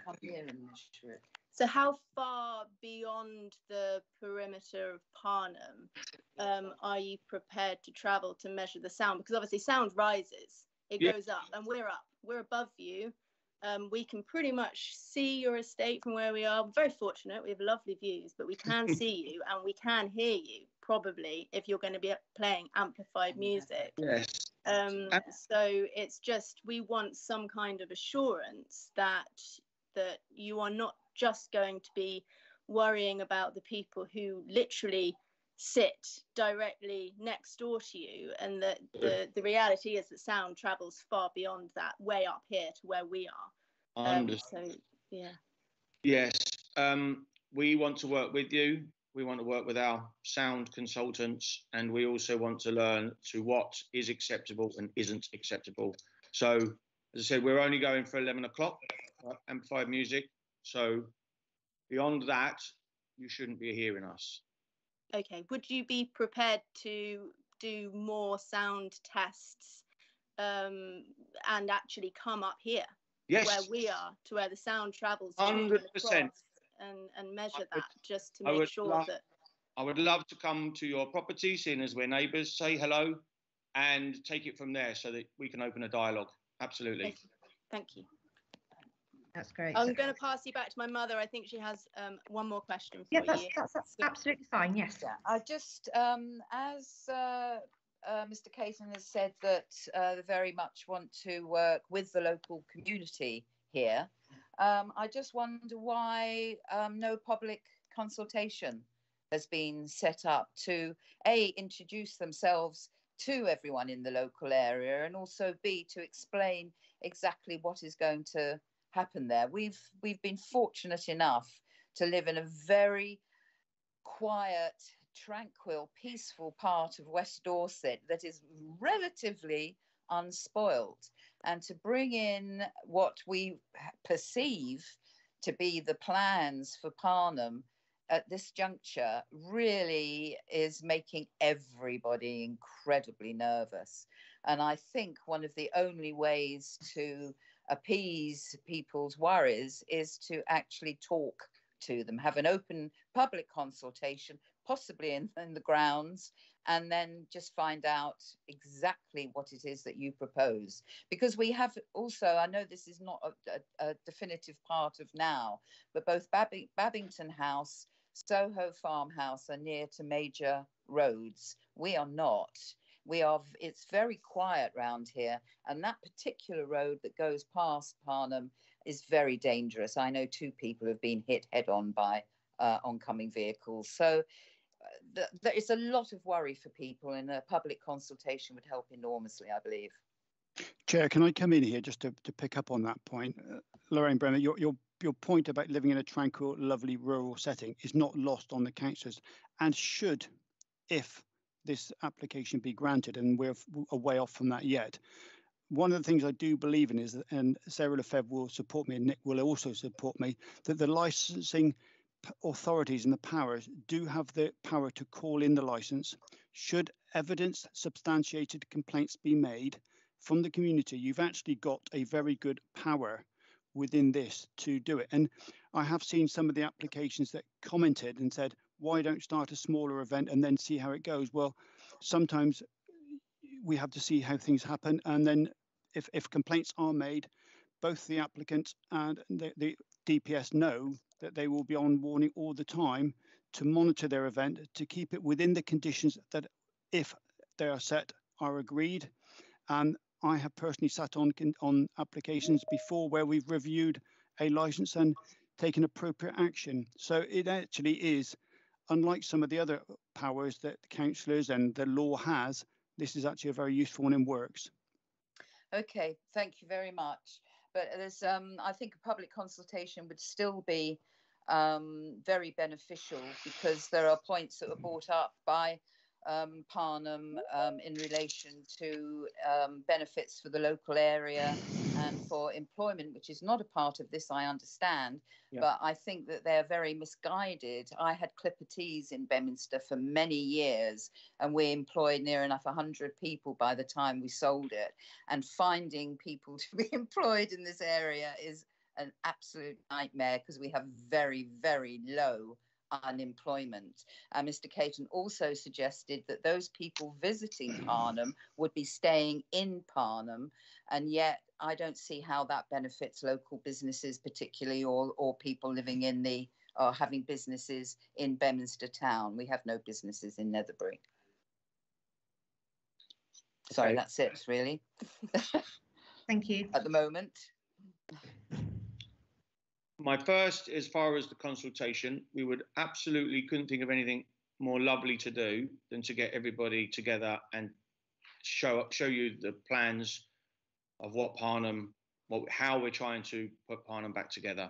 Come here and measure it. So how far beyond the perimeter of Parnham um, are you prepared to travel to measure the sound? Because obviously sound rises, it Yeah. goes up, and we're up, we're above you. Um, we can pretty much see your estate from where we are. We're very fortunate, we have lovely views, but we can see you and we can hear you probably if you're going to be playing amplified music. Yes. Um, so it's just we want some kind of assurance that that you are not just going to be worrying about the people who literally sit directly next door to you and that the, the reality is that sound travels far beyond that way up here to where we are I um, understand. so yeah Yes, um, we want to work with you. We want to work with our sound consultants, and we also want to learn to what is acceptable and isn't acceptable. So, as I said, we're only going for 11 o'clock, uh, amplified music. So, beyond that, you shouldn't be hearing us. okay would you be prepared to do more sound tests um, and actually come up here Yes. where we are to where the sound travels 100%. across and and measure that just to make sure love- that I would love to come to your property, seeing as we're neighbours, say hello, and take it from there so that we can open a dialogue. Absolutely. thank you That's great. i'm going to pass you back to my mother i think she has um, one more question for Yeah, you that's- that's, that's absolutely fine. Yes. Yeah, I just, um, as uh, uh, Mr. Caton has said that uh, they very much want to work with the local community here. Um, I just wonder why um, no public consultation has been set up to a introduce themselves to everyone in the local area and also b to explain exactly what is going to happen there. We've we've been fortunate enough to live in a very quiet, tranquil, peaceful part of West Dorset that is relatively unspoilt. And to bring in what we perceive to be the plans for Parnham at this juncture really is making everybody incredibly nervous. And I think one of the only ways to appease people's worries is to actually talk to them, have an open public consultation, possibly in, in the grounds, and then just find out exactly what it is that you propose. Because we have also, I know this is not a, a, a definitive part of now, but both Babbing, Babington House, Soho Farmhouse are near to major roads. We are not. We are, it's very quiet round here. And that particular road that goes past Parnham is very dangerous. I know two people have been hit head on by uh, oncoming vehicles. So uh, th- there is a lot of worry for people, and a public consultation would help enormously, I believe. Chair, can I come in here just to, to pick up on that point? Uh, Lorraine Bremer, your, your, your point about living in a tranquil, lovely rural setting is not lost on the councillors and should, if this application be granted, and we're a way off from that yet. One of the things I do believe in is, that, and Sarah Lefebvre will support me, and Nick will also support me, that the licensing authorities and the powers do have the power to call in the license. Should evidence substantiated complaints be made from the community, you've actually got a very good power within this to do it. And I have seen some of the applications that commented and said, why don't start a smaller event and then see how it goes? Well, sometimes we have to see how things happen. And then if, if complaints are made, both the applicant and the, the DPS know that they will be on warning all the time to monitor their event, to keep it within the conditions that if they are set are agreed. And I have personally sat on on applications before where we've reviewed a license and taken appropriate action. So it actually is, unlike some of the other powers that councillors and the law has, this is actually a very useful one and works. Okay, thank you very much. But there's, um, I think a public consultation would still be um, very beneficial because there are points that were brought up by um, Parnham um, in relation to um, benefits for the local area and for employment, which is not a part of this, I understand. Yeah. But I think that they're very misguided. I had Clipper Teas in Beaminster for many years, and we employed near enough 100 people by the time we sold it. And finding people to be employed in this area is an absolute nightmare because we have very, very low unemployment. Uh, Mr. Caton also suggested that those people visiting Parnham would be staying in Parnham, and yet I don't see how that benefits local businesses, particularly or, or people living in the or having businesses in Beaminster town. We have no businesses in Netherbury. Sorry, Okay. that's it, really. Thank you. At the moment. My first, as far as the consultation, we would absolutely couldn't think of anything more lovely to do than to get everybody together and show up, show you the plans of what Parnham, what how we're trying to put Parnham back together.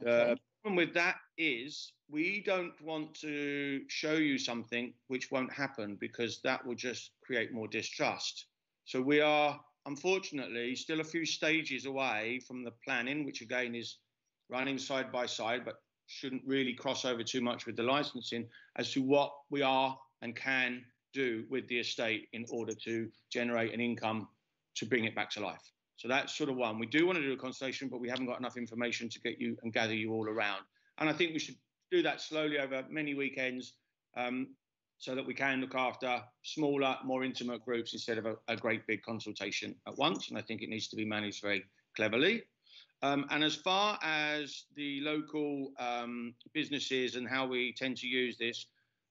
The problem with that is we don't want to show you something which won't happen because that will just create more distrust. So we are unfortunately still a few stages away from the planning, which again is running side by side, but shouldn't really cross over too much with the licensing as to what we are and can do with the estate in order to generate an income to bring it back to life. So that's sort of one. We do want to do a consultation, but we haven't got enough information to get you and gather you all around. And I think we should do that slowly over many weekends um, so that we can look after smaller, more intimate groups instead of a, a great big consultation at once. And I think it needs to be managed very cleverly. Um, and as far as the local um, businesses and how we tend to use this,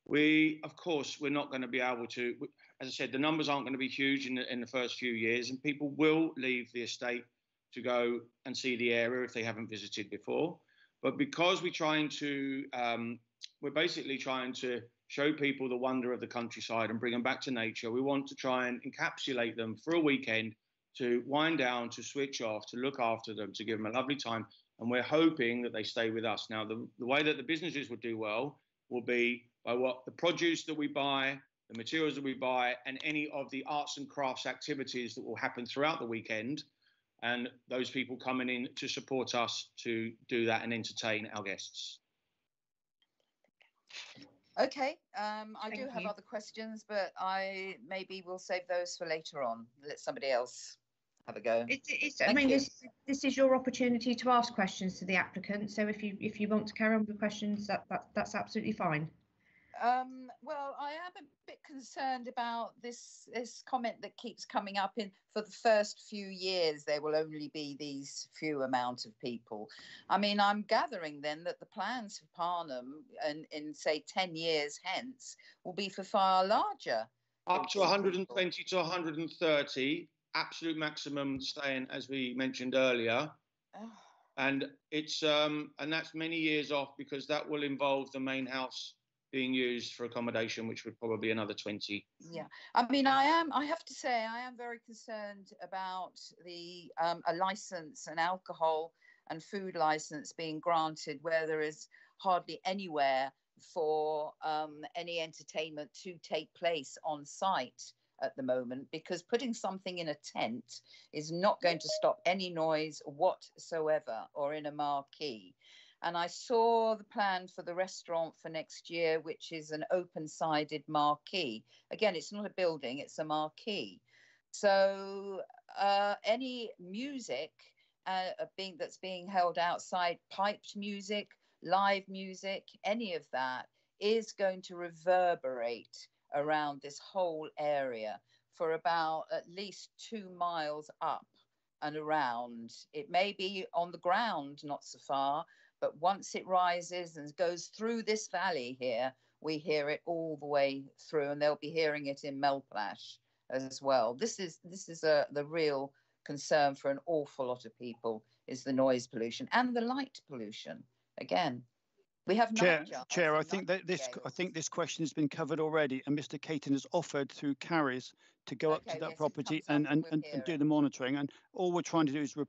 we, of course, we're not going to be able to. As I said, the numbers aren't going to be huge in the, in the first few years, and people will leave the estate to go and see the area if they haven't visited before. But because we're trying to, um, we're basically trying to show people the wonder of the countryside and bring them back to nature. We want to try and encapsulate them for a weekend to wind down, to switch off, to look after them, to give them a lovely time. And we're hoping that they stay with us. Now, the, the way that the businesses would do well will be by what the produce that we buy, the materials that we buy, and any of the arts and crafts activities that will happen throughout the weekend. And those people coming in to support us to do that and entertain our guests. Okay, um, I do have you. other questions, but I maybe we'll save those for later on. Let somebody else have a go. It's, it's, I mean, you. this, this is your opportunity to ask questions to the applicant. So if you if you want to carry on with questions, that, that that's absolutely fine. Um, well, I am a bit concerned about this this comment that keeps coming up in for the first few years there will only be these few amount of people. I mean, I'm gathering then that the plans for Parnham and in say 10 years hence will be for far larger. Up to 120 to 130, absolute maximum staying, as we mentioned earlier. And it's um, and that's many years off because that will involve the main house being used for accommodation, which would probably be another 20. Yeah, I mean, I am. I have to say, I am very concerned about the um, a license, an alcohol and food license being granted where there is hardly anywhere for um, any entertainment to take place on site at the moment because putting something in a tent is not going to stop any noise whatsoever or in a marquee. And I saw the plan for the restaurant for next year, which is an open sided marquee. Again, it's not a building, it's a marquee. So uh, any music uh, being that's being held outside, piped music, live music, any of that is going to reverberate around this whole area for about at least two miles up and around. It may be on the ground, not so far, but once it rises and goes through this valley here, we hear it all the way through, and they'll be hearing it in Melplash as well. This is this is a the real concern for an awful lot of people is the noise pollution and the light pollution. Again, we have Chair, night Chair, I think that this I think this question has been covered already, and Mr. Caton has offered through carries to go up to that yes, property and, and and, and, do the monitoring. And all we're trying to do is rep-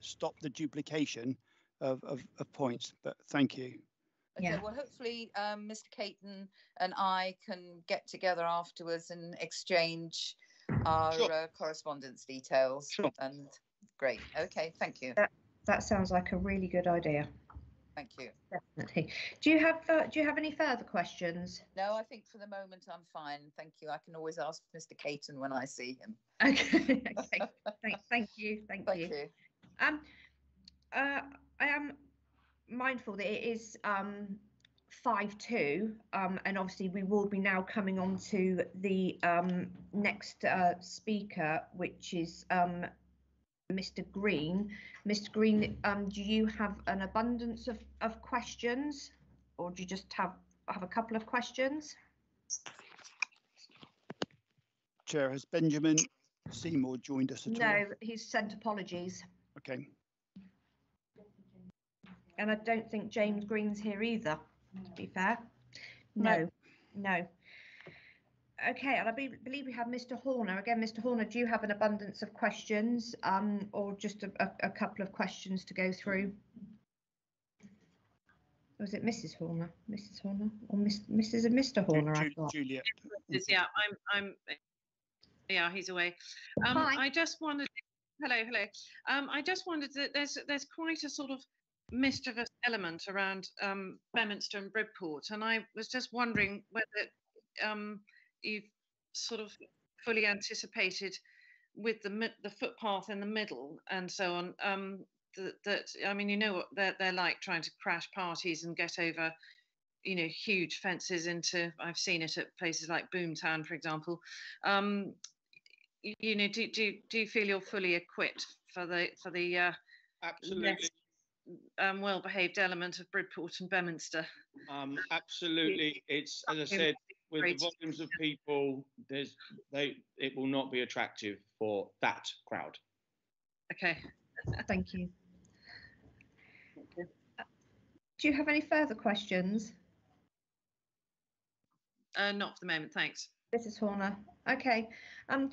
stop the duplication of, of, of points. But thank you. Okay, Yeah. well, hopefully, um, Mr. Caton and I can get together afterwards and exchange our Sure. uh, correspondence details. Sure. And great. Okay, thank you. That that sounds like a really good idea. Thank you. Definitely. Do you have uh, do you have any further questions? No, I think for the moment I'm fine. Thank you. I can always ask Mr. Caton when I see him. Okay. okay. Thank, thank you. Thank, Thank you. you. Um, uh, I am mindful that it is um, five two, um, and obviously we will be now coming on to the um, next uh, speaker, which is um, Mr. Green. Mr. Green, um, do you have an abundance of, of questions, or do you just have have a couple of questions? Chair, has Benjamin Seymour joined us at all? No, he's sent apologies, Okay. and I don't think James Green's here either. To be fair, No. no, no. Okay, and I be, believe we have Mr. Horner again. Mr. Horner, do you have an abundance of questions, um, or just a, a, a couple of questions to go through? Was it Mrs. Horner, Mrs. Horner, or Miss, Mrs. and Mr. Horner? I Ju- thought. Juliet. Yeah, I'm, I'm, yeah, he's away. Um, Hi. I just wondered, hello, hello. Um, I just wondered that there's, there's quite a sort of mischievous element around um, Beaminster and Bridport, and I was just wondering whether um, you've sort of fully anticipated with the the footpath in the middle and so on. Um, that, that I mean, you know what they're they're like trying to crash parties and get over you know huge fences into i've seen it at places like boomtown for example um you know do do do you feel you're fully equipped for the for the uh Absolutely. um, well behaved element of bridport and beaminster Um, absolutely. It's as I said, with the volumes of people, there's they it will not be attractive for that crowd. okay Thank you. Do you have any further questions, uh not for the moment thanks This is Horner? Okay. Um,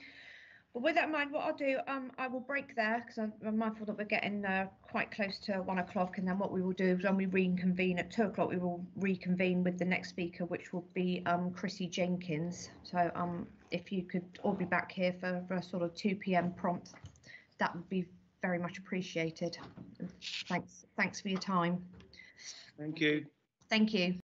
but with that in mind, what I'll do, um, I will break there because I'm, I'm mindful that we're getting uh, quite close to one o'clock, and then what we will do is when we reconvene at two o'clock, we will reconvene with the next speaker, which will be um, Chrissy Jenkins. So um, if you could all be back here for, for a sort of two p.m. prompt, that would be very much appreciated. Thanks, thanks for your time. Thank you. Thank you.